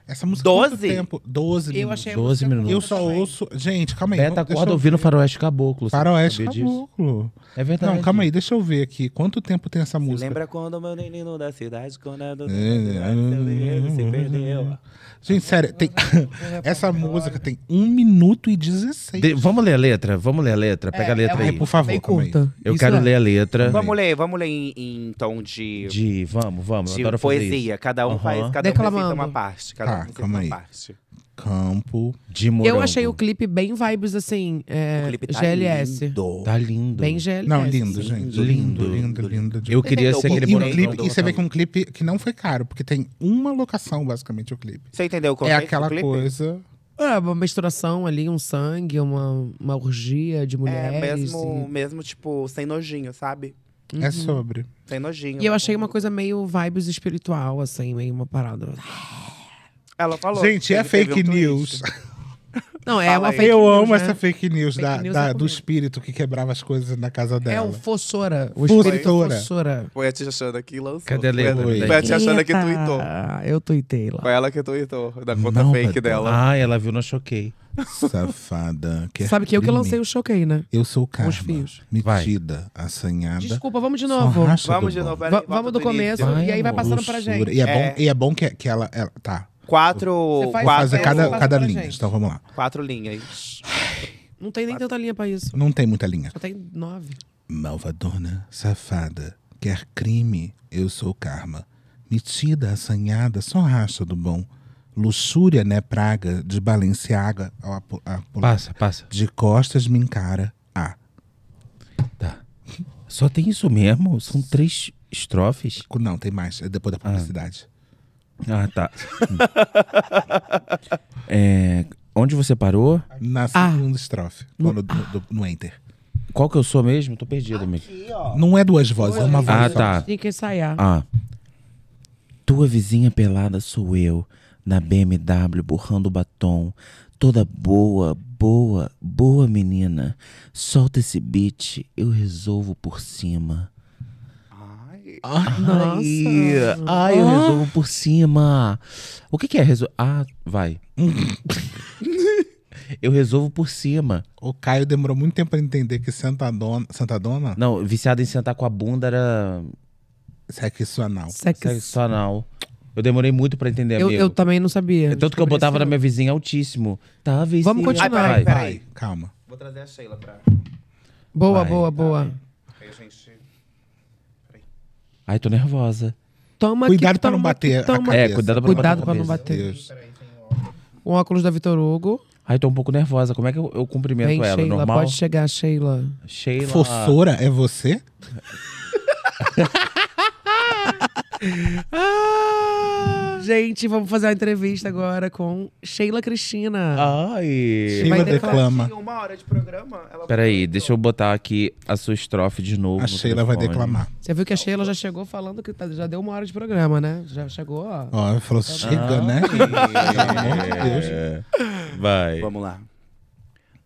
Speaker 3: Essa música tem muito
Speaker 2: Doze?
Speaker 3: tempo. Doze
Speaker 4: Eu
Speaker 3: minutos.
Speaker 4: achei a
Speaker 1: 12
Speaker 4: música
Speaker 1: minutos.
Speaker 3: Eu só
Speaker 4: também.
Speaker 3: ouço. Gente, calma aí.
Speaker 1: Beta acorda
Speaker 3: eu
Speaker 1: ouvindo
Speaker 3: ver.
Speaker 1: Faroeste Caboclo.
Speaker 3: Faroeste
Speaker 1: sabia disso?
Speaker 3: Caboclo.
Speaker 1: É verdade.
Speaker 3: Não, calma aí, deixa eu ver aqui. Quanto tempo tem essa música?
Speaker 2: Lembra quando o meu menino da cidade, quando é do
Speaker 3: É,
Speaker 2: se perdeu?
Speaker 3: Gente, sério, tem... essa música tem 1 minuto e 16.
Speaker 1: De- vamos ler a letra? Vamos ler a letra? Pega a letra
Speaker 4: é
Speaker 1: aí.
Speaker 3: por favor,
Speaker 4: curta.
Speaker 1: Eu
Speaker 4: Isso
Speaker 1: quero
Speaker 4: é.
Speaker 1: ler a letra.
Speaker 2: Vamos ler, vamos ler em, em tom de,
Speaker 1: De. Vamos, vamos.
Speaker 2: De poesia. Cada um faz, cada um recita uma parte. Cada
Speaker 3: Tá, calma aí.
Speaker 2: parte.
Speaker 3: Campo.
Speaker 1: De morango.
Speaker 4: Eu achei o clipe bem vibes, assim, é,
Speaker 2: O clipe tá
Speaker 4: GLS.
Speaker 2: lindo.
Speaker 1: Tá lindo.
Speaker 4: Bem GLS.
Speaker 3: Não, lindo, gente.
Speaker 1: Lindo.
Speaker 3: lindo, lindo. de-
Speaker 1: Eu queria
Speaker 2: Entendeu?
Speaker 1: ser
Speaker 2: E-
Speaker 1: aquele
Speaker 3: E, o
Speaker 1: bonecão
Speaker 3: clipe, e você vê que é um clipe que não foi caro, porque tem uma locação, basicamente, o clipe.
Speaker 2: Você entendeu o
Speaker 3: É
Speaker 2: conceito
Speaker 3: aquela
Speaker 2: do clipe?
Speaker 3: coisa.
Speaker 4: É, uma misturação ali, um sangue, uma, uma orgia de
Speaker 2: É,
Speaker 4: mulheres.
Speaker 2: mesmo, mesmo, tipo, sem nojinho, sabe?
Speaker 3: É sobre.
Speaker 2: Sem nojinho.
Speaker 4: E eu achei uma coisa meio vibes espiritual, assim, meio uma parada.
Speaker 2: Ela falou.
Speaker 3: Gente, é fake
Speaker 2: um
Speaker 3: news.
Speaker 4: Não, é
Speaker 2: Fala
Speaker 4: uma
Speaker 2: aí.
Speaker 4: fake
Speaker 3: eu
Speaker 4: news,
Speaker 3: amo
Speaker 4: né?
Speaker 3: essa fake news,
Speaker 4: Fake
Speaker 3: da,
Speaker 4: news
Speaker 3: da-
Speaker 4: é
Speaker 3: do
Speaker 4: comigo.
Speaker 3: espírito que quebrava as coisas na casa
Speaker 4: É
Speaker 3: dela.
Speaker 4: o Fossora. O
Speaker 3: Fossora.
Speaker 4: espírito Fossora.
Speaker 2: Foi a tia achando que lançou.
Speaker 1: Cadê a
Speaker 2: Foi
Speaker 1: letra?
Speaker 2: Foi a tia achando que
Speaker 4: Eita,
Speaker 2: tweetou.
Speaker 4: Eu tuitei lá.
Speaker 2: Foi ela que tweetou, da conta
Speaker 3: Não,
Speaker 2: fake
Speaker 3: Beto.
Speaker 2: dela.
Speaker 1: Ah, ela viu no Choquei.
Speaker 3: Safada. quer
Speaker 4: Sabe que eu que
Speaker 3: crime.
Speaker 4: lancei o Choquei, né?
Speaker 3: Eu sou Karma.
Speaker 4: os fios.
Speaker 3: Metida, assanhada.
Speaker 4: Desculpa, vamos de novo.
Speaker 2: Vamos de novo,
Speaker 4: Va-
Speaker 2: peraí, volta
Speaker 4: vamos do começo
Speaker 2: início.
Speaker 4: E aí vai passando pra gente.
Speaker 3: E é,
Speaker 2: É.
Speaker 3: bom, e é bom que, que ela, ela. Tá.
Speaker 2: Quatro,
Speaker 4: Você faz-
Speaker 2: quatro,
Speaker 3: fazer
Speaker 4: Passa
Speaker 3: cada,
Speaker 4: pra
Speaker 3: cada
Speaker 4: gente.
Speaker 3: linha. Então vamos lá.
Speaker 2: quatro linhas.
Speaker 4: Não tem nem tanta linha pra isso.
Speaker 3: Não tem muita linha.
Speaker 4: Só tem nove.
Speaker 3: Malvadona, safada, quer crime, eu sou karma. Metida, assanhada, só racha do bom. Luxúria, né, praga, de Balenciaga. ó, a a pu-
Speaker 1: Passa, passa.
Speaker 3: De costas me encara. Ah,
Speaker 1: Tá. Só tem isso mesmo? São três estrofes?
Speaker 3: não, tem mais. É depois da publicidade.
Speaker 1: Ah, tá. é, onde você parou?
Speaker 3: Na
Speaker 4: Ah.
Speaker 3: segunda estrofe. Quando, no, do- no enter.
Speaker 1: Qual que eu sou mesmo? Tô perdido, amigo.
Speaker 3: Não é duas vozes, é uma voz.
Speaker 1: Ah, tá.
Speaker 4: Tinha que ensaiar.
Speaker 1: Ah. Tua vizinha pelada sou eu, na BMW, borrando batom. Toda boa, boa, boa menina. Solta esse beat, eu resolvo por cima.
Speaker 2: Ai,
Speaker 1: Ai, ai, eu resolvo por cima. O que, que é resolver? Ah, vai. eu resolvo por cima.
Speaker 3: O Caio demorou muito tempo pra entender que Santadona, Santadona
Speaker 1: Não, viciado em sentar com a bunda era
Speaker 3: sexo anal.
Speaker 4: Sex.
Speaker 1: sexo anal. Eu demorei muito pra entender,
Speaker 4: Eu,
Speaker 1: amigo.
Speaker 4: eu também não sabia.
Speaker 1: É Tanto que eu botava na minha vizinha altíssimo. Tá, vizinha.
Speaker 4: Vamos continuar.
Speaker 2: Ai, peraí,
Speaker 1: Vai.
Speaker 2: peraí.
Speaker 3: Vai, calma.
Speaker 2: Vou trazer a Sheila pra.
Speaker 4: Boa,
Speaker 1: Vai.
Speaker 4: boa, boa.
Speaker 1: Ai, tô nervosa.
Speaker 4: Toma
Speaker 3: Cuidado pra não
Speaker 4: toma
Speaker 3: bater
Speaker 4: aqui,
Speaker 3: a
Speaker 4: toma
Speaker 1: É,
Speaker 3: cabeça.
Speaker 1: cuidado pra não
Speaker 4: Cuidado
Speaker 1: bater a
Speaker 4: pra não
Speaker 1: cabeça.
Speaker 4: bater. O óculos da Vitor Hugo.
Speaker 1: Ai, tô um pouco nervosa. Como é que eu, eu cumprimento
Speaker 4: Vem,
Speaker 1: ela?
Speaker 4: Sheila.
Speaker 1: Normal?
Speaker 4: Pode chegar, Sheila.
Speaker 1: Sheila.
Speaker 3: Fossora é você?
Speaker 4: Gente, vamos fazer uma entrevista agora com Sheila Cristina.
Speaker 1: Ai.
Speaker 3: Sheila
Speaker 4: vai declarar-
Speaker 3: declama.
Speaker 2: Uma hora de programa, ela
Speaker 1: Peraí, deixa eu botar aqui a sua estrofe de novo.
Speaker 3: A
Speaker 1: no
Speaker 3: Sheila vai
Speaker 1: telefone.
Speaker 3: declamar.
Speaker 4: Você viu que a Sheila já chegou falando que tá- já deu uma hora de programa, né? Já chegou, ó.
Speaker 3: Ó, ela falou, chega, né? Pelo amor de Deus.
Speaker 1: É. Vai.
Speaker 2: Vamos lá.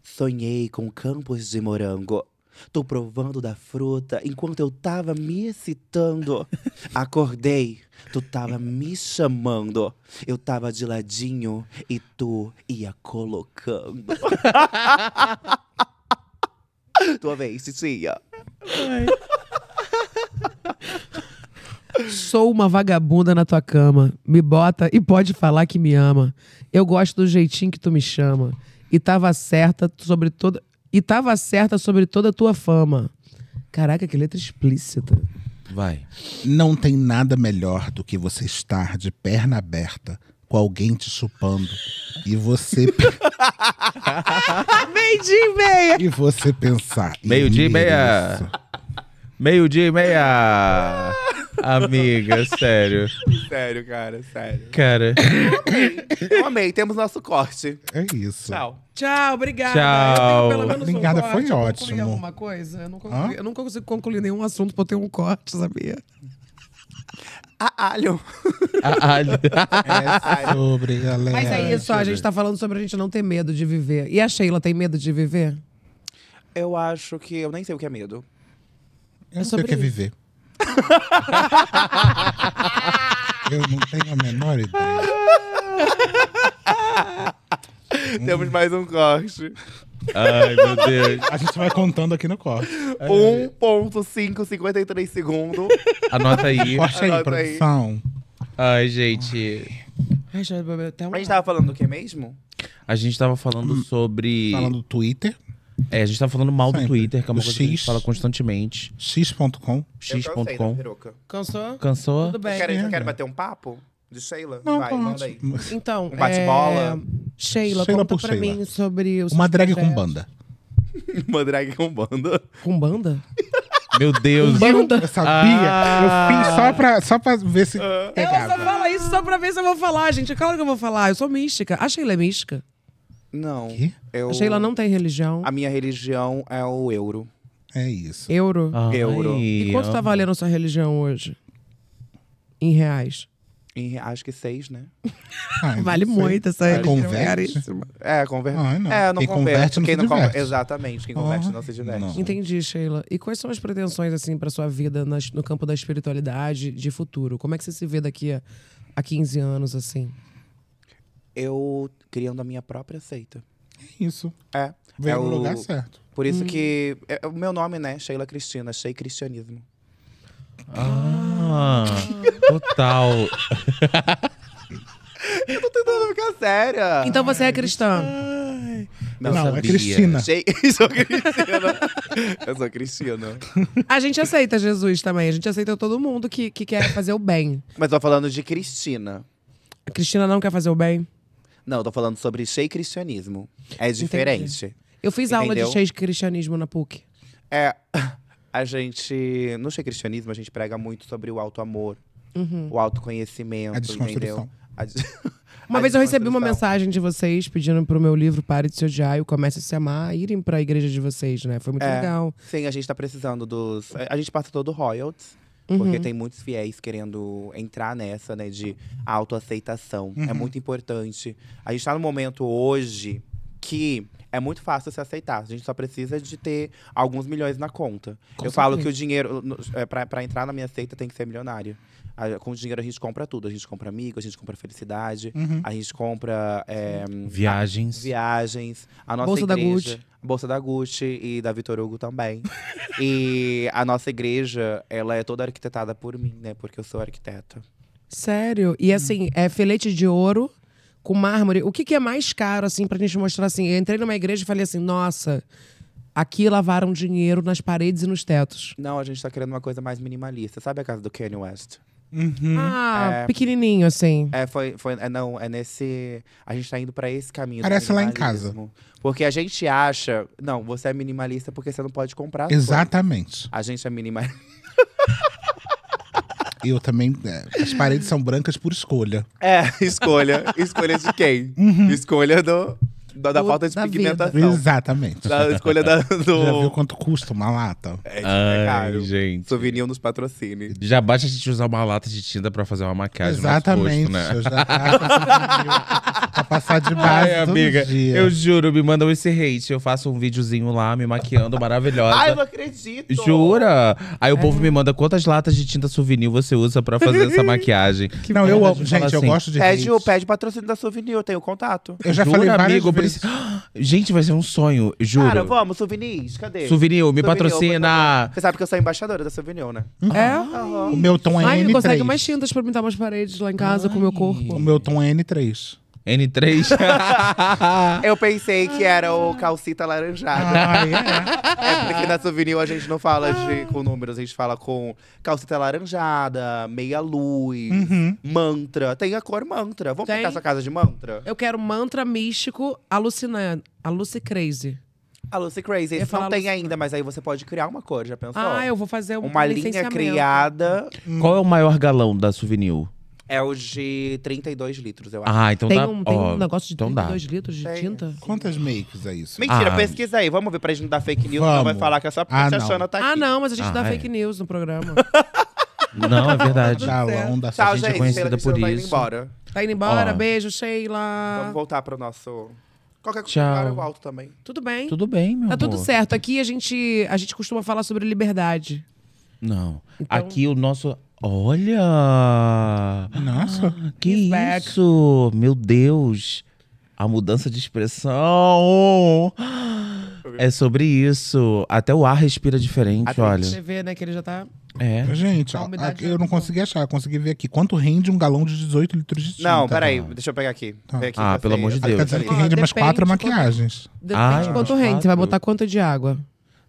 Speaker 2: Sonhei com campos de morango. Tô provando da fruta enquanto eu tava me excitando. Acordei, tu tava me chamando. Eu tava de ladinho e tu ia colocando. Tua vez, titia.
Speaker 4: Sou uma vagabunda na tua cama. Me bota e pode falar que me ama. Eu gosto do jeitinho que tu me chama. E tava certa sobre toda. E tava certa sobre toda a tua fama. Caraca, que letra explícita.
Speaker 1: Vai.
Speaker 3: Não tem nada melhor do que você estar de perna aberta com alguém te chupando e você
Speaker 4: Meio dia e meia!
Speaker 3: e você pensar. "Eu
Speaker 1: Meio-dia e meia.
Speaker 3: Mereço."
Speaker 1: Meio-dia e meia. Amiga, sério.
Speaker 2: Sério, cara, sério.
Speaker 1: Cara.
Speaker 2: Eu amei, temos nosso corte.
Speaker 3: É isso.
Speaker 2: Tchau.
Speaker 4: Tchau, obrigada.
Speaker 1: Tchau.
Speaker 4: Eu tenho pelo menos um
Speaker 3: Obrigada,
Speaker 4: corte.
Speaker 3: foi
Speaker 4: Eu concluí
Speaker 3: ótimo.
Speaker 4: alguma coisa? Eu não, concluí-
Speaker 3: Hã?
Speaker 4: eu não consigo concluir nenhum assunto pra eu ter um corte, sabia?
Speaker 2: A alho.
Speaker 1: Ah,
Speaker 3: É sobre, galera.
Speaker 4: Mas é isso, ó, a gente tá falando sobre a gente não ter medo de viver. E a Sheila tem medo de viver?
Speaker 2: Eu acho que. Eu nem sei o que é medo.
Speaker 3: Eu não sei o
Speaker 4: sobre
Speaker 3: que é viver. Eu não tenho a menor ideia.
Speaker 2: Temos mais um corte.
Speaker 1: Ai, meu Deus.
Speaker 3: A gente vai contando aqui no corte.
Speaker 2: 1.553 segundos.
Speaker 1: Anota aí.
Speaker 3: Corte aí,
Speaker 2: Anota aí.
Speaker 3: produção.
Speaker 1: Ai, gente.
Speaker 4: Ai, até um...
Speaker 2: A gente tava falando do que mesmo?
Speaker 1: A gente tava falando sobre.
Speaker 3: Falando do Twitter,
Speaker 1: É, a gente tava falando mal do
Speaker 3: Sempre.
Speaker 1: Twitter, que é uma
Speaker 3: Do
Speaker 1: coisa que a gente
Speaker 3: X.
Speaker 1: fala constantemente.
Speaker 3: x.com.
Speaker 1: X.com.
Speaker 4: Cansou?
Speaker 1: Cansou?
Speaker 4: Tudo bem.
Speaker 2: Querem,
Speaker 3: É.
Speaker 2: querem bater um papo? De Sheila?
Speaker 3: Não,
Speaker 2: Vai,
Speaker 3: tá
Speaker 2: manda aí.
Speaker 4: Então,
Speaker 2: Um bate-bola?
Speaker 4: é, Sheila,
Speaker 3: Sheila
Speaker 4: conta
Speaker 3: por
Speaker 4: pra
Speaker 3: Sheila.
Speaker 4: mim sobre o
Speaker 3: Uma drag com banda.
Speaker 2: Uma drag com banda.
Speaker 4: Com banda?
Speaker 1: Meu Deus.
Speaker 4: Banda?
Speaker 3: Eu sabia.
Speaker 1: Ah.
Speaker 3: Eu fiz só pra, só pra ver se
Speaker 4: Ela só fala isso só pra ver se eu vou falar, gente. É claro que eu vou falar. Eu sou mística. A Sheila é mística.
Speaker 2: Não.
Speaker 3: Quê?
Speaker 2: Eu...
Speaker 4: A Sheila não tem religião.
Speaker 2: A minha religião é o euro.
Speaker 3: É isso.
Speaker 4: Euro.
Speaker 1: Ai,
Speaker 2: Euro.
Speaker 4: E quanto tá valendo a sua religião hoje? Em reais.
Speaker 2: Em, acho que seis, né?
Speaker 3: Ai,
Speaker 4: Vale
Speaker 3: não sei.
Speaker 4: muito essa
Speaker 3: Ah,
Speaker 4: religião.
Speaker 3: converte?
Speaker 2: É, converte.
Speaker 3: Ai, não.
Speaker 2: É, não
Speaker 3: Quem converte não
Speaker 2: Quem
Speaker 3: se
Speaker 2: não conver-
Speaker 3: diverte.
Speaker 2: Exatamente. Quem converte
Speaker 3: Ah,
Speaker 2: não se diverte.
Speaker 3: não.
Speaker 4: Entendi, Sheila. E quais são as pretensões, assim, pra sua vida nas- no campo da espiritualidade de futuro? Como é que você se vê daqui a, a 15 anos, assim?
Speaker 2: Eu criando a minha própria seita.
Speaker 3: É isso.
Speaker 2: É.
Speaker 3: Veio
Speaker 2: é
Speaker 3: no
Speaker 2: o-
Speaker 3: lugar certo.
Speaker 2: Por isso que. É, é o meu nome, né? Sheila Cristina. Shei Cristianismo.
Speaker 1: Ah, total.
Speaker 2: Eu tô tentando ficar séria.
Speaker 4: Então você é cristã.
Speaker 2: Não,
Speaker 3: Não, é. Cristina.
Speaker 2: Eu sou Cristina. Eu sou Cristina.
Speaker 4: A gente aceita Jesus também. A gente aceita todo mundo que, que quer fazer o bem.
Speaker 2: Mas tô falando de Cristina.
Speaker 4: A Cristina não quer fazer o bem?
Speaker 2: Não, tô falando sobre Shei Cristianismo. É diferente.
Speaker 4: Eu fiz aula de
Speaker 2: Entendeu?
Speaker 4: cheio de cristianismo na PUC.
Speaker 2: É. A gente. No Shei Cristianismo, a gente prega muito sobre o auto-amor,
Speaker 4: Uhum.
Speaker 2: o autoconhecimento.
Speaker 3: A desconstrução.
Speaker 2: Entendeu? A des-
Speaker 4: Uma
Speaker 2: a
Speaker 4: vez eu recebi uma mensagem de vocês pedindo pro meu livro Pare de Se Odiar e o Comece a Se Amar irem pra igreja de vocês, né? Foi muito
Speaker 2: É.
Speaker 4: legal.
Speaker 2: Sim, a gente tá precisando dos. A gente passa todo royalties.
Speaker 4: Uhum.
Speaker 2: Porque tem muitos fiéis querendo entrar nessa, né, de autoaceitação. É
Speaker 3: Uhum.
Speaker 2: muito importante. A gente tá num momento hoje que é muito fácil se aceitar. A gente só precisa de ter alguns milhões na conta.
Speaker 4: Com
Speaker 2: Eu falo que
Speaker 4: certeza.
Speaker 2: o dinheiro, no- é, pra entrar na minha seita, tem que ser milionário. A- Com o dinheiro a gente compra tudo. A gente compra amigo, a gente compra felicidade,
Speaker 3: Uhum.
Speaker 2: a gente compra é,
Speaker 1: Viagens.
Speaker 2: viagens. A nossa
Speaker 4: Bolsa da
Speaker 2: igreja,
Speaker 4: Gucci.
Speaker 2: Bolsa da Gucci e da Vitor Hugo também. e a nossa igreja, ela é toda arquitetada por mim, né? Porque eu sou arquiteta.
Speaker 4: Sério? E assim, é filete de ouro com mármore. O que, que é mais caro, assim, pra gente mostrar assim? Eu entrei numa igreja e falei assim, nossa, aqui lavaram dinheiro nas paredes e nos tetos.
Speaker 2: Não, a gente tá querendo uma coisa mais minimalista. Sabe a casa do Kanye West?
Speaker 3: Uhum.
Speaker 4: Ah,
Speaker 2: É.
Speaker 4: pequenininho, assim.
Speaker 2: É, foi, foi, é, não, é nesse. A gente tá indo pra esse caminho.
Speaker 3: Parece lá em
Speaker 2: minimalismo. Porque a gente acha. Não, você é minimalista porque você não pode comprar. as coisas.
Speaker 3: Exatamente.
Speaker 2: A gente é minimalista.
Speaker 3: Eu também. é, as paredes são brancas por escolha.
Speaker 2: É, escolha. escolha de quem?
Speaker 3: Uhum.
Speaker 2: Escolha do, da, da falta de
Speaker 4: da vida.
Speaker 2: pigmentação.
Speaker 3: Exatamente.
Speaker 2: Da escolha da, do.
Speaker 3: Já viu quanto custa uma lata?
Speaker 2: É, é
Speaker 1: Ai,
Speaker 2: caro.
Speaker 1: gente.
Speaker 2: Souvenir nos patrocine.
Speaker 1: Já basta a gente usar uma lata de tinta pra fazer uma maquiagem
Speaker 3: Exatamente.
Speaker 1: no nosso
Speaker 3: Eu
Speaker 1: rosto, né?
Speaker 3: já pra passar de base
Speaker 1: Ai,
Speaker 3: todo
Speaker 1: amiga,
Speaker 3: dia.
Speaker 1: eu juro, me mandam esse hate. Eu faço um videozinho lá, me maquiando, maravilhosa.
Speaker 2: Ai, eu não acredito!
Speaker 1: Jura? Aí o povo me manda quantas latas de tinta souvenir você usa pra fazer essa maquiagem.
Speaker 3: Não, eu amo. Gente, eu
Speaker 1: assim.
Speaker 3: gosto de
Speaker 2: Pede, o,
Speaker 3: hate.
Speaker 2: pede patrocínio da Souvenir, eu tenho contato.
Speaker 3: Eu já
Speaker 1: Jura,
Speaker 3: falei várias
Speaker 1: amigo, eu
Speaker 3: vezes.
Speaker 1: Preciso- Gente, vai ser um sonho, juro.
Speaker 2: Cara, vamos, Souvenirs, cadê?
Speaker 1: Souvenir, me
Speaker 2: Souvenir,
Speaker 1: patrocina.
Speaker 2: Você sabe que eu sou embaixadora da Souvenir, né?
Speaker 4: É?
Speaker 2: Aham.
Speaker 3: O meu tom é
Speaker 4: Ai,
Speaker 3: N3.
Speaker 4: me consegue umas tintas pra pintar umas paredes lá em casa com o meu
Speaker 3: O
Speaker 4: corpo.
Speaker 3: meu tom é N3.
Speaker 1: N3.
Speaker 2: Eu pensei que era o calcita laranjada.
Speaker 3: Ai, é.
Speaker 2: É porque na Souvenir a gente não fala de, com números, a gente fala com calcita laranjada, meia luz,
Speaker 3: Uhum.
Speaker 2: mantra. Tem a cor mantra. Vamos
Speaker 4: Tem.
Speaker 2: pintar sua casa de mantra?
Speaker 4: Eu quero mantra místico alucinante. A Lucy Crazy.
Speaker 2: A Lucy Crazy. Esse não tem
Speaker 4: Lucy-
Speaker 2: ainda, mas aí você pode criar uma cor, já pensou?
Speaker 4: Ah, eu vou fazer um
Speaker 2: Uma linha criada
Speaker 1: Qual é o maior galão da Souvenir?
Speaker 2: É o de 32 litros, eu acho.
Speaker 1: Ah, então
Speaker 4: Tem,
Speaker 1: dá.
Speaker 4: um, tem
Speaker 1: ó,
Speaker 4: um negócio de
Speaker 1: então dá.
Speaker 4: 32 litros de
Speaker 2: Tem.
Speaker 4: tinta?
Speaker 3: Quantas makes é isso?
Speaker 2: Mentira,
Speaker 1: Ah.
Speaker 2: pesquisa aí. Vamos ver pra gente não dar fake news, não vai
Speaker 3: Vamos.
Speaker 2: falar que é só porque
Speaker 3: Ah,
Speaker 2: a
Speaker 3: não.
Speaker 2: Xana tá aqui.
Speaker 4: Ah, não, mas a gente
Speaker 1: Ah,
Speaker 4: dá
Speaker 1: é.
Speaker 4: fake news no programa.
Speaker 1: Não, é verdade.
Speaker 3: Da
Speaker 2: Tchau,
Speaker 1: gente é
Speaker 2: gente.
Speaker 1: conhecida
Speaker 2: Sheila,
Speaker 1: por
Speaker 2: Sheila tá indo
Speaker 1: isso.
Speaker 2: embora.
Speaker 4: Tá indo embora?
Speaker 1: Ó.
Speaker 4: Beijo, Sheila.
Speaker 2: Vamos voltar pro nosso... Qualquer coisa,
Speaker 1: Tchau.
Speaker 2: agora eu volto também.
Speaker 4: Tudo bem.
Speaker 1: Tudo bem, meu
Speaker 4: Tá
Speaker 1: amor.
Speaker 4: tudo certo. Aqui a gente, a gente costuma falar sobre liberdade.
Speaker 1: Não.
Speaker 4: Então-
Speaker 1: Aqui o nosso. Olha!
Speaker 3: Nossa.
Speaker 1: Que
Speaker 4: He's back.
Speaker 1: isso? Meu Deus! A mudança de expressão! É sobre isso. Até o ar respira diferente,
Speaker 2: Até
Speaker 1: olha.
Speaker 4: Você vê, né, que ele já tá.
Speaker 1: É.
Speaker 3: Gente, ó, eu não consegui achar. Eu consegui ver aqui. Quanto rende um galão de 18 litros de tinta?
Speaker 2: Não, peraí. Deixa eu pegar aqui.
Speaker 3: Tá.
Speaker 2: Aqui
Speaker 1: Ah, pelo amor de
Speaker 2: Ali,
Speaker 1: Deus.
Speaker 3: Quer dizer que rende umas
Speaker 4: depende
Speaker 3: quatro maquiagens.
Speaker 4: Depende
Speaker 1: Ah,
Speaker 4: de quanto rende. Você vai botar quanto de água?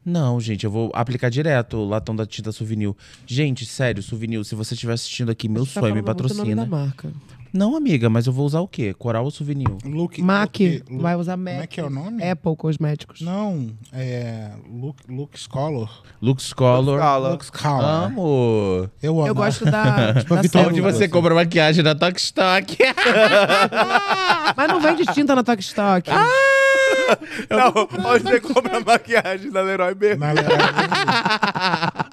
Speaker 1: Não, gente, eu vou aplicar direto o latão da tinta Souvenir. Gente, sério, Souvenir, se você estiver assistindo aqui, meu
Speaker 4: Você tá
Speaker 1: sonho, me
Speaker 4: falando muito o nome
Speaker 1: patrocina.
Speaker 4: da marca.
Speaker 1: Não, amiga, mas eu vou usar o quê? Coral ou Souvenir?
Speaker 3: Look,
Speaker 4: Mac.
Speaker 3: Look-
Speaker 4: Vai usar Mac.
Speaker 3: Como é que é o nome?
Speaker 4: Apple Cosméticos.
Speaker 3: Não, é. Look, look Scholar.
Speaker 1: Lux Color.
Speaker 2: Fala.
Speaker 3: Look Scholar.
Speaker 1: Amo!
Speaker 3: Eu amo.
Speaker 4: Eu gosto da,
Speaker 3: Tipo a
Speaker 4: da
Speaker 3: Vitória
Speaker 1: Onde você compra maquiagem na Tokstok.
Speaker 4: Mas não vende tinta na Tokstok.
Speaker 1: Ah,
Speaker 2: Não, onde você compra maquiagem da Leroy Merlin?
Speaker 3: Na verdade,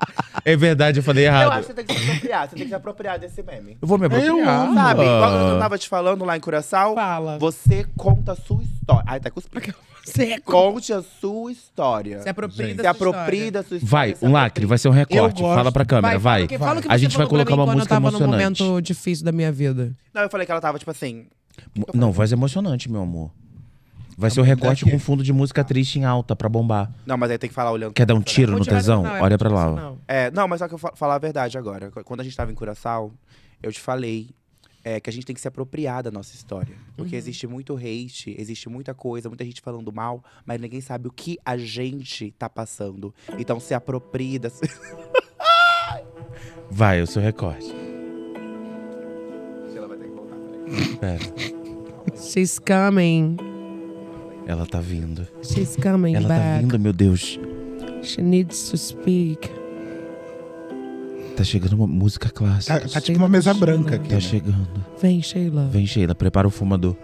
Speaker 1: é verdade, eu falei
Speaker 2: Eu
Speaker 1: errado.
Speaker 2: acho que você tem que se apropriar. Você tem que se apropriar desse meme.
Speaker 1: Eu vou me apropriar.
Speaker 3: amo.
Speaker 2: Sabe? Igual eu tava te falando lá em Curaçao.
Speaker 4: Fala.
Speaker 2: Você conta a sua história. Ai, tá cuspindo.
Speaker 4: Você
Speaker 2: Conte a sua história.
Speaker 4: se apropria
Speaker 3: Gente.
Speaker 4: da
Speaker 2: Se
Speaker 4: sua
Speaker 2: apropria
Speaker 4: história.
Speaker 2: da sua história.
Speaker 1: Vai,
Speaker 2: se
Speaker 1: um lacre, vai ser um recorte.
Speaker 3: Eu gosto.
Speaker 1: Fala pra câmera, vai.
Speaker 4: Fala, o que- fala o que
Speaker 1: A
Speaker 4: você
Speaker 1: gente vai
Speaker 4: falou pra
Speaker 1: colocar
Speaker 4: mim
Speaker 1: uma
Speaker 4: quando
Speaker 1: música
Speaker 4: eu tava num
Speaker 1: emocionante.
Speaker 4: momento difícil da minha vida.
Speaker 2: Não, eu falei que ela tava tipo assim.
Speaker 1: Não, voz emocionante, meu amor. Vai ser o recorte
Speaker 3: daqui.
Speaker 1: com fundo de música triste em alta pra bombar.
Speaker 2: Não, mas aí tem que falar olhando.
Speaker 1: Quer dar um tiro no tesão?
Speaker 4: é
Speaker 1: Olha pra lá. ó.
Speaker 2: É, não, mas só que eu fa- falar a verdade agora. Quando a gente tava em Curaçao, eu te falei é, que a gente tem que se apropriar da nossa história. Porque existe muito hate, existe muita coisa, muita gente falando mal, mas ninguém sabe o que a gente tá passando. Então se aproprie da sua.
Speaker 1: Vai, o seu recorte.
Speaker 2: Ela vai ter que voltar, peraí.
Speaker 4: She's coming.
Speaker 1: Ela tá vindo.
Speaker 4: She's coming
Speaker 1: Ela tá
Speaker 4: back.
Speaker 1: vindo, meu Deus.
Speaker 4: She needs to speak.
Speaker 1: Tá chegando uma música
Speaker 3: tá,
Speaker 1: clássica.
Speaker 3: tá tipo uma mesa branca aqui.
Speaker 1: Tá
Speaker 3: né?
Speaker 1: chegando.
Speaker 4: Vem, Sheila.
Speaker 1: Vem, Sheila, prepara o fumador.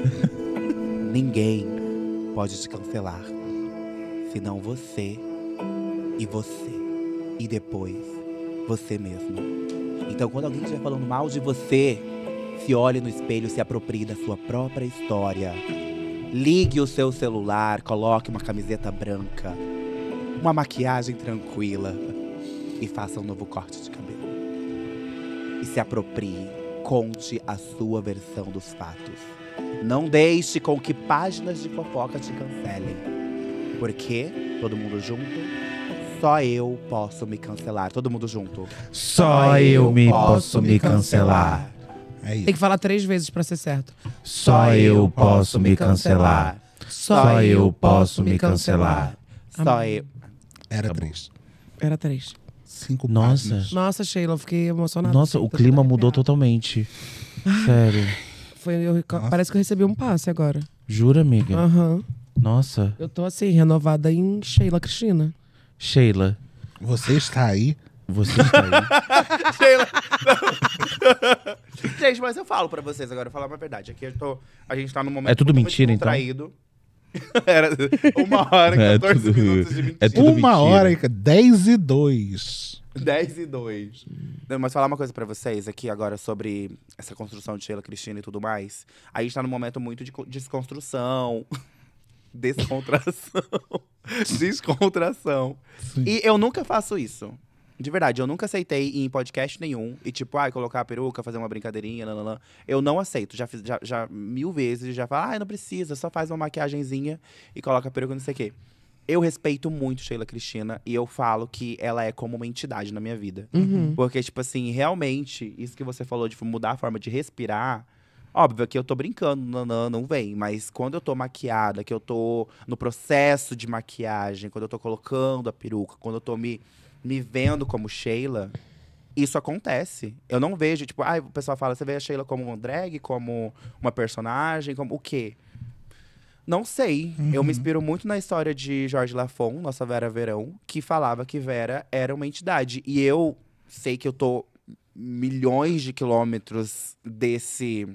Speaker 2: Ninguém pode te cancelar. Senão você e você. E depois você mesmo. Então quando alguém estiver falando mal de você, se olhe no espelho e se aproprie da sua própria história. Ligue o seu celular, coloque uma camiseta branca, uma maquiagem tranquila e faça um novo corte de cabelo. E se aproprie, conte a sua versão dos fatos. Não deixe com que páginas de fofoca te cancelem. Porque todo mundo junto, só eu posso me cancelar. Todo mundo junto.
Speaker 1: Só eu me posso me cancelar.
Speaker 3: É isso.
Speaker 4: Tem que falar três vezes pra ser certo.
Speaker 1: Só eu posso me cancelar. Só eu posso me cancelar.
Speaker 2: Só eu.
Speaker 3: Era três.
Speaker 4: Era três.
Speaker 3: Cinco
Speaker 1: Nossa.
Speaker 3: páginas.
Speaker 4: Nossa, Sheila, eu fiquei emocionada.
Speaker 1: Nossa, o clima mudou totalmente. Sério.
Speaker 4: Foi, eu- parece que eu recebi um passe agora.
Speaker 1: Jura, amiga?
Speaker 4: Aham.
Speaker 1: Nossa.
Speaker 4: Eu tô assim, renovada em Sheila Cristina.
Speaker 1: Sheila,
Speaker 3: Você está aí.
Speaker 1: Você está aí?
Speaker 2: Sheila. Gente, mas eu falo pra vocês agora, eu vou falar uma verdade. Aqui eu tô. A gente tá num momento.
Speaker 1: É tudo
Speaker 2: muito
Speaker 1: mentira, então?
Speaker 2: descontraído. Era uma hora e
Speaker 1: É
Speaker 2: 14
Speaker 1: tudo-
Speaker 2: minutos de mentira.
Speaker 1: é tudo
Speaker 3: Uma
Speaker 1: mentira.
Speaker 3: hora e 10 e 2.
Speaker 2: 10 e 2. Não, mas falar uma coisa pra vocês aqui agora sobre essa construção de Sheila Cristina e tudo mais. A gente tá num momento muito de co- desconstrução. Descontração. Descontração.
Speaker 3: Sim.
Speaker 2: E eu nunca faço isso. De verdade, eu nunca aceitei ir em podcast nenhum. E tipo, ai, colocar a peruca, fazer uma brincadeirinha, nananã. Eu não aceito. Já fiz já, já mil vezes, já falo, ai, não precisa, só faz uma maquiagenzinha e coloca a peruca, não sei o quê. Eu respeito muito Sheila Cristina e eu falo que ela é como uma entidade na minha vida.
Speaker 4: Uhum.
Speaker 2: Porque, tipo assim, realmente, isso que você falou de mudar a forma de respirar. Óbvio que eu tô brincando, não, não, não vem. Mas quando eu tô maquiada, que eu tô no processo de maquiagem, quando eu tô colocando a peruca, quando eu tô me, me vendo como Sheila, isso acontece. Eu não vejo, tipo, ai, o pessoal fala, você vê a Sheila como uma drag, como uma personagem, como o quê? Não sei. Eu me inspiro muito na história de Jorge Lafon, nossa Vera Verão, que falava que Vera era uma entidade. E eu sei que eu tô milhões de quilômetros desse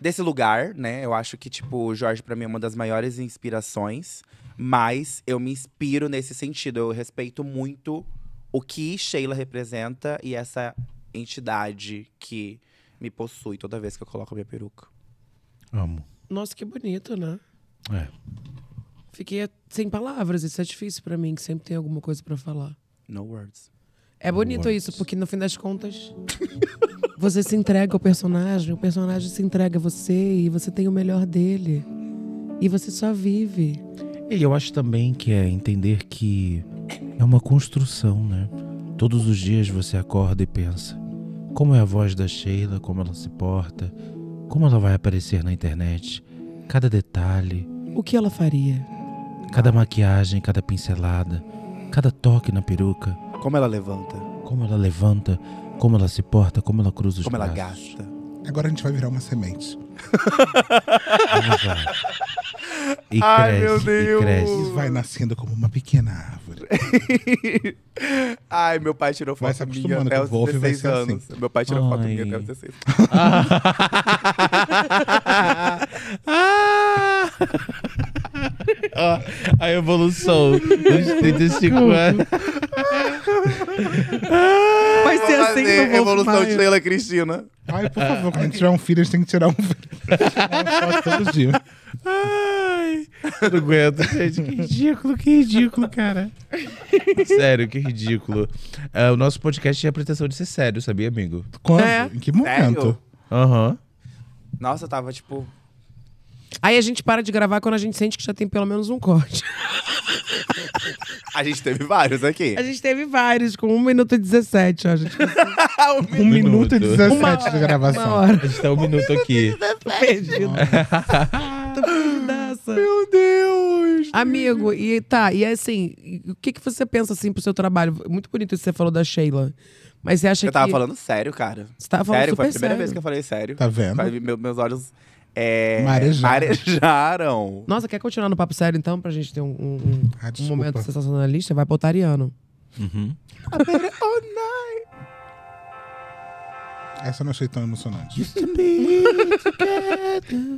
Speaker 2: desse lugar, né? Eu acho que tipo, Jorge pra mim é uma das maiores inspirações, mas eu me inspiro nesse sentido. Eu respeito muito o que Sheila representa e essa entidade que me possui toda vez que eu coloco a minha peruca.
Speaker 1: Amo.
Speaker 4: Nossa, que bonito, né?
Speaker 1: É.
Speaker 4: Fiquei sem palavras. Isso é difícil pra mim, que sempre tem alguma coisa pra falar.
Speaker 2: No words.
Speaker 4: É bonito
Speaker 1: Words.
Speaker 4: isso, porque no fim das contas, você se entrega ao personagem, o personagem se entrega a você e você tem o melhor dele. E você só vive.
Speaker 1: E eu acho também que é entender que é uma construção, né? Todos os dias você acorda e pensa: como é a voz da Sheila, como ela se porta, como ela vai aparecer na internet, cada detalhe,
Speaker 4: O que ela faria?
Speaker 1: cada maquiagem, cada pincelada, cada toque na peruca,
Speaker 2: Como ela levanta,
Speaker 1: como ela levanta, como ela se porta, como ela cruza os
Speaker 2: como ela
Speaker 1: braços.
Speaker 2: gasta.
Speaker 3: Agora a gente vai virar uma semente.
Speaker 1: Vamos lá. E
Speaker 2: Ai,
Speaker 1: cresce,
Speaker 2: meu Deus.
Speaker 3: E
Speaker 1: cresce.
Speaker 3: vai nascendo como uma pequena árvore.
Speaker 2: Ai, meu pai tirou
Speaker 3: Vai
Speaker 2: foto
Speaker 3: se
Speaker 2: minha
Speaker 3: acostumando
Speaker 2: até os
Speaker 3: Wolf vai
Speaker 2: 16
Speaker 3: ser assim.
Speaker 2: anos. Meu pai tirou foto
Speaker 1: Ai.
Speaker 2: minha até os 16
Speaker 1: Ah! Ó, a evolução dos 35 anos.
Speaker 4: Vai ser
Speaker 2: Vou
Speaker 4: assim
Speaker 2: fazer
Speaker 4: que
Speaker 2: Evolução de Sheila Cristina.
Speaker 3: Ai, por favor, quando a gente tiver um filho, a gente tem que tirar um filho. Uma foto todo dia.
Speaker 1: Ai, não aguento, gente. Que ridículo, que ridículo, cara. Sério, que ridículo. Ah, o nosso podcast tinha a pretensão de ser sério, sabia, amigo?
Speaker 3: Quando?
Speaker 4: É.
Speaker 3: Em que momento?
Speaker 1: Aham.
Speaker 2: Nossa, eu tava tipo.
Speaker 4: Aí a gente para de gravar quando a gente sente que já tem pelo menos um corte.
Speaker 2: A gente teve vários aqui.
Speaker 4: A gente teve vários, com 1 minuto e 17, ó. A gente
Speaker 3: Um minuto e
Speaker 1: minuto.
Speaker 3: 17
Speaker 4: Uma
Speaker 3: de gravação.
Speaker 4: uma hora.
Speaker 1: A gente tá um minuto aqui.
Speaker 4: perdido.
Speaker 2: Meu Deus!
Speaker 4: Amigo, e tá, e assim, e o que, que você pensa assim pro seu trabalho? Muito bonito isso que você falou da Sheila. Mas você acha
Speaker 2: Eu tava
Speaker 4: que.
Speaker 2: falando sério, cara.
Speaker 4: Você tava falando
Speaker 2: sério, foi a primeira
Speaker 4: sério.
Speaker 2: vez que eu falei sério.
Speaker 3: Tá vendo?
Speaker 2: Meu- meus olhos é,
Speaker 3: Marejaram.
Speaker 2: marejaram.
Speaker 4: Nossa, quer continuar no papo sério então, pra gente ter um, um, um-
Speaker 3: Ah,
Speaker 4: um momento sensacionalista? Vai pro Otariano.
Speaker 1: Uhum.
Speaker 3: Essa eu não achei tão emocionante.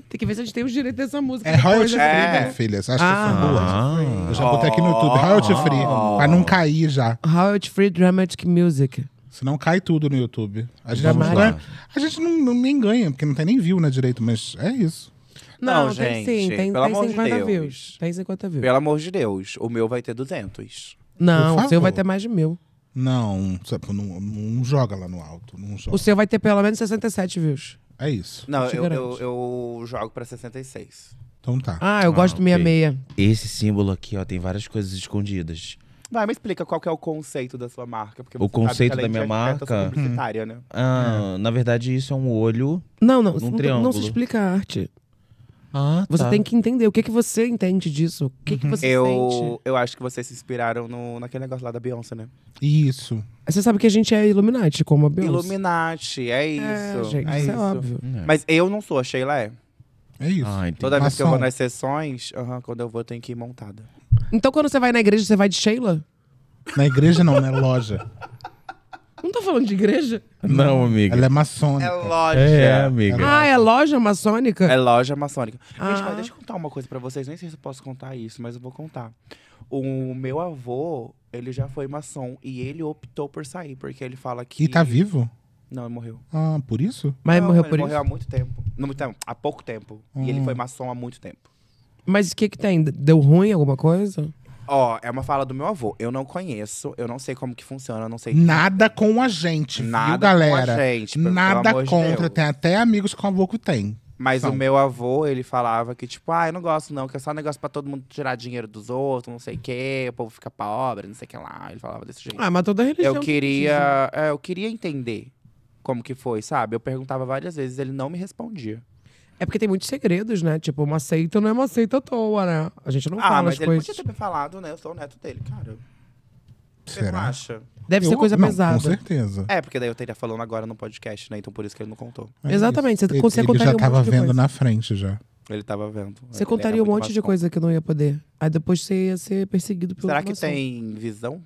Speaker 4: Tem que ver se a gente tem os direitos dessa música.
Speaker 3: É royalty free,
Speaker 2: É.
Speaker 3: minha filha. Você acha
Speaker 4: Ah.
Speaker 3: que são boas?
Speaker 1: Ah.
Speaker 3: Eu já botei aqui no YouTube. Royalty free. Pra não cair já.
Speaker 4: Royalty Free Dramatic Music.
Speaker 3: Senão cai tudo no YouTube. A gente,
Speaker 1: Vamos
Speaker 3: não,
Speaker 1: lá.
Speaker 3: ganha, a gente não, não- nem ganha, porque não tem nem view, né, direito. Mas é isso.
Speaker 4: Não,
Speaker 2: Não,
Speaker 4: tem
Speaker 2: gente,
Speaker 4: sim, tem,
Speaker 2: pelo
Speaker 4: tem
Speaker 2: amor de
Speaker 4: 50
Speaker 2: Deus.
Speaker 4: views. Tem 50 views.
Speaker 2: Pelo amor de Deus, o meu vai ter 200.
Speaker 4: Não,
Speaker 3: Por
Speaker 4: o seu vai ter mais de mil.
Speaker 3: Não, sabe, não, não joga lá no alto. Não joga.
Speaker 4: O seu vai ter pelo menos 67 views.
Speaker 3: É isso.
Speaker 2: Não, eu, eu, eu jogo pra 66.
Speaker 3: Então tá.
Speaker 4: Ah, eu
Speaker 1: Ah,
Speaker 4: gosto do
Speaker 1: ok.
Speaker 4: 66.
Speaker 1: Esse símbolo aqui, ó, tem várias coisas escondidas.
Speaker 2: Vai, me explica qual que é o conceito da sua marca. Porque
Speaker 1: O conceito
Speaker 2: que
Speaker 1: da minha marca?
Speaker 2: publicitária, né?
Speaker 1: Ah, na verdade, isso é um olho.
Speaker 4: Não, não,
Speaker 1: Num
Speaker 4: não, não
Speaker 1: triângulo.
Speaker 4: se explica a arte.
Speaker 1: Ah,
Speaker 4: Você
Speaker 1: tá.
Speaker 4: tem que entender o que, que você entende disso. O que, que você
Speaker 2: Eu,
Speaker 4: sente.
Speaker 2: eu acho que vocês se inspiraram no, naquele negócio lá da Beyoncé, né?
Speaker 3: Isso.
Speaker 4: Você sabe que a gente é Illuminati, como a Beyoncé.
Speaker 2: Illuminati, é isso.
Speaker 4: É, gente,
Speaker 2: é
Speaker 4: isso é
Speaker 2: isso.
Speaker 4: óbvio.
Speaker 1: É.
Speaker 2: Mas eu não sou, a Sheila é.
Speaker 3: É isso.
Speaker 1: Ah.
Speaker 2: Toda vez que eu vou nas sessões, aham, quando eu vou, eu tenho que ir montada.
Speaker 4: Então, quando você vai na igreja, você vai de Sheila?
Speaker 3: Na igreja não, na loja.
Speaker 4: Tô falando de igreja.
Speaker 1: Não, amiga.
Speaker 3: Ela é maçônica.
Speaker 2: É loja.
Speaker 1: É, amiga.
Speaker 4: Ah, é loja maçônica?
Speaker 2: É loja maçônica. Gente,
Speaker 4: Ah.
Speaker 2: mas deixa eu contar uma coisa pra vocês. Nem sei se eu posso contar isso, mas eu vou contar. O meu avô, ele já foi maçom e ele optou por sair, porque ele fala que.
Speaker 3: E tá vivo?
Speaker 2: Não, ele morreu.
Speaker 3: Ah, por isso?
Speaker 4: Mas
Speaker 2: Não,
Speaker 4: morreu
Speaker 2: ele
Speaker 4: por
Speaker 2: morreu
Speaker 4: isso?
Speaker 2: há muito tempo. Não, muito tempo, há pouco tempo. E ele
Speaker 3: Hum.
Speaker 2: foi maçom há muito tempo.
Speaker 4: Mas o que que tem? Deu ruim alguma coisa?
Speaker 2: Ó, é uma fala do meu avô. Eu não conheço, eu não sei como que funciona, eu não sei.
Speaker 3: Nada com a gente,
Speaker 2: Nada
Speaker 3: viu, galera?
Speaker 2: com a gente, pelo-
Speaker 3: Nada
Speaker 2: pelo de
Speaker 3: contra.
Speaker 2: Deus.
Speaker 3: Tem até amigos com avô que tem.
Speaker 2: Mas
Speaker 3: São.
Speaker 2: o meu avô, ele falava que, tipo, ah, eu não gosto não, que é só negócio pra todo mundo tirar dinheiro dos outros, não sei o quê, o povo fica pobre, não sei o que lá. Ele falava desse jeito.
Speaker 4: Ah, mas toda religião.
Speaker 2: eu queria. é, eu queria entender como que foi, sabe? Eu perguntava várias vezes, ele não me respondia.
Speaker 4: É porque tem muitos segredos, né? Tipo, uma seita não é uma seita à toa, né? A gente não
Speaker 2: ah,
Speaker 4: fala
Speaker 2: mas
Speaker 4: as
Speaker 2: ele
Speaker 4: coisas.
Speaker 2: podia ter me falado, né? Eu sou o neto dele, cara. Você não
Speaker 3: Será?
Speaker 2: acha?
Speaker 4: Deve ser
Speaker 3: Eu-
Speaker 4: coisa
Speaker 3: não,
Speaker 4: pesada.
Speaker 3: Com certeza.
Speaker 2: É, porque daí eu estaria falando agora no podcast, né? Então por isso que ele não contou.
Speaker 3: É
Speaker 4: Exatamente, você-
Speaker 3: Ele,
Speaker 4: você
Speaker 3: ele
Speaker 4: contaria
Speaker 3: já
Speaker 4: um
Speaker 3: tava
Speaker 4: monte de
Speaker 3: vendo
Speaker 4: coisa.
Speaker 3: na frente já.
Speaker 2: Ele tava vendo.
Speaker 4: Você
Speaker 2: Ele
Speaker 4: contaria um
Speaker 2: muito
Speaker 4: monte de coisa que não ia poder. Aí depois você ia ser perseguido pelo
Speaker 2: Será que tem visão?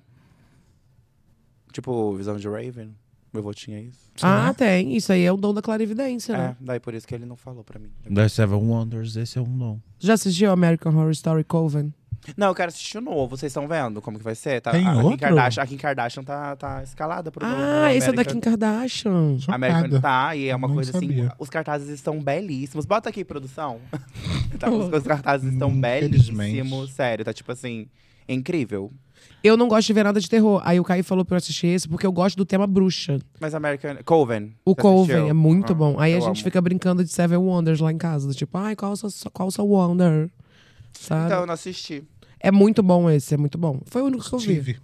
Speaker 2: Tipo, visão de Raven? Meu avô tinha isso.
Speaker 4: Ah, tem. Isso aí é o dom da clarividência, né?
Speaker 2: É, daí por isso que ele não falou pra mim.
Speaker 1: Das Seven Wonders, esse é um dom.
Speaker 4: Já assistiu American Horror Story Coven?
Speaker 2: Não, eu quero assistir o novo. Vocês estão vendo como que vai ser? Tá,
Speaker 3: Tem
Speaker 2: a, Kim
Speaker 3: outro?
Speaker 2: Kardashian, a Kim Kardashian tá, tá escalada pro novo
Speaker 4: Ah, esse é da Kim Kardashian.
Speaker 3: Chocada.
Speaker 2: American tá, e é uma
Speaker 3: Não
Speaker 2: coisa assim.
Speaker 3: sabia.
Speaker 2: Os cartazes estão belíssimos. Bota aqui, produção. tá, os, os cartazes estão
Speaker 3: Infelizmente.
Speaker 2: belíssimos. Sério, tá tipo assim, incrível.
Speaker 4: Eu não gosto de ver nada de terror. Aí o Caio falou pra eu assistir esse porque eu gosto do tema bruxa.
Speaker 2: Mas American. Coven.
Speaker 4: O Coven
Speaker 2: assistiu?
Speaker 4: é muito
Speaker 2: Ah,
Speaker 4: bom. Aí a gente
Speaker 2: amo.
Speaker 4: fica brincando de Seven Wonders lá em casa. do Tipo, ai, qual o seu, qual o seu Wonder? Sabe?
Speaker 2: Então, eu não assisti.
Speaker 4: É muito bom esse, é muito bom. Foi o único que eu vi.
Speaker 3: Tive.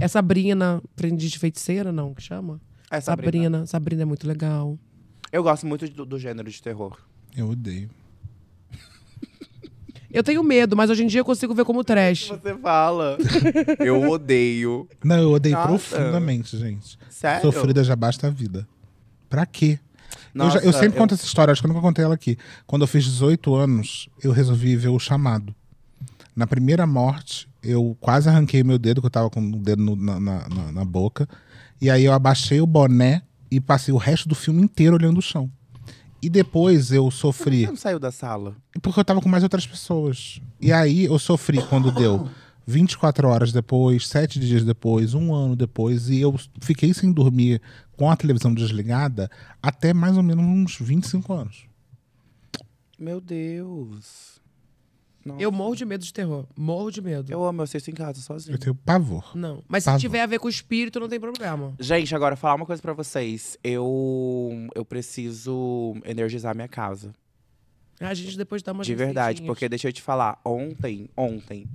Speaker 4: É Sabrina, aprendiz de feiticeira, não? Que chama?
Speaker 2: É, Sabrina.
Speaker 4: Sabrina. Sabrina é muito legal.
Speaker 2: Eu gosto muito do, do gênero de terror.
Speaker 3: Eu odeio.
Speaker 4: Eu tenho medo, mas hoje em dia eu consigo ver como trash.
Speaker 2: Você fala. eu odeio.
Speaker 3: Não, eu odeio
Speaker 2: Nossa.
Speaker 3: profundamente, gente.
Speaker 2: Sério?
Speaker 3: Sofrida já basta a vida. Pra quê? eu, já-
Speaker 2: Nossa,
Speaker 3: eu sempre conto essa história, acho que eu nunca contei ela aqui. Quando eu fiz 18 anos, eu resolvi ver o chamado. Na primeira morte, eu quase arranquei meu dedo, que eu tava com o dedo no- na, na- na- na boca. E aí eu abaixei o boné e passei o resto do filme inteiro olhando o chão. E depois eu sofri.
Speaker 2: Você não saiu da sala?
Speaker 3: Porque eu tava com mais outras pessoas. E aí eu sofri quando deu 24 horas depois, 7 dias depois, um ano depois, e eu fiquei sem dormir com a televisão desligada até mais ou menos uns 25 anos.
Speaker 2: Meu Deus. Nossa.
Speaker 4: Eu morro de medo de terror. Morro de medo.
Speaker 2: Eu amo, eu assisto em casa sozinho.
Speaker 3: Eu tenho pavor.
Speaker 4: Não. Mas se
Speaker 3: Pavor.
Speaker 4: tiver a ver com o espírito, não tem problema.
Speaker 2: Gente, agora falar uma coisa pra vocês. Eu eu preciso energizar minha casa.
Speaker 4: A gente depois dá umas
Speaker 2: de verdade, porque deixa eu te falar, ontem, ontem,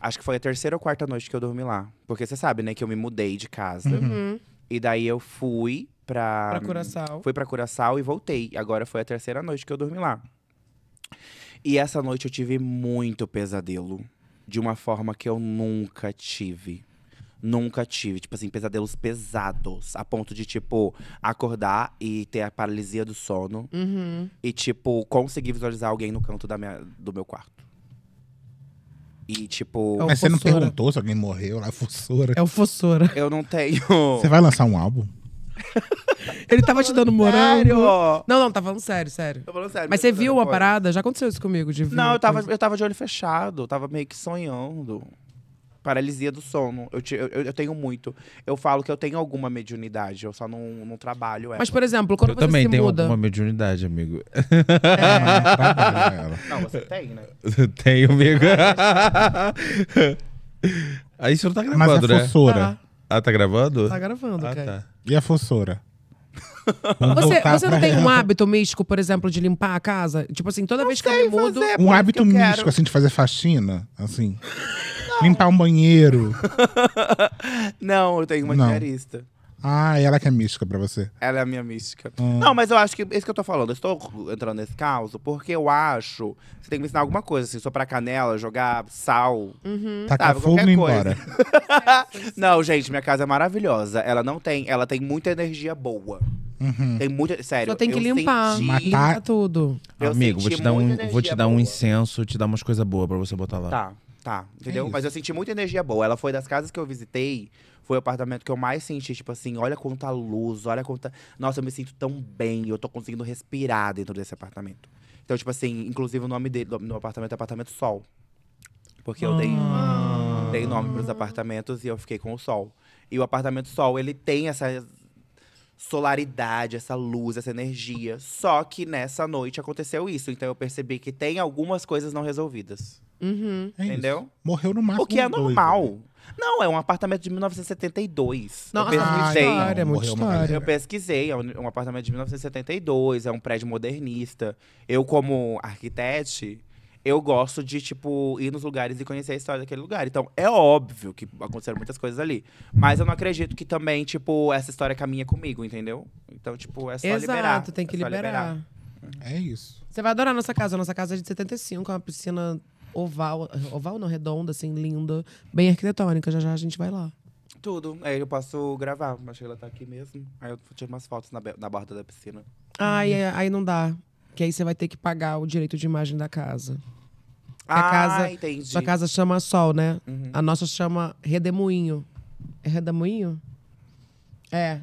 Speaker 2: acho que foi a terceira ou quarta noite que eu dormi lá. Porque você sabe, né, que eu me mudei de casa.
Speaker 4: Uhum.
Speaker 2: E daí eu fui pra.
Speaker 4: Pra Curaçao.
Speaker 2: Fui pra Curaçao e voltei. Agora foi a terceira noite que eu dormi lá. E essa noite eu tive muito pesadelo. De uma forma que eu nunca tive. Nunca tive. Tipo assim, pesadelos pesados. A ponto de, tipo, acordar e ter a paralisia do sono.
Speaker 4: Uhum.
Speaker 2: E, tipo, conseguir visualizar alguém no canto da minha, do meu quarto. E, tipo,
Speaker 4: É
Speaker 3: Mas você não perguntou se alguém morreu lá, Fossora.
Speaker 4: É o Fossora.
Speaker 2: eu não tenho.
Speaker 3: Você vai lançar um álbum?
Speaker 4: Ele tava te dando morango.
Speaker 2: Sério?
Speaker 4: Não, não, tá falando sério, sério.
Speaker 2: Tô falando sério.
Speaker 4: Mas você viu uma
Speaker 2: coisa.
Speaker 4: parada? Já aconteceu isso comigo, de ver
Speaker 2: Não, eu tava,
Speaker 4: coisa.
Speaker 2: eu tava de olho fechado, eu tava meio que sonhando. Paralisia do sono. Eu, ti- eu, eu tenho muito. Eu falo que eu tenho alguma mediunidade, eu só não, não trabalho ela.
Speaker 4: Mas, por exemplo, quando
Speaker 1: Eu
Speaker 4: você
Speaker 1: também
Speaker 4: se
Speaker 1: tenho
Speaker 4: muda...
Speaker 1: alguma mediunidade, amigo.
Speaker 3: É.
Speaker 2: Não, você tem, né?
Speaker 1: tenho, amigo. Aí você não tá
Speaker 3: Mas
Speaker 1: gravando,
Speaker 3: a
Speaker 1: né?
Speaker 3: Fossora.
Speaker 4: Tá,
Speaker 1: Ah, tá gravando?
Speaker 4: tá gravando,
Speaker 1: Ah,
Speaker 4: cara.
Speaker 1: tá.
Speaker 3: E a Fossora?
Speaker 4: Você, você não tem um
Speaker 3: ela.
Speaker 4: hábito místico, por exemplo, de limpar a casa? Tipo assim, toda vez que eu me mudo...
Speaker 2: fazer,
Speaker 3: Um hábito
Speaker 2: eu quero.
Speaker 3: místico, assim, de fazer faxina? Assim. Limpar um banheiro.
Speaker 2: Não, eu tenho uma
Speaker 3: Não.
Speaker 2: diarista.
Speaker 3: Ah, ela que é mística pra você.
Speaker 2: Ela é a minha mística.
Speaker 3: Hum.
Speaker 2: Não, mas eu acho que é isso que eu tô falando. Eu estou entrando nesse caos porque eu acho que você tem que me ensinar alguma coisa, assim, soprar canela, jogar sal.
Speaker 3: Tacar
Speaker 2: Sabe,
Speaker 3: fogo e ir
Speaker 2: qualquer coisa.
Speaker 3: embora.
Speaker 2: Não, gente, minha casa é maravilhosa. Ela não tem, ela tem muita energia boa.
Speaker 3: Uhum.
Speaker 2: Tem muita, sério.
Speaker 4: Só tem que
Speaker 2: eu
Speaker 4: limpar.
Speaker 2: senti-
Speaker 3: Matar-
Speaker 4: Limpar tudo.
Speaker 2: Eu
Speaker 1: Amigo, vou te, dar um, vou te dar um incenso, te dar umas coisas boas pra você botar lá.
Speaker 2: Tá, tá, entendeu?
Speaker 3: isso.
Speaker 2: Mas eu senti muita energia boa. Ela foi das casas que eu visitei, foi o apartamento que eu mais senti, tipo assim, olha quanta luz, olha quanta. Nossa, eu me sinto tão bem, eu tô conseguindo respirar dentro desse apartamento. Então, tipo assim, inclusive o nome dele, do no apartamento é apartamento Sol. Porque eu dei, dei nome pros apartamentos e eu fiquei com o Sol. E o apartamento Sol, ele tem essa solaridade, essa luz, essa energia. Só que nessa noite aconteceu isso. Então eu percebi que tem algumas coisas não resolvidas.
Speaker 4: Uhum.
Speaker 3: É isso.
Speaker 2: Entendeu?
Speaker 3: Morreu no máximo
Speaker 2: O que é
Speaker 3: dois,
Speaker 2: normal.
Speaker 3: né?
Speaker 2: Não, é um apartamento de 1972.
Speaker 4: Nossa,
Speaker 2: eu
Speaker 3: Ah,
Speaker 4: muita
Speaker 2: pesquisei.
Speaker 4: história, muita
Speaker 3: Morreu uma
Speaker 4: história.
Speaker 2: Eu pesquisei, é um apartamento de 1972, é um prédio modernista. Eu, como arquitete, eu gosto de, tipo, ir nos lugares e conhecer a história daquele lugar. Então, é óbvio que aconteceram muitas coisas ali. Mas eu não acredito que também, tipo, essa história caminha comigo, entendeu? Então, tipo, é só
Speaker 4: Exato,
Speaker 2: liberar.
Speaker 4: tem que
Speaker 2: é só
Speaker 4: liberar.
Speaker 3: É isso.
Speaker 4: Você vai adorar a nossa casa. A nossa casa é de 75, é uma piscina oval. Oval não, redonda, assim, linda. Bem arquitetônica. Já já a gente vai lá.
Speaker 2: Tudo. Aí eu posso gravar. A Sheila tá aqui mesmo. Aí eu tiro umas fotos na, na borda da piscina.
Speaker 4: Ai, é- aí não dá. Que aí você vai ter que pagar o direito de imagem da casa. a
Speaker 2: ah,
Speaker 4: casa-
Speaker 2: entendi.
Speaker 4: Sua casa chama Sol, né?
Speaker 2: Uhum.
Speaker 4: A nossa chama Redemoinho. É Redemoinho? É.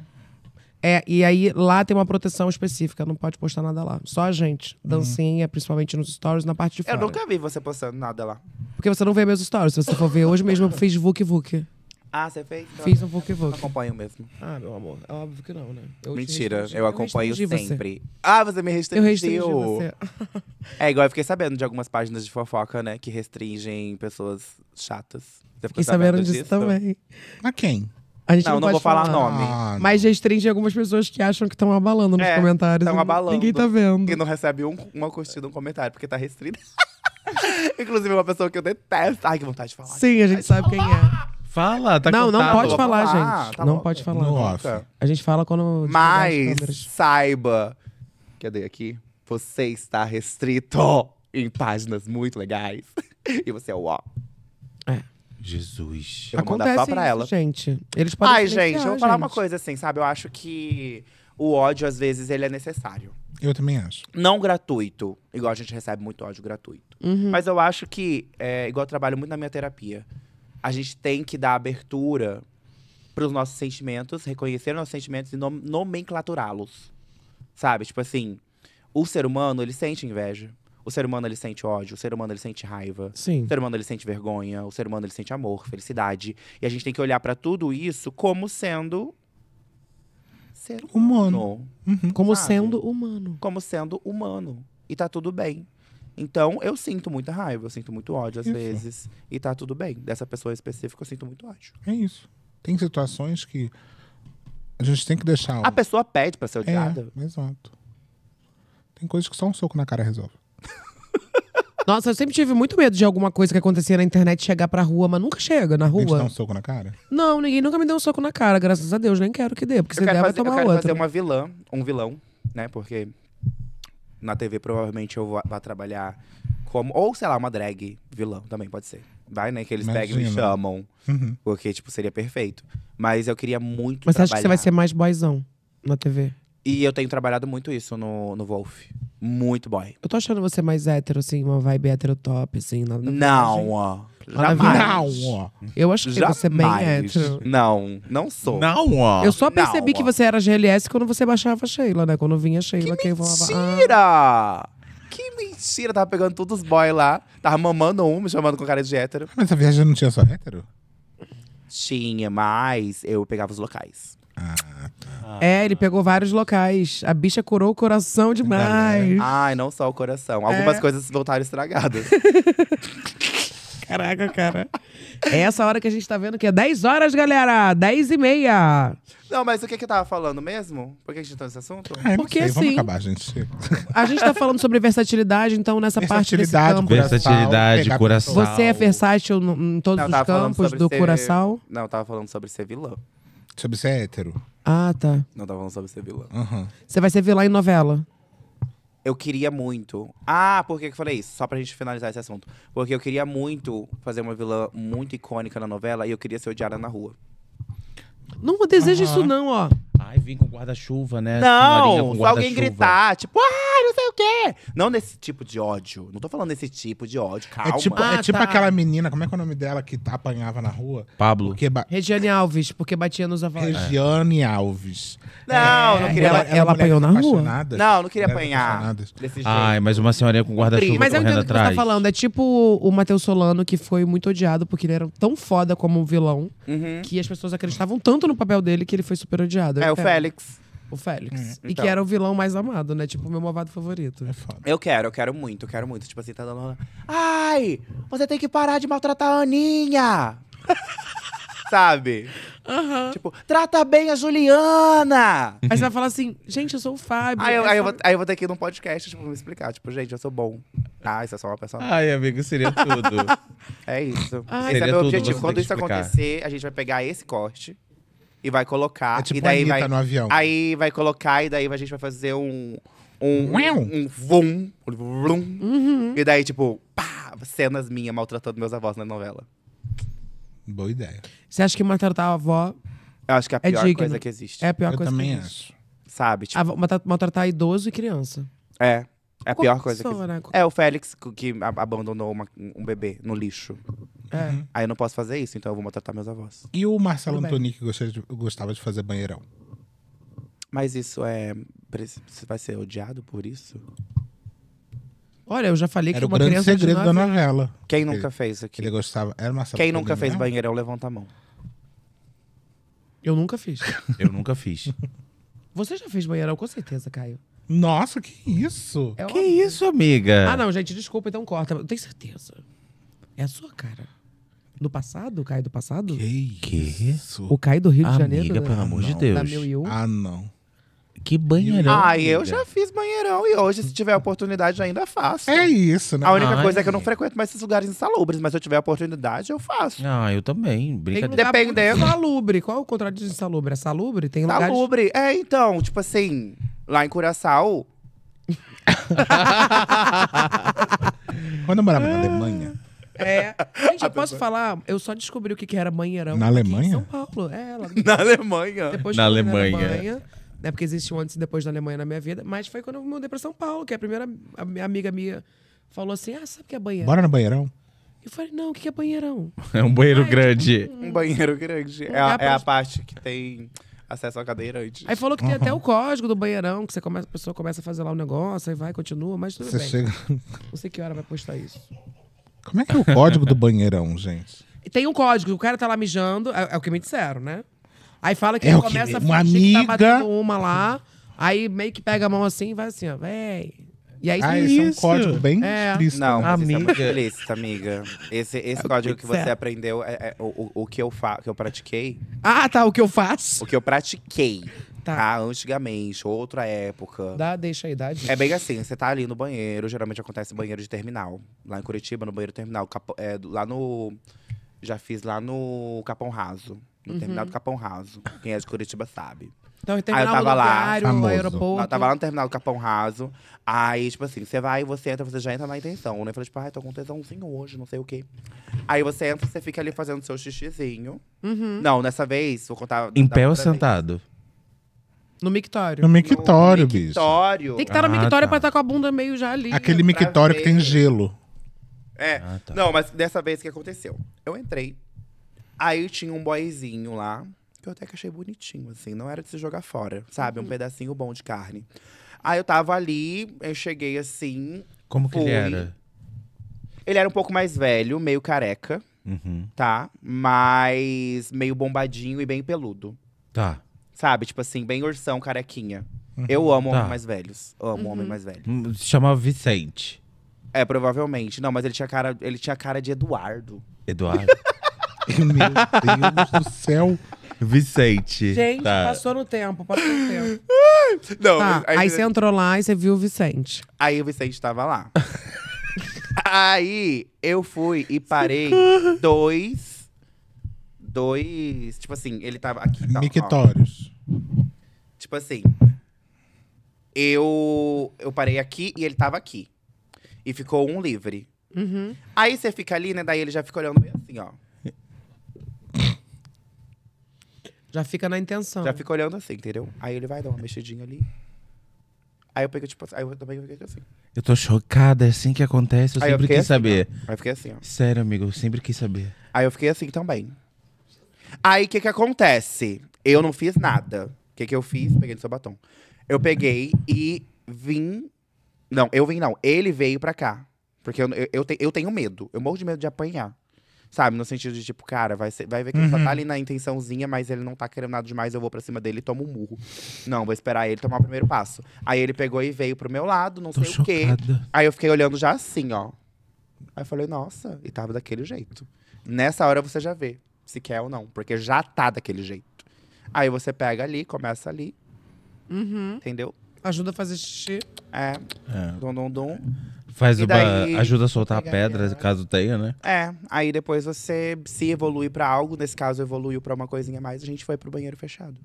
Speaker 4: É, e aí lá tem uma proteção específica, não pode postar nada lá. Só a gente. Dancinha, principalmente nos stories, na parte de
Speaker 2: Eu
Speaker 4: fora.
Speaker 2: nunca vi você postando nada lá.
Speaker 4: Porque você não vê meus stories. Se você for ver, hoje mesmo eu fiz Vuk Vuk.
Speaker 2: Ah, você fez? Então
Speaker 4: Fiz um Vuk
Speaker 2: eu
Speaker 4: Vuk.
Speaker 2: acompanho mesmo.
Speaker 4: Ah, meu amor, é óbvio que não, né? Eu
Speaker 2: Mentira, eu acompanho
Speaker 4: restringi você.
Speaker 2: sempre. Ah, você me
Speaker 4: Eu
Speaker 2: restringiu.
Speaker 4: restringi você.
Speaker 2: É igual eu fiquei sabendo de algumas páginas de fofoca, né? Que restringem pessoas chatas. Você ficou
Speaker 4: Fiquei sabendo disso também.
Speaker 3: Mas quem?
Speaker 4: A gente
Speaker 2: Não,
Speaker 4: não,
Speaker 2: não
Speaker 4: pode
Speaker 2: vou falar
Speaker 4: falar.
Speaker 2: nome.
Speaker 3: Ah,
Speaker 4: Mas restringe algumas pessoas que acham que estão abalando nos
Speaker 2: É,
Speaker 4: comentários.
Speaker 2: tão
Speaker 4: e
Speaker 2: abalando.
Speaker 4: Ninguém tá vendo.
Speaker 2: E não recebe um- uma curtida, um comentário, porque tá restrito. Inclusive, uma pessoa que eu detesto. Ai, que vontade de falar.
Speaker 4: Sim, a gente sabe quem é.
Speaker 1: Fala, tá
Speaker 4: não, não
Speaker 1: contado.
Speaker 4: pode
Speaker 2: Vou
Speaker 4: falar,
Speaker 2: falar,
Speaker 4: gente.
Speaker 2: tá
Speaker 4: não
Speaker 2: louca.
Speaker 4: pode falar.
Speaker 3: No off.
Speaker 4: A gente fala quando.
Speaker 2: Mas saiba. Cadê aqui? Você está restrito em páginas muito legais. e você é o ó.
Speaker 1: Jesus.
Speaker 2: Eu vou mandar
Speaker 4: Acontece
Speaker 2: só pra
Speaker 4: isso,
Speaker 2: ela.
Speaker 4: gente. Eles podem
Speaker 2: Ai, gente, eu vou falar uma coisa assim, sabe? Eu acho que o ódio, às vezes, ele é necessário.
Speaker 3: Eu também acho.
Speaker 2: Não gratuito, igual a gente recebe muito ódio gratuito.
Speaker 4: Uhum.
Speaker 2: Mas eu acho que, é, igual eu trabalho muito na minha terapia, a gente tem que dar abertura pros nossos sentimentos, reconhecer nossos sentimentos e nom- nomenclaturá-los. Sabe? Tipo assim, o ser humano, ele sente inveja. O ser humano, ele sente ódio. O ser humano, ele sente raiva.
Speaker 4: Sim.
Speaker 2: O ser humano ele sente vergonha, o ser humano ele sente amor, felicidade. E a gente tem que olhar pra tudo isso como sendo ser
Speaker 3: Humano.
Speaker 2: humano,
Speaker 4: Como
Speaker 2: sabe?
Speaker 4: sendo humano.
Speaker 2: como sendo humano. E tá tudo bem. Então, eu sinto muita raiva, eu sinto muito ódio às
Speaker 3: Isso.
Speaker 2: vezes. E tá tudo bem. Dessa pessoa específica, eu sinto muito ódio.
Speaker 3: É isso. Tem situações que a gente tem que deixar.
Speaker 2: A pessoa pede pra ser odiada.
Speaker 3: É, exato. Tem coisas que só um soco na cara resolve.
Speaker 4: Nossa, eu sempre tive muito medo de alguma coisa que acontecia na internet chegar pra rua, mas nunca chega na
Speaker 3: A gente dá
Speaker 4: rua.
Speaker 3: um soco na cara?
Speaker 4: Não, ninguém nunca me deu um soco na cara, graças a Deus. Nem quero que dê, porque se
Speaker 2: Eu
Speaker 4: der,
Speaker 2: quero,
Speaker 4: vai
Speaker 2: fazer, eu
Speaker 4: tomar
Speaker 2: quero
Speaker 4: outra.
Speaker 2: fazer uma vilã, um vilão, né? Porque na TV provavelmente eu vou, vou trabalhar como. Ou, sei lá, uma drag vilão também pode ser. Vai, né? Que eles pegam e me
Speaker 3: Imagina.
Speaker 2: chamam.
Speaker 3: Uhum.
Speaker 2: Porque, tipo, seria perfeito. Mas eu queria muito
Speaker 4: Mas você acha que você vai
Speaker 2: trabalhar.
Speaker 4: ser mais boyzão na TV?
Speaker 2: E eu tenho trabalhado muito isso no, no Wolf. Muito boy.
Speaker 4: Eu tô achando você mais hétero, assim, uma vibe hétero top, assim. Nada.
Speaker 2: Não, ó. Jamais.
Speaker 3: Não, ó.
Speaker 4: Eu achei você bem
Speaker 2: Jamais.
Speaker 4: hétero.
Speaker 2: Não, não sou.
Speaker 1: Não, ó.
Speaker 4: Eu só percebi
Speaker 2: Não,
Speaker 4: que você era GLS quando você baixava a Sheila, né? Quando vinha a Sheila, que, eu falava. Ah,
Speaker 2: Mentira! Que mentira! Tava pegando todos os boys lá. Tava mamando um, me chamando com cara de hétero.
Speaker 3: Mas a viagem não tinha só hétero?
Speaker 2: Tinha, mas eu pegava os locais.
Speaker 4: É, ele pegou vários locais. A bicha curou o coração demais.
Speaker 2: Ai, não só o coração. Algumas
Speaker 4: É.
Speaker 2: coisas voltaram estragadas.
Speaker 4: Caraca, cara. É essa hora que a gente tá vendo que é 10 horas, galera. 10 e meia.
Speaker 2: não, mas o que que eu tava falando mesmo? Por que a gente tá nesse assunto?
Speaker 3: Ah,
Speaker 4: Porque
Speaker 3: sei. Vamos
Speaker 4: sim.
Speaker 3: acabar, gente.
Speaker 4: A gente tá falando sobre versatilidade, então nessa parte desse
Speaker 3: Versatilidade,
Speaker 4: campo.
Speaker 1: Versatilidade,
Speaker 3: pessoas.
Speaker 4: Você é versátil em todos
Speaker 2: Não,
Speaker 4: os campos do
Speaker 2: ser-
Speaker 4: coração.
Speaker 2: Não, eu tava falando sobre ser vilã.
Speaker 3: Sobre ser hétero.
Speaker 4: Ah, tá.
Speaker 2: Não tava falando sobre ser vilã.
Speaker 3: Aham.
Speaker 4: Você vai ser vilã em novela.
Speaker 2: Eu queria muito. Ah, por que que eu falei isso? Só pra gente finalizar esse assunto. Porque eu queria muito fazer uma vilã muito icônica na novela e eu queria ser odiada na rua.
Speaker 4: Não deseja
Speaker 3: Aham.
Speaker 4: isso, não, ó.
Speaker 1: Ai, vim com guarda-chuva, né?
Speaker 2: Não,
Speaker 1: com
Speaker 2: só alguém gritar, tipo, ah, não sei o quê. Não nesse tipo de ódio. Não tô falando desse tipo de ódio, calma.
Speaker 3: É tipo,
Speaker 4: Ah,
Speaker 3: é tipo
Speaker 4: tá.
Speaker 3: aquela menina, como é que é o nome dela que tá- apanhava na rua?
Speaker 1: Pablo.
Speaker 3: Porque ba-
Speaker 4: Regiane Alves, porque batia nos avós.
Speaker 3: Regiane Alves.
Speaker 2: Não, não queria.
Speaker 4: ela- ela
Speaker 3: Mulheres
Speaker 4: apanhou na rua?
Speaker 2: Não, não queria apanhar. Desse jeito.
Speaker 1: Ai, mas uma senhorinha com guarda-chuva
Speaker 4: Mas eu entendo o que você tá falando. É tipo o Matheus Solano, que foi muito odiado porque ele era tão foda como um vilão
Speaker 2: Uhum.
Speaker 4: que as pessoas acreditavam tanto no papel dele que ele foi super odiado.
Speaker 2: É, o
Speaker 4: entendo.
Speaker 2: Félix.
Speaker 4: O Félix. E
Speaker 2: Então.
Speaker 4: que era o vilão mais amado, né? Tipo, o meu malvado favorito.
Speaker 3: É foda.
Speaker 2: Eu quero, eu quero muito, eu quero muito. Tipo assim, tá dando. Ai, você tem que parar de maltratar a Aninha! Sabe?
Speaker 4: Aham.
Speaker 2: Tipo, trata bem a Juliana!
Speaker 4: Aí você vai falar assim, gente, eu sou o Fábio.
Speaker 2: Aí eu, aí, eu vou, aí eu vou ter que ir num podcast, tipo, me explicar. Tipo, gente, eu sou bom. Ah, isso é só uma pessoa.
Speaker 1: Ai, amigo, seria tudo.
Speaker 2: É isso.
Speaker 4: Ai.
Speaker 2: Esse é meu
Speaker 1: tudo,
Speaker 2: objetivo. Quando isso
Speaker 1: explicar.
Speaker 2: acontecer, a gente vai pegar esse corte e vai colocar.
Speaker 3: É tipo
Speaker 2: e daí
Speaker 3: Anitta
Speaker 2: vai.
Speaker 3: no avião.
Speaker 2: Aí vai colocar e daí a gente vai fazer um. Um, um vum, um vum.
Speaker 4: Uhum.
Speaker 2: E daí, tipo, pá, cenas minhas maltratando meus avós na novela.
Speaker 3: Boa ideia.
Speaker 4: Você acha que maltratar a avó
Speaker 2: Eu acho que é a
Speaker 4: É
Speaker 2: pior
Speaker 4: digno.
Speaker 2: coisa que existe.
Speaker 4: é a pior
Speaker 3: eu
Speaker 4: coisa
Speaker 3: também
Speaker 4: que existe?
Speaker 3: acho.
Speaker 2: Sabe? Tipo,
Speaker 4: A maltratar idoso e criança.
Speaker 2: é. É a pior coisa que
Speaker 4: né?
Speaker 2: É o Félix que- que abandonou uma- um bebê no lixo.
Speaker 4: É.
Speaker 2: Aí eu não posso fazer isso, então eu vou maltratar meus avós.
Speaker 3: E o Marcelo
Speaker 4: Tudo bem.
Speaker 3: Antoni, que gostava de, gostava de fazer banheirão.
Speaker 2: Mas isso é. Você vai ser odiado por isso?
Speaker 4: Olha, eu já falei que
Speaker 3: Era o
Speaker 4: uma
Speaker 3: grande
Speaker 4: criança de
Speaker 3: segredo da
Speaker 4: nove-
Speaker 3: novela.
Speaker 2: Quem
Speaker 3: Ele-
Speaker 2: nunca fez isso aqui?
Speaker 3: Ele gostava. Era o Marcelo
Speaker 2: Quem
Speaker 3: Antoni
Speaker 2: nunca fez
Speaker 3: mesmo?
Speaker 2: banheirão, levanta a mão.
Speaker 4: Eu nunca fiz.
Speaker 1: Eu nunca fiz.
Speaker 4: Você já fez banheirão, com certeza, Caio.
Speaker 3: Nossa, que isso?
Speaker 4: É
Speaker 1: que
Speaker 4: óbvio.
Speaker 1: isso, amiga?
Speaker 4: Ah, não, gente, desculpa, então corta. Eu tenho certeza. É a sua cara. Do passado, o Caio do passado?
Speaker 3: Que,
Speaker 1: Que?
Speaker 3: isso?
Speaker 4: O Caio do Rio de
Speaker 1: Amiga,
Speaker 4: Janeiro?
Speaker 1: pelo
Speaker 4: da-
Speaker 1: amor de
Speaker 3: não.
Speaker 1: Deus.
Speaker 4: Da?
Speaker 3: Ah, não.
Speaker 1: Que banheirão.
Speaker 2: Ah, eu
Speaker 1: amiga.
Speaker 2: já fiz banheirão e hoje, se tiver oportunidade, ainda faço.
Speaker 3: É isso, né?
Speaker 2: A única
Speaker 1: Ai,
Speaker 2: coisa é que eu não frequento mais esses lugares insalubres, mas se eu tiver oportunidade, eu faço.
Speaker 1: Ah, eu também. Brincadeira.
Speaker 2: Dependendo.
Speaker 4: Salubre. Qual é o contrário de insalubre? É salubre? Tem lugares...
Speaker 2: Salubre. É, então, tipo assim, lá em Curaçao,
Speaker 3: Quando eu morava na Alemanha,
Speaker 4: É. Gente, eu posso falar? Eu só descobri o que que era banheirão.
Speaker 3: Na
Speaker 4: aqui
Speaker 3: Alemanha?
Speaker 4: Em São Paulo. É, lá
Speaker 2: na Alemanha.
Speaker 4: depois
Speaker 1: Na
Speaker 4: que eu fui
Speaker 1: Alemanha.
Speaker 4: né, porque existe um antes e depois da Alemanha na minha vida. Mas foi quando eu me mudei pra São Paulo, que a primeira a minha amiga minha falou assim: Ah, sabe o que é banheirão?
Speaker 3: bora no banheirão?
Speaker 4: Eu falei, não, o que é banheirão?
Speaker 1: É um banheiro
Speaker 4: Ai,
Speaker 1: grande.
Speaker 2: Um banheiro grande. É,
Speaker 4: lugar
Speaker 2: a, é a parte que tem acesso a cadeirante.
Speaker 4: Aí falou que tem até o código do banheirão, que você começa, a pessoa começa a fazer lá o negócio, aí vai, continua, mas tudo
Speaker 3: Você
Speaker 4: bem.
Speaker 3: chega.
Speaker 4: Não sei que hora vai postar isso.
Speaker 3: Como é que é o código do banheirão, gente?
Speaker 4: Tem um código, o cara tá lá mijando, é, é o que me disseram, né? Aí fala que
Speaker 3: É
Speaker 4: ele
Speaker 3: o que-
Speaker 4: começa a
Speaker 3: uma
Speaker 4: fingir que tá
Speaker 3: amiga-
Speaker 4: batendo uma lá, aí meio que pega a mão assim e vai assim, ó, véi. E aí
Speaker 3: Ah, esse é um
Speaker 1: isso?
Speaker 3: código bem
Speaker 4: É.
Speaker 3: explícito.
Speaker 2: Não,
Speaker 3: né?
Speaker 2: mas isso é muito
Speaker 1: Amiga.
Speaker 2: explícito, amiga. Esse, esse código que você
Speaker 4: certo.
Speaker 2: aprendeu é, é o, o, o que, eu fa que eu pratiquei.
Speaker 4: Ah, tá, o que eu faço?
Speaker 2: O que eu pratiquei,
Speaker 4: Tá.
Speaker 2: tá? Antigamente, outra época.
Speaker 4: Dá, deixa a dica.
Speaker 2: É bem assim, você tá ali no banheiro, geralmente acontece banheiro de terminal. Lá em Curitiba, no banheiro terminal. Capo- é, lá no. Já fiz lá no Capão Raso. No
Speaker 4: Uhum.
Speaker 2: terminal do Capão Raso. Quem é de Curitiba sabe.
Speaker 4: Então, terminal
Speaker 2: tava lá,
Speaker 3: famoso.
Speaker 4: aeroporto.
Speaker 2: Eu tava lá no terminal do Capão Raso. Aí, tipo assim, você vai, você entra, você já entra na intenção, né? Eu falei, tipo, ai, tô com tesãozinho hoje, não sei o quê. Aí você entra, você fica ali fazendo seu xixizinho.
Speaker 4: Uhum.
Speaker 2: Não, nessa vez, vou contar.
Speaker 1: Em pé ou
Speaker 2: vez.
Speaker 1: sentado?
Speaker 4: No mictório.
Speaker 3: No mictório,
Speaker 2: No
Speaker 3: bicho.
Speaker 2: mictório.
Speaker 4: Tem que estar no
Speaker 1: Ah,
Speaker 4: mictório
Speaker 1: tá.
Speaker 4: pra estar com a bunda meio já ali.
Speaker 3: Aquele
Speaker 2: pra
Speaker 3: mictório que tem gelo.
Speaker 2: É.
Speaker 1: Ah, tá.
Speaker 2: Não, mas dessa vez o que aconteceu? Eu entrei. Aí tinha um boyzinho lá, que eu até que achei bonitinho, assim. Não era de se jogar fora, sabe? Um pedacinho bom de carne. Aí eu tava ali, eu cheguei assim.
Speaker 1: Como que ele
Speaker 2: Fui.
Speaker 1: era?
Speaker 2: Ele era um pouco mais velho, meio careca,
Speaker 1: Uhum.
Speaker 2: tá? Mas meio bombadinho e bem peludo.
Speaker 1: Tá.
Speaker 2: Sabe? Tipo assim, bem ursão, carequinha. Eu amo
Speaker 1: Tá.
Speaker 2: homens mais velhos. Amo
Speaker 4: Uhum.
Speaker 2: homem mais velho.
Speaker 1: Hum, Se chamava Vicente.
Speaker 2: É, provavelmente. Não, mas ele tinha cara, ele tinha cara de Eduardo.
Speaker 1: Eduardo.
Speaker 3: Meu Deus do céu.
Speaker 1: Vicente.
Speaker 4: Gente,
Speaker 1: tá.
Speaker 4: passou no tempo, passou no tempo.
Speaker 2: Não,
Speaker 4: Tá, aí você entrou lá e você viu o Vicente.
Speaker 2: Aí o Vicente tava lá. aí eu fui e parei dois. Dois. Tipo assim, ele tava aqui. Tá, ó.
Speaker 3: Mictórios.
Speaker 2: Tipo assim. Eu, eu parei aqui e ele tava aqui. E ficou um livre.
Speaker 4: Uhum.
Speaker 2: Aí você fica ali, né? Daí ele já fica olhando bem assim, ó.
Speaker 4: Já fica na intenção.
Speaker 2: Já fica olhando assim, entendeu? Aí ele vai dar uma mexidinha ali. Aí eu peguei, tipo assim. Aí eu também fiquei assim.
Speaker 1: Eu tô chocada, é assim que acontece. Eu
Speaker 2: Aí eu
Speaker 1: sempre
Speaker 2: fiquei
Speaker 1: quis
Speaker 2: assim,
Speaker 1: saber.
Speaker 2: Aí eu fiquei assim, ó.
Speaker 1: Sério, amigo, eu sempre quis saber.
Speaker 2: Aí eu fiquei assim também. Aí o que que acontece? Eu não fiz nada. O que que eu fiz? Peguei no seu batom. Eu peguei e vim. Não, eu vim não. Ele veio pra cá. Porque eu, eu, eu, te- eu tenho medo. Eu morro de medo de apanhar. Sabe? No sentido de, tipo, cara, vai, ser- vai ver que ele só tá ali na intençãozinha, mas ele não tá querendo nada demais, eu vou pra cima dele e tomo um murro. Não, vou esperar ele tomar o primeiro passo. Aí ele pegou e veio pro meu lado, não
Speaker 1: Tô
Speaker 2: sei o quê.
Speaker 1: chocada.
Speaker 2: Aí eu fiquei olhando já assim, ó. Aí eu falei, nossa, e tava daquele jeito. Nessa hora você já vê se quer ou não, porque já tá daquele jeito. Aí você pega ali, começa ali,
Speaker 4: Uhum.
Speaker 2: entendeu?
Speaker 4: Ajuda a fazer xixi.
Speaker 2: É,
Speaker 1: É.
Speaker 2: dum, dum, dum.
Speaker 1: Faz
Speaker 2: E
Speaker 1: uma.
Speaker 2: daí-
Speaker 1: Ajuda a soltar a pedra, caso tenha, né?
Speaker 2: É, aí depois você se evolui pra algo, nesse caso evoluiu pra uma coisinha mais, a gente foi pro banheiro fechado.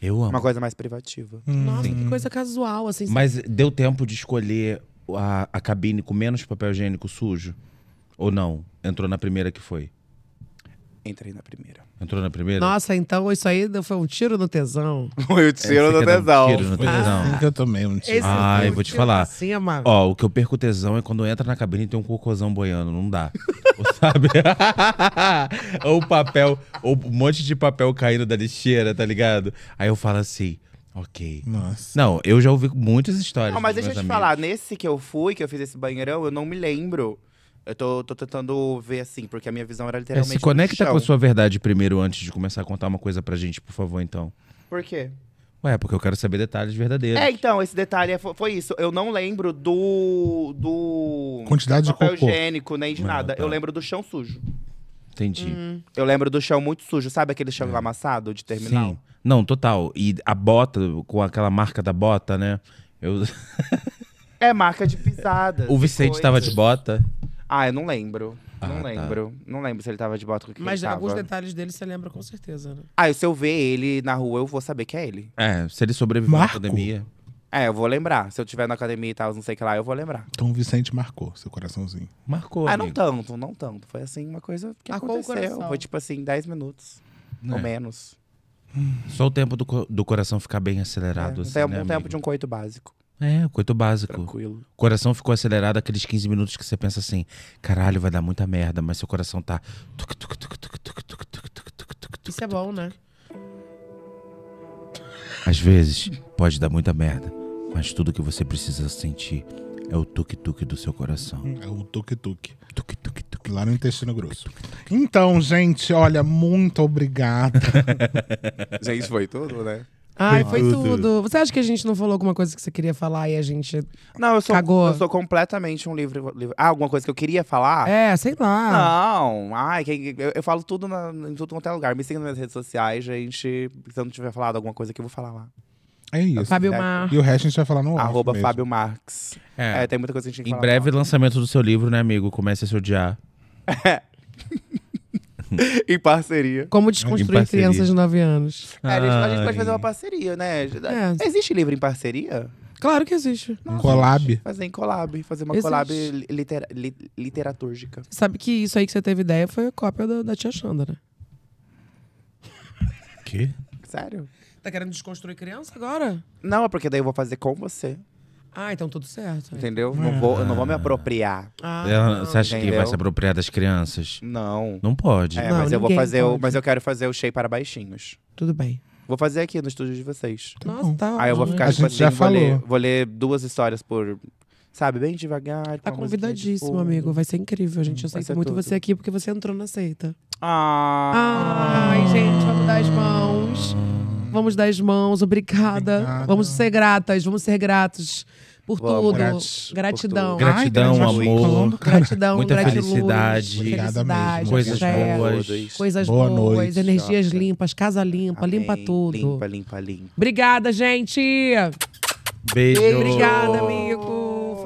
Speaker 1: Eu amo.
Speaker 2: Uma coisa mais privativa.
Speaker 4: Nossa, que coisa casual, assim.
Speaker 1: Mas deu tempo de escolher a, a cabine com menos papel higiênico sujo? Ou não? Entrou na primeira que foi?
Speaker 2: Entrei na primeira.
Speaker 1: Entrou na primeira?
Speaker 4: Nossa, então isso aí foi um tiro no tesão.
Speaker 2: Foi o
Speaker 1: É, você quer dar um tiro no
Speaker 3: Foi
Speaker 1: tesão.
Speaker 3: assim que eu tomei um tiro.
Speaker 4: Esse
Speaker 1: Ai,
Speaker 4: um
Speaker 1: vou te
Speaker 4: tiro
Speaker 1: falar.
Speaker 4: cima.
Speaker 1: Ó, o que eu perco tesão é quando entra na cabine e tem um cocôzão boiando. Não dá. Ou sabe? ou papel, ou um monte de papel caindo da lixeira, tá ligado? Aí eu falo assim, ok.
Speaker 3: Nossa.
Speaker 1: Não, eu já ouvi muitas histórias.
Speaker 2: Não, mas deixa eu te
Speaker 1: meus
Speaker 2: falar,
Speaker 1: amigos.
Speaker 2: nesse que eu fui, que eu fiz esse banheirão, eu não me lembro. Eu tô, tô tentando ver assim, porque a minha visão era
Speaker 1: É,
Speaker 2: literalmente.
Speaker 1: se conecta
Speaker 2: no
Speaker 1: com a sua verdade primeiro antes de começar a contar uma coisa pra gente, por favor, então.
Speaker 2: Por quê?
Speaker 1: Ué, porque eu quero saber detalhes verdadeiros.
Speaker 2: É, então, esse detalhe é- fo- foi isso. Eu não lembro do. do.
Speaker 3: Quantidade de
Speaker 2: papel
Speaker 3: cocô.
Speaker 2: higiênico, nem de
Speaker 1: Ah,
Speaker 2: nada.
Speaker 1: tá.
Speaker 2: Eu lembro do chão sujo.
Speaker 1: Entendi.
Speaker 2: Eu lembro do chão muito sujo. Sabe aquele chão amassado de terminal?
Speaker 1: Sim. Não, total. E a bota, com aquela marca da bota, né? Eu...
Speaker 2: É marca de pisada.
Speaker 1: o Vicente tava de bota.
Speaker 2: Ah, eu não lembro.
Speaker 1: Ah,
Speaker 2: não
Speaker 1: tá.
Speaker 2: lembro. Não lembro se ele tava de bota com o que
Speaker 4: Mas alguns detalhes dele você lembra com certeza, né?
Speaker 2: Ah, e se eu ver ele na rua, eu vou saber que é ele.
Speaker 1: É, se ele sobreviveu à pandemia.
Speaker 2: É, eu vou lembrar. Se eu tiver na academia e tal, não sei o que lá, eu vou lembrar.
Speaker 3: Então o Vicente marcou seu coraçãozinho.
Speaker 1: Marcou.
Speaker 2: ah, não
Speaker 1: amigo.
Speaker 2: tanto, não tanto. Foi assim, uma coisa que
Speaker 4: Marcou
Speaker 2: aconteceu. Foi tipo assim, 10 minutos. Ou
Speaker 1: É.
Speaker 2: menos.
Speaker 1: Só o tempo do, co- do coração ficar bem acelerado.
Speaker 2: É,
Speaker 1: assim,
Speaker 2: tem um
Speaker 1: né,
Speaker 2: tempo
Speaker 1: amigo?
Speaker 2: de um coito básico.
Speaker 1: É, coito básico.
Speaker 2: Tranquilo.
Speaker 1: O coração ficou acelerado aqueles 15 minutos que você pensa assim, caralho, vai dar muita merda, mas seu coração tá.
Speaker 4: Isso é bom, né?
Speaker 1: Às vezes pode dar muita merda, mas tudo que você precisa sentir é o tuk-tuk do seu coração.
Speaker 3: É o tuk-tuk.
Speaker 1: Tuk-tuk-tuk.
Speaker 3: Lá no intestino grosso. Então, gente, olha, muito obrigada.
Speaker 2: Já isso foi tudo, né?
Speaker 4: Ai,
Speaker 3: Foi tudo.
Speaker 4: tudo. Você acha que a gente não falou alguma coisa que você queria falar e a gente.
Speaker 2: Não, eu sou,
Speaker 4: Cagou.
Speaker 2: eu sou completamente um livro, livro. Ah, alguma coisa que eu queria falar?
Speaker 4: É, sei lá.
Speaker 2: Não, ai, que- eu, eu falo tudo na, em tudo quanto é lugar. Me siga nas minhas redes sociais, gente. Se eu não tiver falado alguma coisa que eu vou falar lá.
Speaker 3: É isso.
Speaker 4: Fábio
Speaker 2: É.
Speaker 4: Mar.
Speaker 3: E o resto a gente vai falar no off
Speaker 2: Arroba
Speaker 3: mesmo.
Speaker 2: Fábio Marx.
Speaker 1: É.
Speaker 2: É, tem muita coisa que a gente tem que
Speaker 1: Em
Speaker 2: falar
Speaker 1: breve, lançamento do seu livro, né, amigo? Comece a se odiar.
Speaker 2: em parceria.
Speaker 4: Como desconstruir crianças de 9 anos.
Speaker 2: É, a, gente, a gente pode fazer uma parceria, né?
Speaker 4: É.
Speaker 2: Existe livro em parceria?
Speaker 4: Claro que existe.
Speaker 3: Um collab.
Speaker 2: Fazer em collab, fazer uma
Speaker 4: Existe.
Speaker 2: collab li- litera, li- literatúrgica.
Speaker 4: Você sabe que isso aí que você teve ideia foi a cópia da, da tia Xanda, né?
Speaker 1: Que?
Speaker 2: Sério?
Speaker 4: Tá querendo desconstruir criança agora?
Speaker 2: Não, é porque daí eu vou fazer com você.
Speaker 4: Ah, então tudo certo.
Speaker 2: Entendeu? Não vou, eu não vou me apropriar.
Speaker 4: Ah,
Speaker 1: Ela- você acha que
Speaker 2: entendeu?
Speaker 1: vai se apropriar das crianças?
Speaker 2: Não.
Speaker 1: Não pode.
Speaker 2: É,
Speaker 4: Não,
Speaker 2: mas eu vou
Speaker 4: ninguém
Speaker 2: fazer o.
Speaker 4: pode.
Speaker 2: Mas eu quero fazer o shape para baixinhos.
Speaker 4: tudo bem.
Speaker 2: Vou fazer aqui no estúdio de vocês.
Speaker 4: Nossa, tá
Speaker 2: Aí eu vou
Speaker 4: ótimo.
Speaker 2: ficar,
Speaker 3: A
Speaker 2: tipo
Speaker 3: gente
Speaker 2: assim,
Speaker 3: já
Speaker 2: vou ler,
Speaker 3: falou.
Speaker 2: vou ler duas histórias por. Sabe, bem devagar.
Speaker 4: Tá
Speaker 2: com uma musiquinha de
Speaker 4: convidadíssimo,
Speaker 2: fundo.
Speaker 4: amigo. Vai ser incrível, gente. Eu
Speaker 2: Vai
Speaker 4: aceito
Speaker 2: ser
Speaker 4: muito
Speaker 2: tudo.
Speaker 4: você aqui porque você entrou na seita.
Speaker 2: Ah.
Speaker 4: Ai, gente, vamos dar as mãos. Vamos dar as mãos. Obrigada.
Speaker 3: Obrigada.
Speaker 4: Vamos ser gratas, vamos ser gratos por
Speaker 2: Vamos.
Speaker 4: tudo.
Speaker 3: Gratis
Speaker 4: Gratidão.
Speaker 2: por tudo.
Speaker 1: Gratidão,
Speaker 3: Ai,
Speaker 1: amor.
Speaker 3: falando.
Speaker 4: Gratidão,
Speaker 1: Muita
Speaker 4: gratiluz,
Speaker 1: felicidade.
Speaker 3: Obrigada
Speaker 4: felicidade,
Speaker 3: mesmo.
Speaker 1: Coisas boas.
Speaker 4: Coisas
Speaker 3: Boa
Speaker 4: boas,
Speaker 3: noite.
Speaker 4: energias
Speaker 2: Choca.
Speaker 4: limpas, casa limpa,
Speaker 2: Amém.
Speaker 4: limpa tudo.
Speaker 2: Limpa, limpa, limpa.
Speaker 4: Obrigada, gente!
Speaker 1: Beijo.
Speaker 4: Obrigada, amigo!